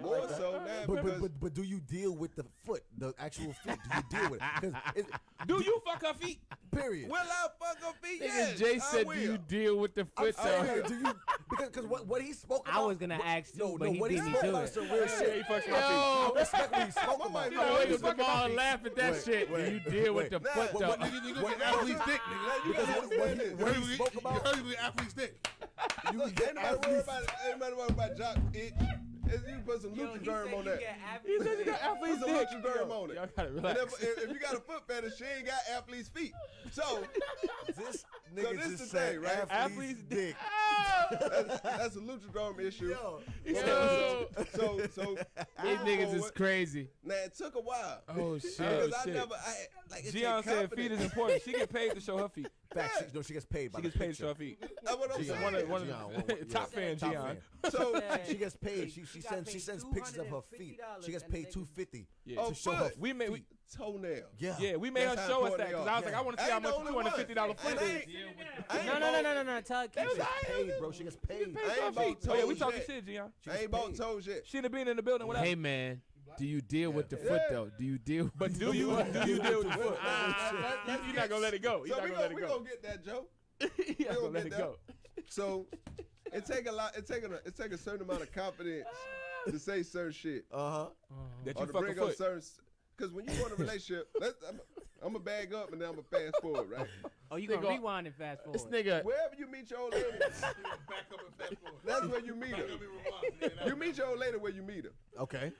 more like that. so now But, but, but, but do you deal with the foot, the actual foot? Do you deal with it? 'Cause it Do you fuck her feet? Period. will I fuck her feet? Nigga, Yes, Jay said, "Do you deal with the I'm foot?" saying, do you because because what, what he spoke about. I was gonna ask too, no, but no, he what he beat me spoke to about it. is some real Yeah, shit. he fucks Yo. my feet. I respect what he spoke My about. might You not know, wait, wake up fuck tomorrow my and feet. laugh at that Wait, shit. wait, Do you deal with the Nah, foot what- though? what- Nigga, you What- get athlete's dick, nigga. you Because gotta what, what, he, understand what You he get- spoke you about, heard you get athlete's dick. you Look, get ain't nobody worried athletes. about ain't nobody worried about jock itch. Is you put some Yo, Luchaderm on that. He said you got Put athlete's some dick. Luchaderm on it. Y'all gotta And relax. if, if, if you got a foot fetish, she ain't got athlete's feet. So This nigga this just the said thing, right? athlete's Athlete's dick. that's, that's a Luchaderm issue. Yo, Yo. So so These niggas is crazy. Now it took a while. Oh shit! Because I oh, shit. never, I, like, Gian said feet is important. She get paid to show her feet. Fact, she, no, she gets paid by She gets paid to picture. her feet. That's what I'm saying. One of, one of the top fan, Top Gian. fan. So She gets paid. She she sends she sends pictures of her feet. She gets paid two fifty Yeah. Oh, to show her. We made we, toenail. Yeah. yeah, we made her show us that because. I was like, I want to see how much the a only two hundred fifty dollar foot is. I ain't- I ain't No, no, no, no, no, no. Tell She gets paid, bro. She gets paid. I ain't Her bought feet. Oh yeah, we talking shit, Gian. She I ain't bought toes yet. She done been in the building without. Hey man, do you deal with the foot Yeah. though? Do you deal? But do you do you deal with the foot? Ah, You- You're not gonna let it go. You're So not we gonna gonna, it we gonna get that, Joe. You're not we gonna gonna let it go. So it take a lot. It take a it take a certain amount of confidence to say certain shit Uh huh. That or you to fuck bring up foot. certain. Because when you go in a relationship, let's, I'm, I'm gonna bag up and then I'm gonna fast forward, right? Oh, you gonna rewind and fast forward. This nigga, Wherever you meet your old lady, Back up and fast forward. that's where you meet her. Back up and rewind. Yeah, that You meet your old lady where you meet her. Okay.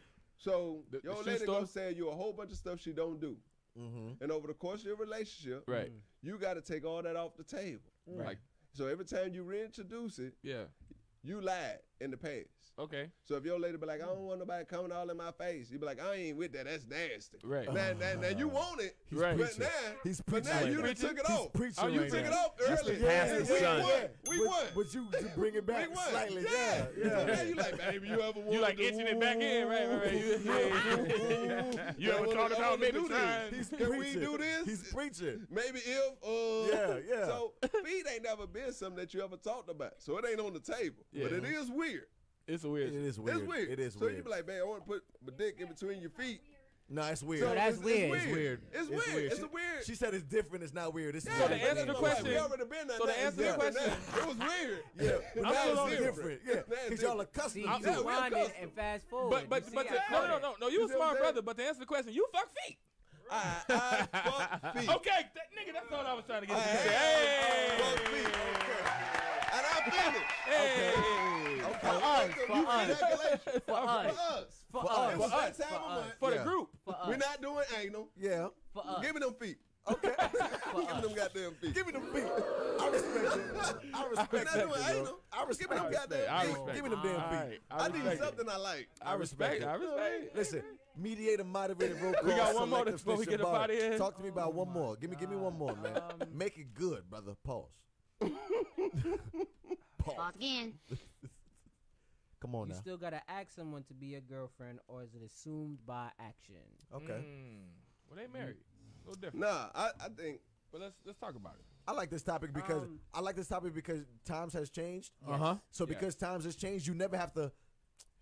So The- your the lady gonna say you a whole bunch of stuff she don't do, Mm-hmm. and over the course of your relationship, Right. you got to take all that off the table. Like So every time you reintroduce it, yeah. you lied in the past. Okay. So if your lady be like, I don't want nobody coming all in my face, you be like, I ain't with that. That's nasty. Right. Now, now, now you want it, He's Right. but now, He's but preaching. now you now. done took it off. preaching Oh, you right took now. it off That's the early. pastor's we son. won. We but, won. But you, you bring it back we won. slightly. Yeah. Yeah. So Yeah. now you like, baby, you ever wanted You like itching it back in, right? Right. right. You, yeah. you ever wanna- thought about wanna maybe do this. trying? He's Can we preaching. do this? He's preaching. Maybe if, uh, Yeah, yeah. So feet ain't never been something that you ever talked about. So it ain't on the table. But it is it is weird. It's a It weird. is weird. It's weird. It is so weird. you be like, man, I want to put my dick in between your feet. no, it's weird. So So that's it's, weird. It's It's weird. It's weird. It's She- a weird. She said it's different. It's not weird. This Yeah, is So to like- answer the we question- already been there. so to Now it's answer the question- it was weird. Yeah, but Now now it's it's different. different. Yeah, because y'all different. accustomed See, to you Yeah, we rewind it and fast forward. But but but see to, how- no no no no you a You see smart brother. But to answer the question, you fuck feet. I, I fuck feet. Okay, that, nigga, that's all I was trying to get. I you to have say. fuck Hey, feet. Okay. And finished. hey. Okay. For us, for us. For us. For us. For us. It was For us. time For us. month. For the group. For us. We're not doing anal. Yeah. For us. Give me them feet. Okay. Give me them goddamn feet. Give me them feet. I respect it. I respect We're not that. doing anal. I respect Give me them it. goddamn I feet. respect Give me them damn feet. right, I need it. something I like. I respect it. I respect it. Listen, mediator, moderator, roll We got one more before we get up bar. outta here. Talk to me about one oh more. Give me, give me one more, man. Make it good, brother. Pause. Pause. Again. Come on You now. still gotta ask someone to be your girlfriend, or is it assumed by action? Okay. Mm. Well, they married. No different. Nah, I, I think But let's let's talk about it. I like this topic because Um, I like this topic because times has changed. uh huh. So Yeah. because times has changed, you never have to.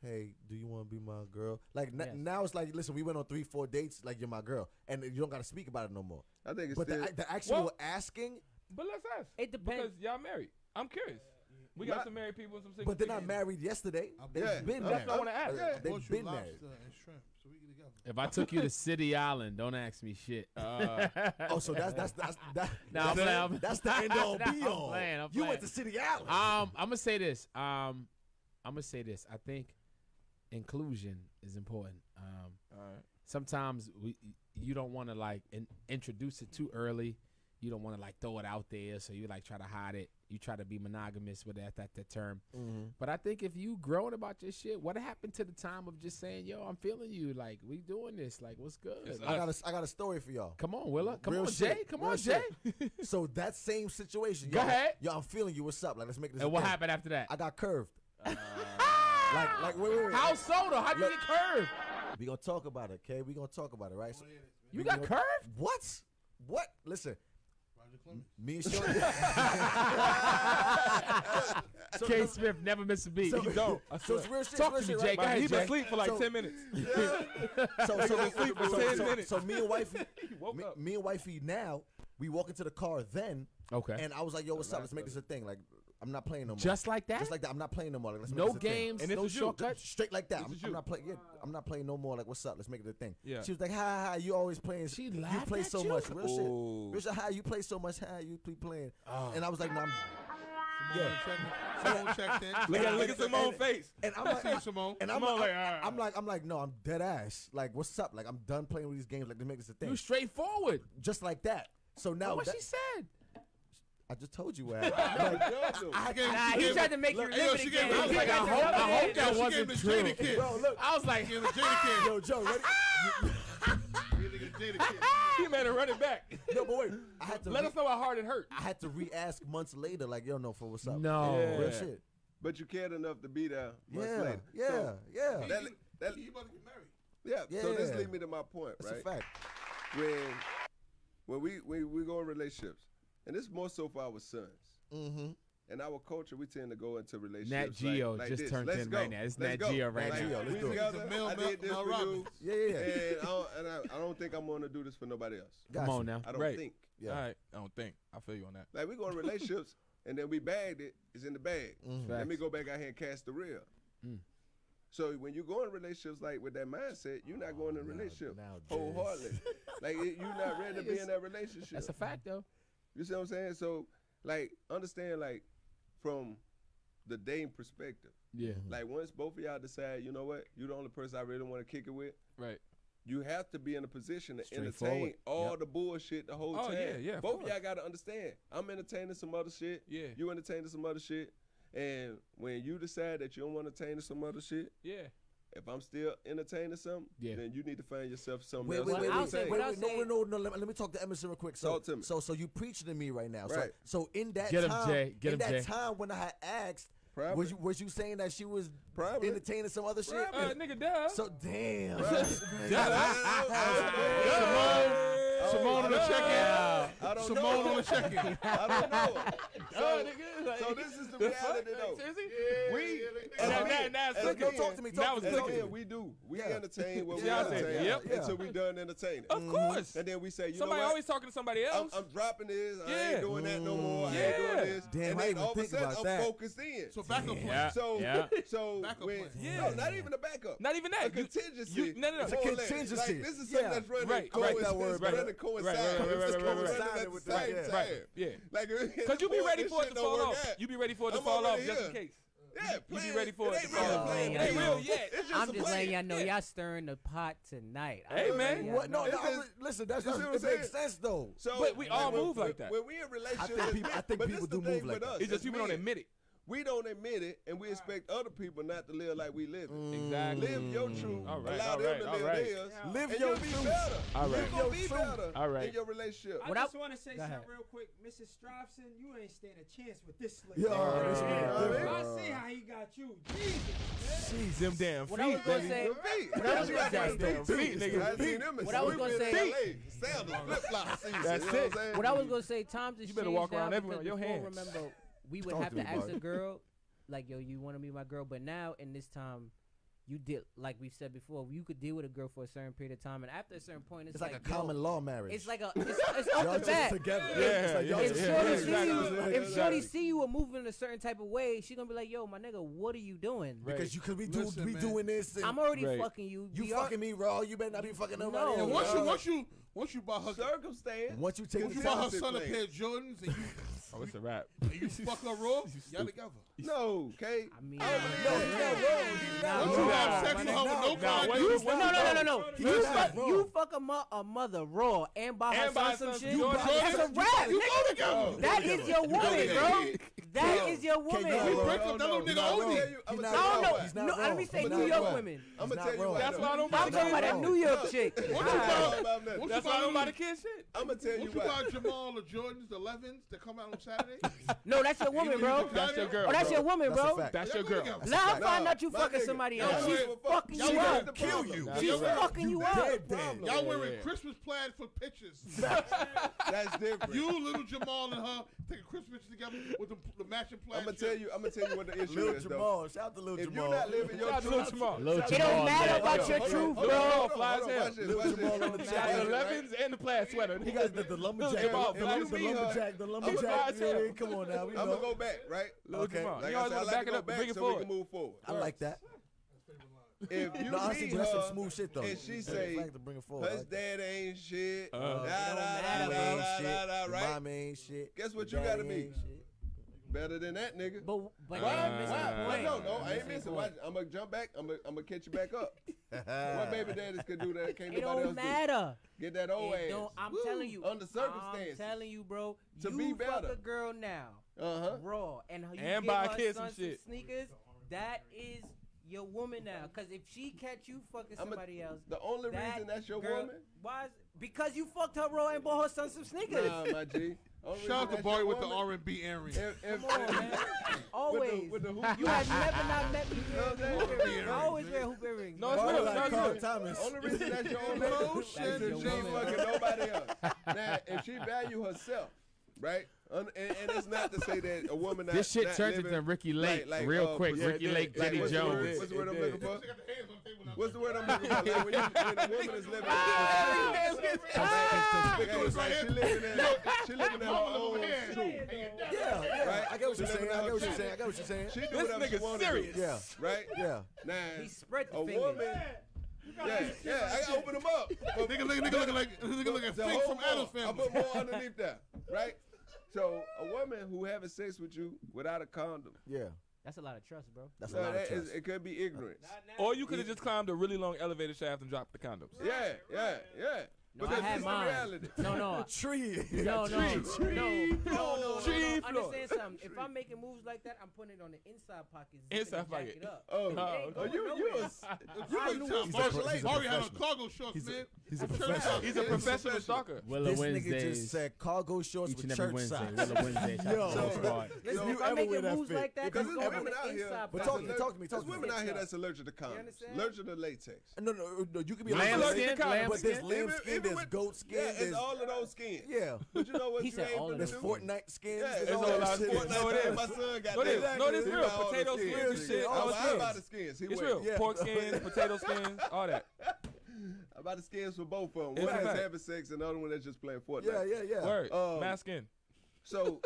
Hey, do you want to be my girl? Like n- Yes. now, it's like, listen, we went on three, four dates. Like you're my girl, and you don't got to speak about it no more. I think it's But still. the, the actual Well- asking, But let's ask. It depends. Because y'all married. I'm curious. We got Not- some married people and some single but they're not people. married yesterday. They've Yeah. been That's married. what I wanna ask. Yeah. They've Bought been married. lobster and shrimp, so we get together. If I took you to City Island, don't ask me shit. Uh, Oh, so that's that's that's that, Nah, I'm that's, playing, I'm- that's the end all Nah, be I'm all. playing, I'm you went to City Island. Um, I'm gonna say this. Um, I'm gonna say this. I think inclusion is important. Um, all right. sometimes we you don't want to like in, introduce it too early. You don't want to like throw it out there, so you like try to hide it. You try to be monogamous with that that, that term. Mhm. But I think if you growing about your shit, what happened to the time of just saying, "Yo, I'm feeling you. Like we doing this. Like what's good." I got a, I got a story for y'all. Come on, Willa. Come Real on, shit. Jay. Come Real on, shit. Jay. so that same situation. Go yo, ahead. Yo, I'm feeling you. What's up? Like, let's make this. And what thing. happened after that? I got curved. like, like, wait, wait, wait. How so though? How do you get curved? We gonna talk about it, okay? We gonna talk about it, right? So- You got gonna- curved? What? What? Listen. Me and Shorty. So, K. look, Smith never miss a beat. So- you don't. I so it's real shit, Talk real to me, shit, Jay. right? Go But ahead, he Jay. been asleep for like So- ten minutes. so, Nigga so, been asleep for so, 10 so- minutes. so me and wifey, me, me and wifey now, we walk into the car then, Okay. and I was like, "Yo, what's up? Let's make this a thing." Like, I'm not playing no more. Just like that? Just like that. I'm not playing no more. Like, let's No this a thing. games, And no shortcuts. Straight like that. I'm, I'm not playing. Yeah, I'm not playing no more. Like, what's up? Let's make it a thing. Yeah. She was like, "Hi, hi, you always playing. She you laughed play at so you? much. Real shit. Real shit. Hi, you play so much. Hi, you keep playing." Oh. And I was like, "No, I'm." Simone checked- Simone checked in. Look at look at Simone's face. And I'm like, See Simone. and I'm Simone like, like, I'm. Uh. I'm like, I'm like, no, I'm dead ass. Like, what's up? Like, I'm done playing with these games. Like, let's make this a thing. You straightforward. Just like that. So now, Now what that- she said. I just told you what happened. Like, I, gave- Nah, he tried to make you look, live hey, yo, she again. gave I was like, I tried hope, I hope that Yo, wasn't gave the true. Jada kid. Bro, look. I was like, Gave the Jada kid. Yo, Joe, ready? Gave the Jada kid. He made her run it back. no, but wait. I had to. Let re- us know how hard it hurt. I had to re-ask months later. Like, yo, no, for what's up? no. Yeah. Real shit. But you cared enough to be there months Yeah, later. yeah, So, yeah. that, that, He about to get married. yeah, So this leads me to my point, That's right? a fact. When when we, we we go in relationships, and this more so for our sons. Mm-hmm. In our culture, we tend to go into Nat relationships. Geo like, like just this. turned Let's in go. right now. It's Let's Nat go. Geo right Like, now. We Let's do it. together. Mel- I Mel- did this Mel for you, Yeah, yeah, yeah. and, I don't, and I, I don't think I'm going to do this for nobody else. Come Gotcha. on now. I don't Right. think. Yeah. All right. I don't think. I feel you on that. Like we go in relationships, and then we bagged it. It's in the bag. Mhm. Let me go back out here and cast the real. Mm. So when you go in relationships like with that mindset, you're not going in a relationship now this. wholeheartedly. like you're not ready to be in that relationship. That's a fact though. You see what I'm saying? So like understand like from the dating perspective. Yeah. Like once both of y'all decide, you know what, you're the only person I really want to kick it with. Right. You have to be in a position to entertain all Yep. the bullshit the whole Oh, time. yeah, yeah, Both of y'all got to understand. I'm entertaining some other shit. Yeah. You entertaining some other shit. And when you decide that you don't want to entertain some other shit, Yeah. If I'm still entertaining something, Yeah. then you need to find yourself something Wait, else wait, to wait, I'll wait, say- wait, entertain. what I'll wait, no, no, no, no. Let, let me talk to Emerson real quick. So, Talk to me. so, so you preaching to me right now. Right. So, so in that Get him, time, Jay. Get in him, that Jay. time when I had asked, Probably. was you was you saying that she was Probably. entertaining some other shit? Uh, nigga, duh. So damn. Simone on the check-in. I don't Simone know. on the check-in. I don't know. So, nigga, like- so this is the The fuck? reality though. Seriously? We And as now- men- now it's as clicking. Talk to me, talk Now it's me, men, talk to clicking. me. we do. We Yeah. entertain what we Yeah, I said, entertain yep. Yeah. until we done entertaining. Of mm-hmm. course. And then we say, you Somebody know what? always talking to somebody I'm, else. I'm dropping this. I ain't doing that no more. I ain't doing this. Damn, and I then even all of a sudden, I'm that. focused in. So backup Yeah. plan. So, Yeah. so Backup when. Yeah. no, not even a backup. Not even that. A contingency. no, no, no. It's a more or less. contingency. This is something that's running, Right, coincide, right. that word, it's brother. running coincide. Right, right, right, It's right, right, running right, at right. the With same that, yeah. time. Yeah. Like, Because you be ready for it to fall off. You be ready for it to fall off just in case. Yeah, You be ready for it it to ain't fall real off. It ain't Yeah. real yet. It's just I'm just plan. letting y'all know Yeah. y'all stirring the pot tonight. I Hey, man. What? No, It's no. Just- listen, that's you see not, what it makes sense though. So, But we all when- move like that. When we in relationships, I think people- I think but people this do the move like that. us It's just as people don't admit it. We don't admit it, and we expect other people not to live like we live. it. Mm. Exactly. Live your mm. truth. All right, Allow all them right, to live right. theirs. Live and your you'll be truth. better. All right. You're Live gonna your be truth. better All right. in your relationship. I What I- just want to say Go something real quick. Mrs. Striveson, you ain't stand a chance with this slick. Yo, nigga. this Yeah. I see how he got you. Jesus, man. Them damn feet. What I was feet, gonna baby. say, Your feet. What I was You gonna got them say- feet, Feet, nigga. I seen them in What I was gonna been in say- LA. Sandals, flip flops. That's you it. What, I'm saying? What I was gonna say, times has You better walk around everywhere because your before, hands. Remember, we would Talk have to to ask a girl, like, yo, you want to be my girl? But now in this time, you did like we've said before, you could deal with a girl for a certain period of time, and after a certain point, it's, It's like, a yo, common law marriage. It's like a, it's, it's Y'all off the just bat. together. Yeah, It's like yeah, If yeah, Shorty together. see exactly. you, Exactly. if Shorty see you or moving a certain type of way, she gonna be like, "Yo, my nigga, what are you doing? Right. Because you could be doing, Listen, be man. doing this. And I'm already Right. fucking you. you We are- fucking me raw. You better not be fucking nobody. No. And once you once you once you buy her Circumstance. once you take once the you buy her son a pair of Jordans and you Oh, it's a wrap. You fuck her raw, y'all together. No, okay. I mean, No, he's not wrong. He's not Don't wrong. you have sex with her with no Nah, condom? You, no, no, no, no, no. You fuck, you fuck a, mo- a mother raw and buy her And buy son some some shit. Jordan. That's a wrap. You nigga. go together. That is your woman, bro. That is your woman. you You Bro, break up that little nigga not OD. wrong. He's I'm not gonna I tell don't know. why. He's not No, let me say He's New York wrong. women. I'm gonna tell you why. That's why I don't I'm buy talking about that. New York chick. What you Hold buy? on about That's why I don't buy? buy the kid shit. I'm gonna tell you What you buy Jamal or Jordans, 11s that come out on Saturday? No, that's your woman, bro. That's your girl. Oh, that's your woman, bro. That's your girl. together. Let her Nah, find out you fucking somebody else. She's give a fuck. fucking Y'all you got up. kill you. That's She's a wrap. fucking you up. Dead, dead. Y'all wearing. Christmas plaids for pictures. That's different. you, little Jamal, and her taking Christmas pictures together with the, the matching plaids. I'm gonna tell you. I'm gonna tell you what the issue Lil is, though. Jamal. Shout out to Lil If Jamal. you're not living your Shout out to truth, Lil Jamal. Lil It don't matter man. about your truth, bro. on, hold on, Fly as hell. Lil. Jamal on the Got jacket. the 11s and the plaid sweater. He got the, the lumberjack. Jamal, the, the, as the hell. lumberjack. The lumberjack. Yeah, Come on now. We I'm gonna go back, right? Lil Okay. Jamal. Like You I always said, I want to like back to it go up back bring it so we forward. can move forward. I like that. If you No, honestly, meet but that's her some smooth shit though. and she It's say the fact to bring it forward. I her like dad ain't shit, Uh, da, It don't da, matter, da, da, ain't da, shit. da, da, right? mom ain't shit. Guess what Your you gotta daddy be? Ain't shit. Better than that, nigga. But but Why? you're missing Why? the Why? No, no, I ain't missing missing. the Watch. I'm gonna jump back. I'm gonna, I'm gonna catch you back up. what baby daddies could do that can't It nobody else don't matter. do? Get that old It ass. don't- I'm Woo. telling you. Under circumstances. I'm telling you, bro. To you be fuck a girl now, Uh huh. raw, and you And give buy her kids some shit. sneakers. That is your woman now. Cause if she catch you fucking I'm a- somebody else, The only that reason that's your girl, woman. Why? Is, because you fucked her raw and bought her son some sneakers. Nah, my G. Only Shout out to that's Boy your with the R&B earring. If, if, Come on, man. Always. With the, with the hoop You have never not met me wearing No, hoop earrings. I always wear hoop earrings. No, it's Boy, real. like No, it's Carl. Thomas. Only reason that's your own Motion. is if your she ain't woman. fucking nobody else. Now, if she value herself, right? Un- and, and it's not to say that a woman not, This shit not turned living into Ricki Lake like- like, real uh, quick. yeah, Ricky it Lake, did. Jenny what's the word- Jones. What's the word I'm looking for? What's the word I'm looking for? Like when, you, when a woman is living, like, like she living in, she living in her own truth. Yeah, yeah. Right? I get what She you're saying. I get what you're saying. I get what you're saying. She do This whatever she nigga wanna do, serious. Yeah, right? yeah. Now, He spread the a woman. Yeah, yeah, I gotta open them up. Nigga, nigga, nigga looking like nigga looking like the Fink from Adam's more. I put more underneath that, right? So a woman who having sex with you without a condom, Yeah, That's a lot of trust, bro. that's a so lot of that is, trust. it could be ignorance. Or you could have just climbed a really long elevator shaft and dropped the condoms. Yeah, yeah, yeah. No, Because I had mine. reality. No, no. Tree. No, no, no, no, no, no, no, Tree no. floor. Understand something? If I'm making moves like that, I'm putting it on the inside pocket. Inside pocket. jacket up. Oh, It oh, you, you, nowhere. was, You I like knew Tom it. Marshall. He's a Mari had on cargo shorts, He's a- man. he's a Church professional. He's a professional stalker. Willa This nigga just said cargo shorts Each with and every church Wednesday. socks. Willa Wednesday. Yo. out to the squad. Listen, you if I'm making moves like that, because there's going on women the out here. inside But talk to me, allergic- talk to me, There's women out here that's allergic to condoms, allergic to latex. No, no, no. You could be Lamb allergic skin, to lamb but there's skin. Lamb Even- skin, there's with- goat skin, Yeah, it's there's all of those skins. yeah. But you know what? He you said all of finna There's? Fortnite skins. Yeah, there's it's all all that out shit. Fortnite. No, it is. My son got No, it is. that. No, it is real. buy all the Potato skins skins and and shit. shit, all I skins. buy the skins. It's real. Pork skins, potato skins, all that. I buy the skins for both of them. It's One a that's having sex and the other one that's just playing Fortnite. Yeah, yeah, yeah. Word. Um, Mask skin. So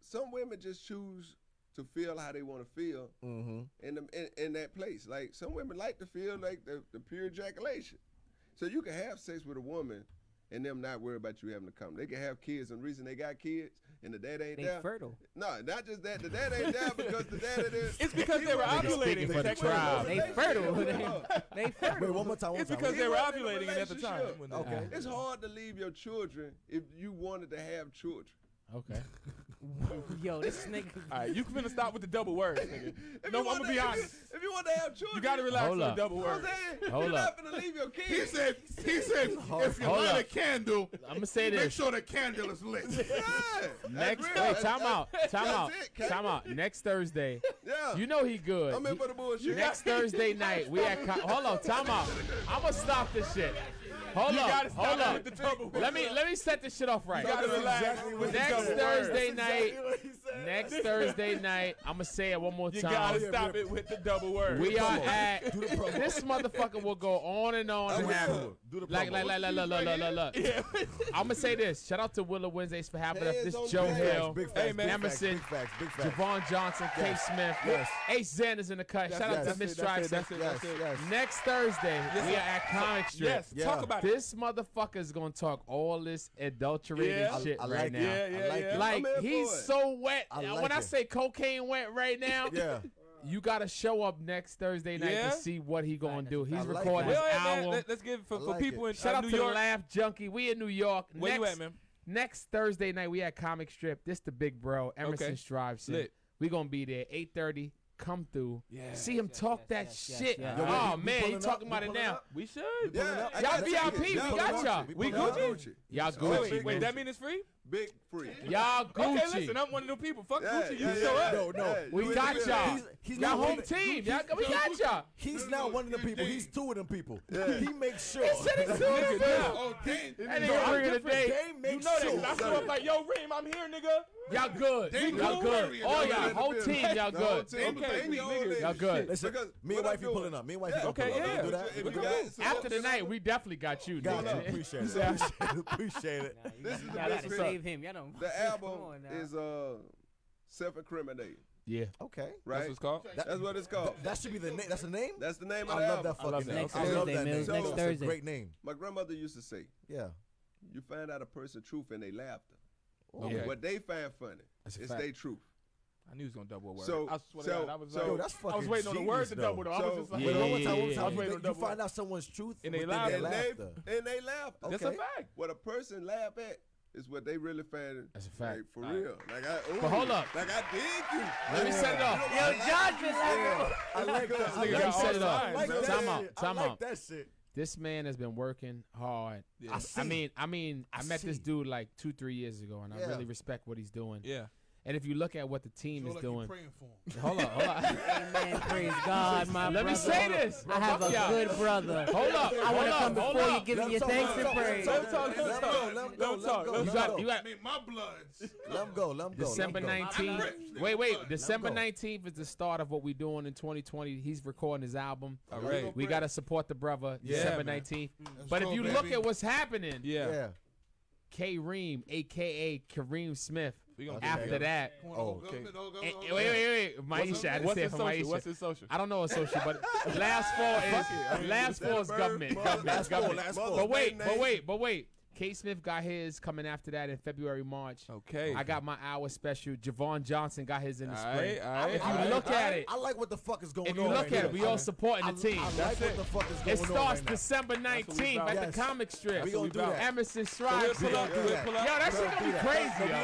some women just choose to feel how they want to feel Mm-hmm. in, the, in in that place. Like some women like to feel like the, the pure ejaculation. So you can have sex with a woman and them not worry about you having to come. They can have kids, and the reason they got kids and the dad ain't They there. fertile. No, not just that. The dad ain't there because the dad is. It's because they were ovulating. for the tribe. They fertile. They, they fertile. Wait, one more time. One It's more because time. they were wasn't in a ovulating at the time. when Okay. It's hard to leave your children if you wanted to have children. Okay. Yo, this nigga. All right, you finna stop with the double words, nigga. No, I'm gonna be if you- honest. If you want to have children, You gotta relax Hold on the up. double You know what words. I'm saying? Hold You're up. not gonna leave your kids. He said, he said, if you Hold light a candle, I'm gonna say this. make sure the candle is lit. Yeah. Next, That's real. wait, time out, time out, it, time out. Next Thursday, Yeah. you know he good. I'm in for the bullshit. Next Thursday night, we at. Co- hold on, time out. I'm gonna stop this shit. Hold You up, gotta stop hold up. with the let me let me set this shit off right. Next Thursday night, I'm gonna say it one more you time. You gotta stop it with the double word. We are at this motherfucker will go on and on and have like like like like look look look look. I'm gonna say this. Shout out to Willa Wednesdays for having us. This Joe Hill, Emerson, Jevon Johnson, K Smith, Ace Xander's in the cut. Shout out to Miss Drive. Next Thursday, we are at Comic Strip. Yes, talk about. This motherfucker is gonna talk all this adulterated shit right now. Like he's so wet wet. I uh, like when it. I say cocaine wet right now, yeah. You got to show up next Thursday night yeah. to see what he gonna do. He's like recording this his album. Man, let's give for, like for people it. in uh, Shout uh, out to Laugh Junkie. We in New York. Where next, you at, man? Next Thursday night we had Comic Strip. This the big bro Emerson okay. Striveson. We gonna be there eight thirty. Come through. See him yes, talk yes, that yes, shit. Yo, oh we, man, he talking about it now. Up? We should. Yeah. Y'all VIP. We got y'all. We Gucci. Y'all Gucci. Wait, that mean it's free? Big free. Y'all Gucci. Okay, listen, I'm one of them people. Fuck yeah, Gucci. You yeah, show yeah, up. No, no. we you got y'all. He's, he's y'all home team. Y'all, we got y'all. He's not one of them people. He's two of them people. He makes sure. He said he's two of them people. That nigga different. They make sure. You know that. I show up like, yo, Reem, I'm here, nigga. Y'all good. They y'all good. All y'all, whole team, y'all good. Okay, y'all good. Listen, me and wifey pulling up. Me and wifey okay, yeah. Do that. After the night, we definitely got you. Appreciate it. Appreciate it. This is the best him. Y'all don't. The album is uh, self-incriminating. Yeah. Okay. Right. That's it's called. That, that's what it's called. That should be the name. That's the name. That's the name. I the love album. that fucking I love name. I love that name. So, Next Thursday. Great name. My grandmother used to say. Yeah. You find out a person's truth and they laughter. Oh. Okay. What they find funny is their truth. I knew he was gonna double a word. So, I swear so, to God, I was so, like, yo, that's fucking I was waiting genius, on the word to double though. So, I was just like, yeah, yeah, yeah, yeah. I was waiting on double. You find out someone's truth and they laugh, and they laugh. That's a fact. What a person laugh at is what they really fan. That's a fact. Like, for real. Like I, ooh, but hold up. Like I dig you. Let me set it up. Yo, Josh, level. Let me set it up. Time out. Time out. This man has been working hard. Yeah. I, I, mean, I mean, I, I met see. this dude like two, three years ago, and yeah. I really respect what he's doing. Yeah. And if you look at what the team is like doing, hold on, hold on. Amen. Praise God, my Let brother. me say this. I have a good brother. Hold up. I want to come before you give me your thanks and praise. Let talk. Let talk. Let talk. You got. You got. My bloods. Let him go. Let him go. December nineteenth. Wait, wait. December nineteenth is the start of what we're doing in 2020. He's recording his album. All right. We got to support the brother. December nineteenth. Mm. But if you look at what's happening, yeah. Kareem, aka Kareem Smith we gonna after that. Oh, okay. Wait, wait, wait, wait. Mighty What's Shad. his- What's his social? What's his social? I don't know a social, but last four is last four is government. Government. Government. But wait, but wait, but wait. K. Smith got his coming after that in February, March. Okay. I got my hour special. Jevon Johnson got his in the spring. All right, if you look right, at it, I like what the fuck is going on. If you on look right at here. it, we all supporting the team. I, I That's like it. what the fuck is going it on. It starts December 19th at yes. the comic strip. We gonna do that. Emerson Shrive. So we'll pull up. Yo, that shit gonna be crazy. Yo,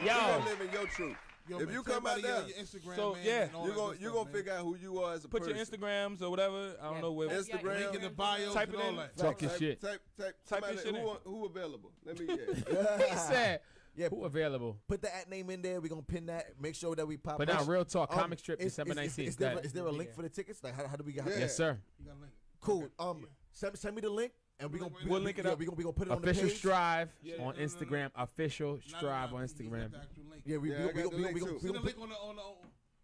we gonna live in your truth. Yo, if man, you come out there, your Instagram, so man, yeah, you're gonna you gonna figure out who you are as a Put person. your Instagrams or whatever. I don't yeah. know where Instagram, link in the bio, type it in, like, talking shit, type type type, type shit. Who, who available? Let me. Yeah. he said. Yeah, who available? Put the at name in there. We're gonna pin that. Make sure that we pop. But now, real talk, um, comic strip December nineteenth. Is, there a link for the tickets? Like, how, do we get? Yes, sir. You got a link. Cool. Um, send send me the link. And we gonna, we'll link it up. We gonna, we gonna put it on the page. Strive on Instagram. Official Striveson Instagram. Yeah, we yeah, we gonna we gonna we gonna put on the on the.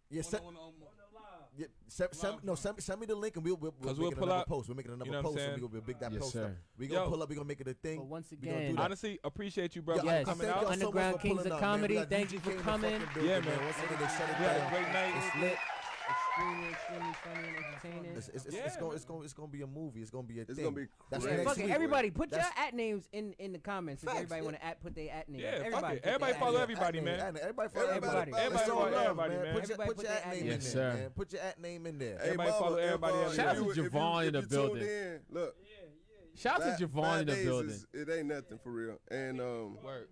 Yeah, send, on the, on the, live. yeah send, send, no, send, send me the link and we'll, we'll, we'll, make we'll it another post. We're making another you know post and we'll, we'll make that yes, post sir. We're going to pull up. We're going to make it a thing. But once again, honestly, appreciate you, bro. Yeah, yes. coming out. Underground so Kings of up, Comedy. Thank you for coming. Yeah, man. Once again, they shut it yeah, down. Great night. It's lit extremely, extremely funny and entertaining. It's, it's, it's, yeah. it's going it's going it's going to be a movie. It's going to be a thing. It's going to be crazy. Fuck everybody, put That's, your at names in in the comments. If everybody yeah. want to at put their at name. Yeah, everybody, fuck it. everybody follow everybody, man. Everybody follow everybody. Everybody follow everybody, man. Put your, at name in there, man. Put your at name in there. Everybody follow everybody. Shout out to Jevon in the building. Look. Shout out to Jevon in the building. It ain't nothing for real. And um. Work.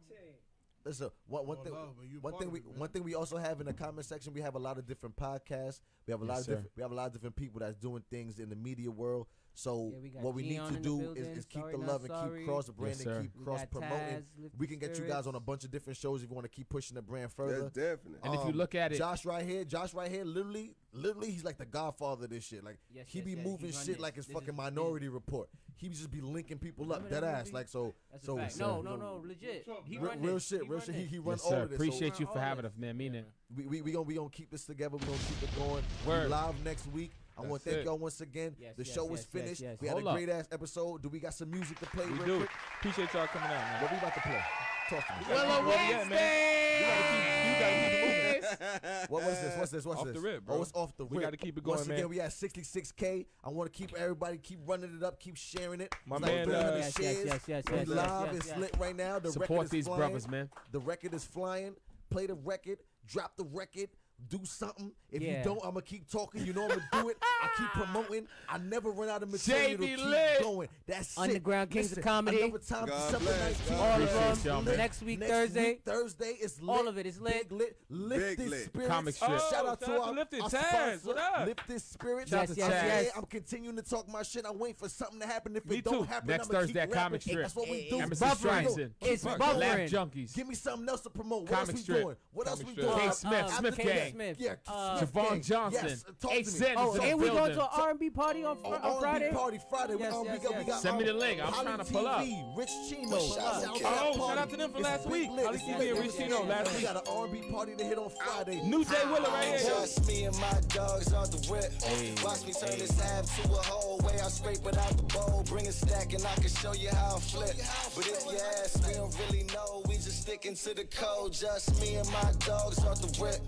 Listen, one, one All thing, love, one thing we, it, one thing we also have in the comment section, we have a lot of different podcasts. We have a lot of sir. different, we have a lot of different people that's doing things in the media world. So Yeah, we what we need to do is, building. is keep Sorry, the love and sorry. keep cross Yes, branding, sir. keep We cross got promoting. We can get you guys on a bunch of different shows if you want to keep pushing the brand further. That's definitely. And if you Um, look at it- Josh right here, Josh right here, literally, literally, he's like the godfather of this shit. Like Yes, he yes, be yes, moving run shit this. like his This fucking is- Minority Report. He just be linking people up, dead ass. Like so, That's a so fact. so- No, no, no, legit. He real, run real shit, He real run shit. He, this. he run Yes, all sir. of this. Appreciate you for having us, man. Mean it. we we we gonna we gonna keep this together. We gonna keep it going. We Word. live next week. I want to thank it. y'all once again. Yes, the yes, show yes, is yes, finished. yes. We had Hold a up. great ass episode. Do we got some music to play? We real do. quick? Appreciate y'all coming out, man. What we about to play? Talk to me. Willa Wednesday. You gotta keep, you gotta keep moving. What was this? What's this? What's Off this? the rip, bro. Oh, it's off the We rip. gotta keep it Once going, again, man. we at 66k. I want to keep everybody keep running it up, keep sharing it. My It's like man, 300 uh, Yes, yes, shares. yes, yes, We yes, yes, live. yes, it's yes. lit right now. The record Support is these flying. brothers, man. The record is flying. Play the record. Drop the record. Do something. If Yeah. you don't, I'm gonna keep talking. You know I'm gonna do it. I keep promoting. I never run out of material to keep lit. going. That's it. Underground Kings of Listen, Comedy. Another time, God December bless. 19th. God All of Appreciate them. y'all, man. Next week, Next Thursday. week, Thursday is lit. All of it is lit. Big lit. Lifted Big lit. spirits. Comic strip. Oh, shout out to shout out our, to Lifted. our Taz, sponsor, what up? Lifted Spirits. Shout out Yes, to yes, Taz. yes. I'm continuing to talk my shit. I'm waiting for something to happen. If Me it don't happen, Next I'ma Thursday keep at Comic rapping. Strip. That's what we do. Emerson buffering. Striveson. It's Fuck. buffering. Lab Junkies. Give me something else to promote. What Comic else we strip. doing? What else Comic we strip. doing? K. Smith, uh, Smith K. Gang. Smith. Yeah, Uh, Jevon Gang. Johnson. Yes, talk H. to me. Zen Oh, is in the and we going to an R&B party on, fr- Oh, on R&B Friday. party Friday. We, Yes, we yes, got, we yes. got Send me the link. I'm trying to pull up. TV, Rich Chino. Shout out to Oh, shout out to them for It's last week. lit. Holly TV and. Rich Chino last week. We got an R&B party to hit on Friday. New Jay Willer right here. Just me and my dogs off the rip. Watch me turn this half to a whole way. I scrape it out the bowl, bring a stack, and I can show you how I flip. But if you ask, we don't really know. We just sticking to the code. Just me and my dogs off the rip.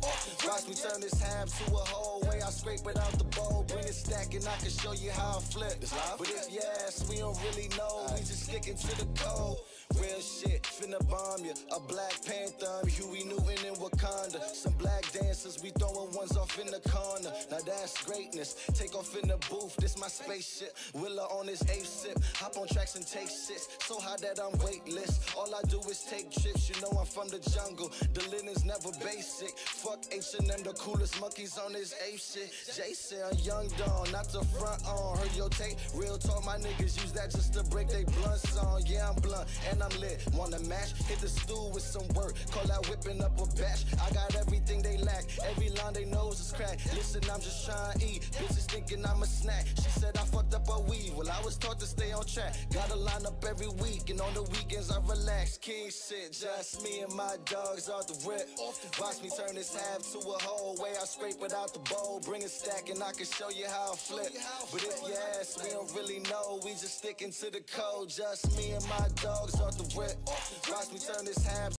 Watch me turn this half to a whole way. I scrape it out the bowl, bring a stack, and I can show you how I flip. But if you ask, we don't really know. We just sticking to the code. Real shit, finna bomb ya. A Black Panther, Huey Newton in Wakanda. Some black dancers, we throwing ones off in the corner. Now that's greatness. Take off in the booth, this my spaceship. Willa on his eighth sip. Hop on tracks and take shits. So high that I'm weightless. All I do is take trips. You know I'm from the jungle. The linen's never basic. Fuck H&M, the coolest monkeys on this ape shit. Jason, a young dawn, not the front on. Heard your tape, real talk. My niggas use that just to break they blunts on. Yeah, I'm blunt and I'm lit. Wanna match? Hit the stool with some work. Call that whipping up a batch. I got everything they lack. Every line they nose is cracked. Listen, I'm just trying to eat. Bitches thinking I'm a snack. She said I fucked up her weave. Well, I was taught to stay on track. Gotta line up every week, and on the weekends I relax. King shit, just me and my dogs off the rip. Watch me turn this half to a whole way. I scrape it out the bowl, bring a stack, and I can show you how I flip. But if you ask, we don't really know. We just sticking to the code. Just me and my dogs off the rip. Watch me turn this half.